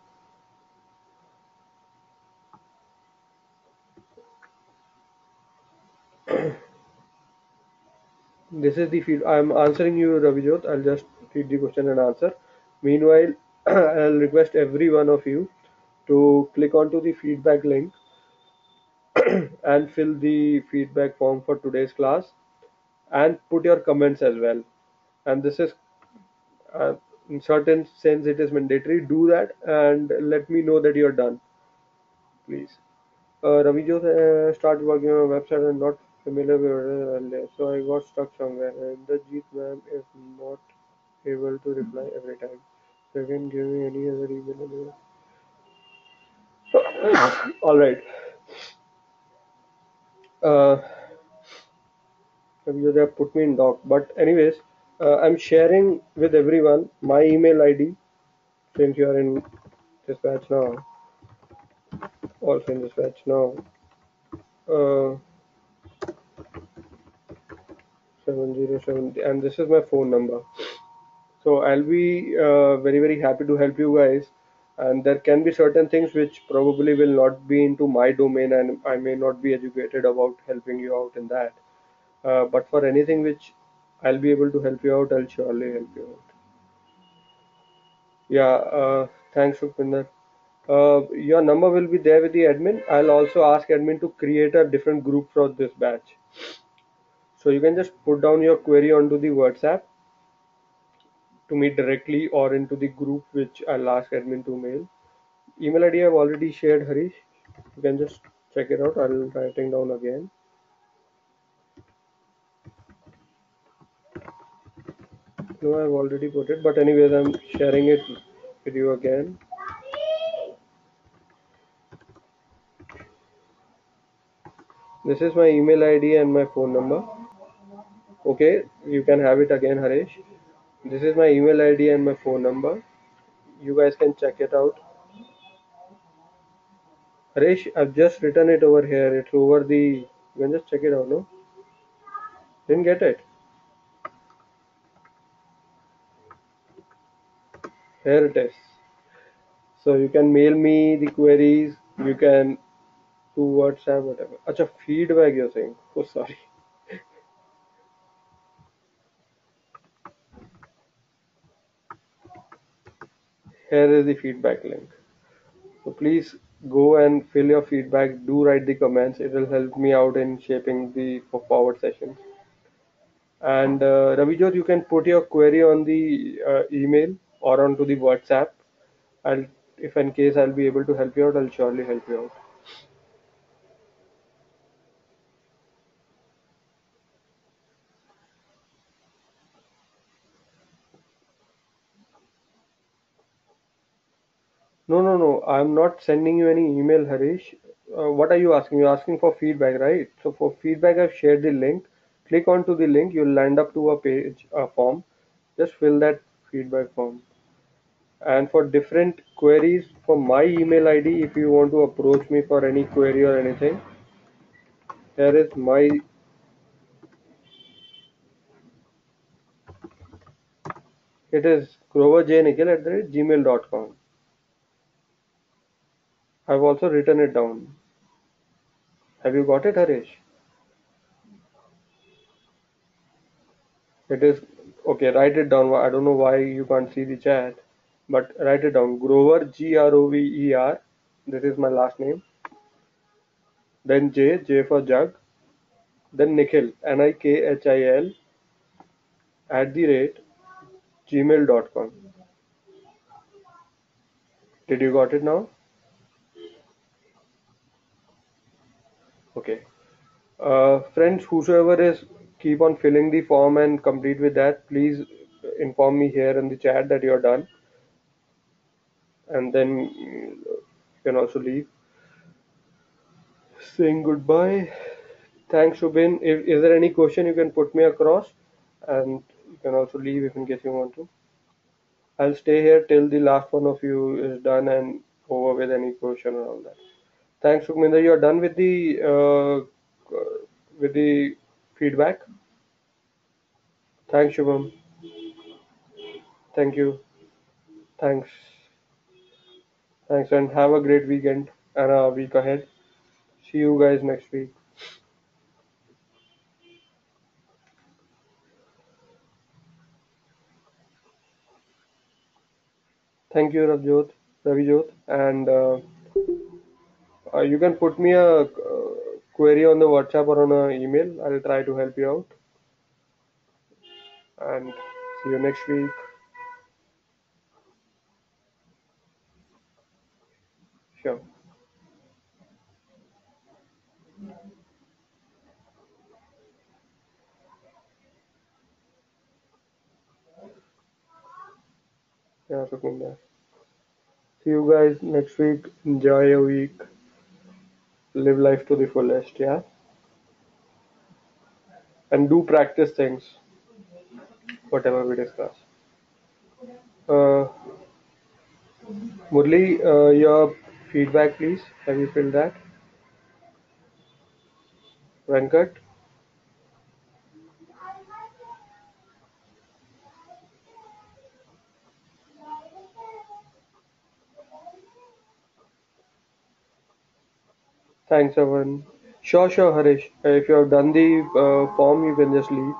[SPEAKER 1] This is the feed. I'm answering you, Ravijot. I'll just read the question and answer. Meanwhile, I'll request every one of you to click onto the feedback link and fill the feedback form for today's class and put your comments as well. And this is, uh, in certain sense, it is mandatory. Do that and let me know that you're done, please. Uh, Ravijot uh, started working on a website and not familiar with earlier, so I got stuck somewhere, and the Jeet ma'am is not able to reply every time. They can give me any other email address. All right. Uh, you have put me in doc. But anyways, uh, I'm sharing with everyone my email ID since you are in this batch now. Also in this batch now. Uh, 707 and this is my phone number. So i'll be uh, very very happy to help you guys. And there can be certain things which probably will not be into my domain and i may not be educated about helping you out in that. Uh, but for anything which i'll be able to help you out i'll surely help you out. Yeah uh, thanks Sukhminder. Uh, your number will be there with the admin. I'll also ask admin to create a different group for this batch so you can just put down your query onto the whatsapp to me directly or into the group which I'll ask admin to mail. Email ID I've already shared Harish. You can just check it out. I'll writing down again. No, I've already put it, but anyways, I'm sharing it with you again. This is my email ID and my phone number. Okay, you can have it again, Harish. This is my email ID and my phone number. You guys can check it out. Harish, I've just written it over here. It's over the. You can just check it out, no? Didn't get it. Here it is. So you can mail me the queries. You can do WhatsApp, whatever. Acha, feedback you're saying. Oh, sorry. Here is the feedback link. So please go and fill your feedback. Do write the comments. It will help me out in shaping the forward sessions. And uh, Ravijot, you can put your query on the uh, email or onto the WhatsApp. I'll, if in case I'll be able to help you out, I'll surely help you out. No, no, no. I'm not sending you any email, Harish. Uh, what are you asking? You're asking for feedback, right? So for feedback, I've shared the link. Click onto the link. You'll land up to a page, a form. Just fill that feedback form. And for different queries, for my email ID, if you want to approach me for any query or anything, here is my it is groverjnikhil at the gmail.com. I've also written it down. Have you got it, Harish? It is okay. Write it down. I don't know why you can't see the chat, but write it down. Grover G R O V E R. This is my last name. Then J J for jug. Then Nikhil N I K H I L at the rate gmail.com. Did you got it now? Okay. Uh, friends, whosoever is keep on filling the form and complete with that, please inform me here in the chat that you're done. And then you can also leave. Saying goodbye. Thanks, Shubin. If is there any question you can put me across, and you can also leave if in case you want to. I'll stay here till the last one of you is done and over with any question or all that. Thanks, Sukhminder. You're done with the uh, with the feedback. Thanks, Shubham. Thank you. Thanks. Thanks, and have a great weekend and a week ahead. See you guys next week. Thank you, Ravjot, Ravijot, and uh, uh, you can put me a uh, query on the WhatsApp or on an email. I'll try to help you out. And see you next week. Sure. Yeah, Sukhminder. See you guys next week. Enjoy your week. Live life to the fullest. Yeah, and do practice things, whatever we discuss. Uh, Murli, uh, your feedback, please. Have you filled that? Venkat? Thanks, Avan. Sure, sure, Harish. If you have done the uh, form, you can just leave.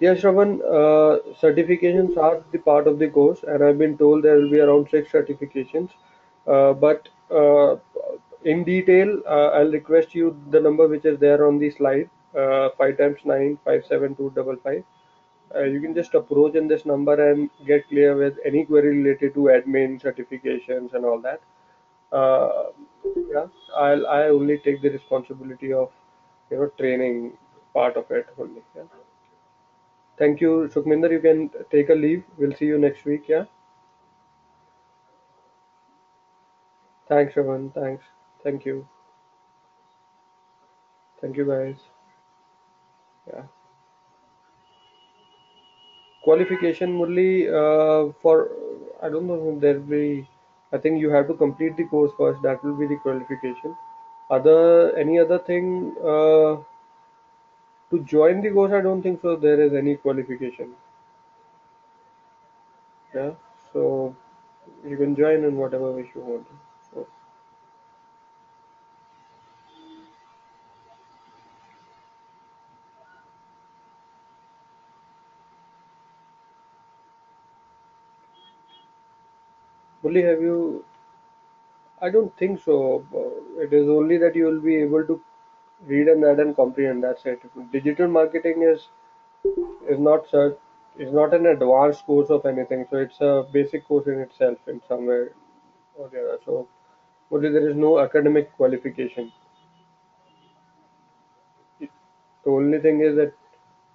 [SPEAKER 1] Yes, Shravan, uh, certifications are the part of the course, and I've been told there will be around six certifications. Uh, but uh, in detail, uh, I'll request you the number which is there on the slide, uh, 5 times 9, 57255. Uh, you can just approach in this number and get clear with any query related to admin certifications and all that. Uh, yeah, I'll I only take the responsibility of you know training part of it only. Yeah. Thank you, Sukhminder. You can take a leave. We'll see you next week. Yeah. Thanks, everyone. Thanks. Thank you. Thank you, guys. Yeah. Qualification, only uh, for I don't know if there'll be. I think you have to complete the course first. That will be the qualification. Other any other thing uh, to join the course? I don't think so. There is any qualification. Yeah. So you can join in whatever wish you want. Murli, have you I don't think so. It is only that you will be able to read and add and comprehend. That's it. Digital marketing is is not such is not an advanced course of anything. So it's a basic course in itself in some way or the other. So only there is no academic qualification. The only thing is that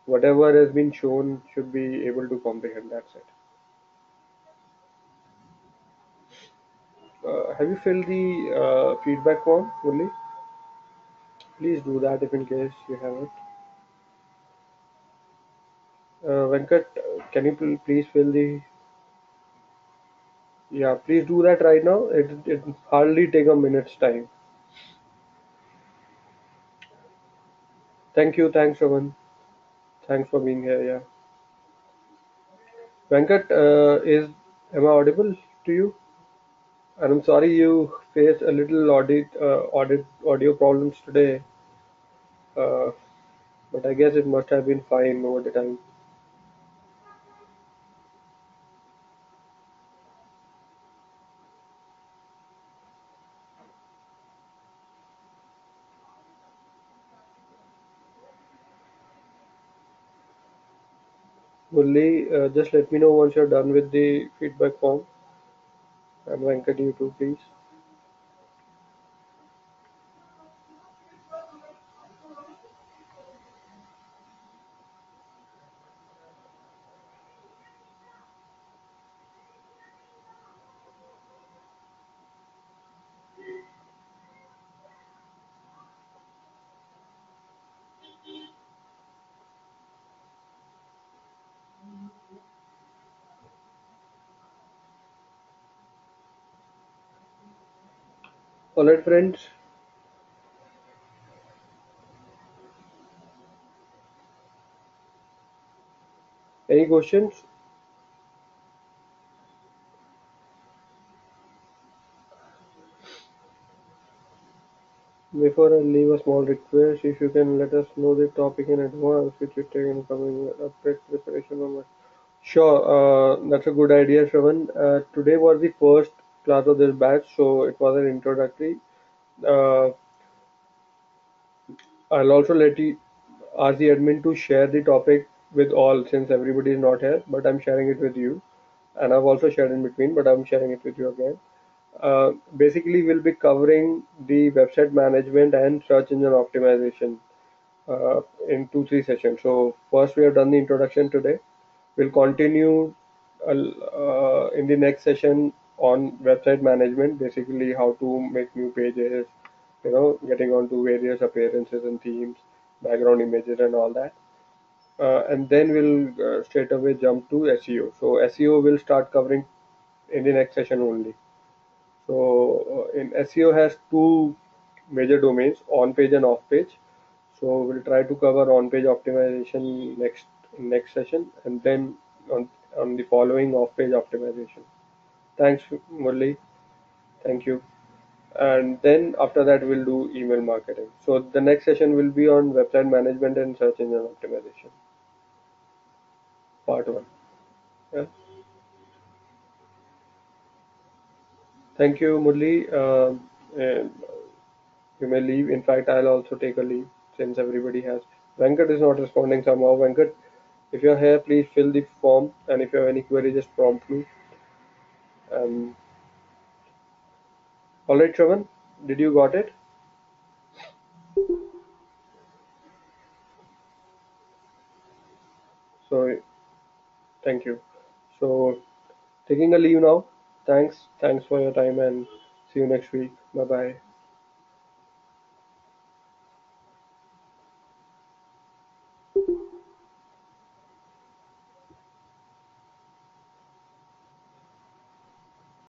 [SPEAKER 1] whatever has been shown should be able to comprehend. That's it. Uh, have you filled the uh, feedback form fully? Please do that if in case you haven't. Uh, Venkat, can you pl- please fill the Yeah, please do that right now. It it hardly take a minute's time. Thank you, thanks, Raman. Thanks for being here. Yeah, Venkat, uh, is am I audible to you? And I'm sorry you faced a little audit uh, audit audio problems today, uh, but I guess it must have been fine over the time. Only uh, just let me know once you're done with the feedback form, and Venkat, you too, please. All right, friends. Any questions? Before I leave, a small request: if you can let us know the topic in advance, which we take in coming upgrade preparation on Sure, uh, that's a good idea, Shravan. Uh, today was the first class of this batch, so it was an introductory. Uh, I'll also let you ask the admin to share the topic with all since everybody is not here, but I'm sharing it with you. And I've also shared in between, but I'm sharing it with you again. Uh, basically, we'll be covering the website management and search engine optimization. uh, in two, three sessions. So first we have done the introduction today. We'll continue uh, in the next session on website management, basically how to make new pages, you know, getting onto various appearances and themes, background images and all that. Uh, and then we'll uh, straight away jump to SEO. So SEO will start covering in the next session only. So uh, in SEO has two major domains, on page and off page. So we'll try to cover on page optimization next next session and then on, on the following off page optimization. Thanks Murli. Thank you. And then after that we'll do email marketing. So the next session will be on website management and search engine optimization. Part one. Yeah. Thank you, Murli. Um, and you may leave. In fact, I'll also take a leave since everybody has. Venkat is not responding somehow. Venkat, if you're here, please fill the form. And if you have any query, just prompt me. Um, all right, Shravan, did you got it? So, thank you. So, taking a leave now. Thanks. Thanks for your time and see you next week. Bye bye.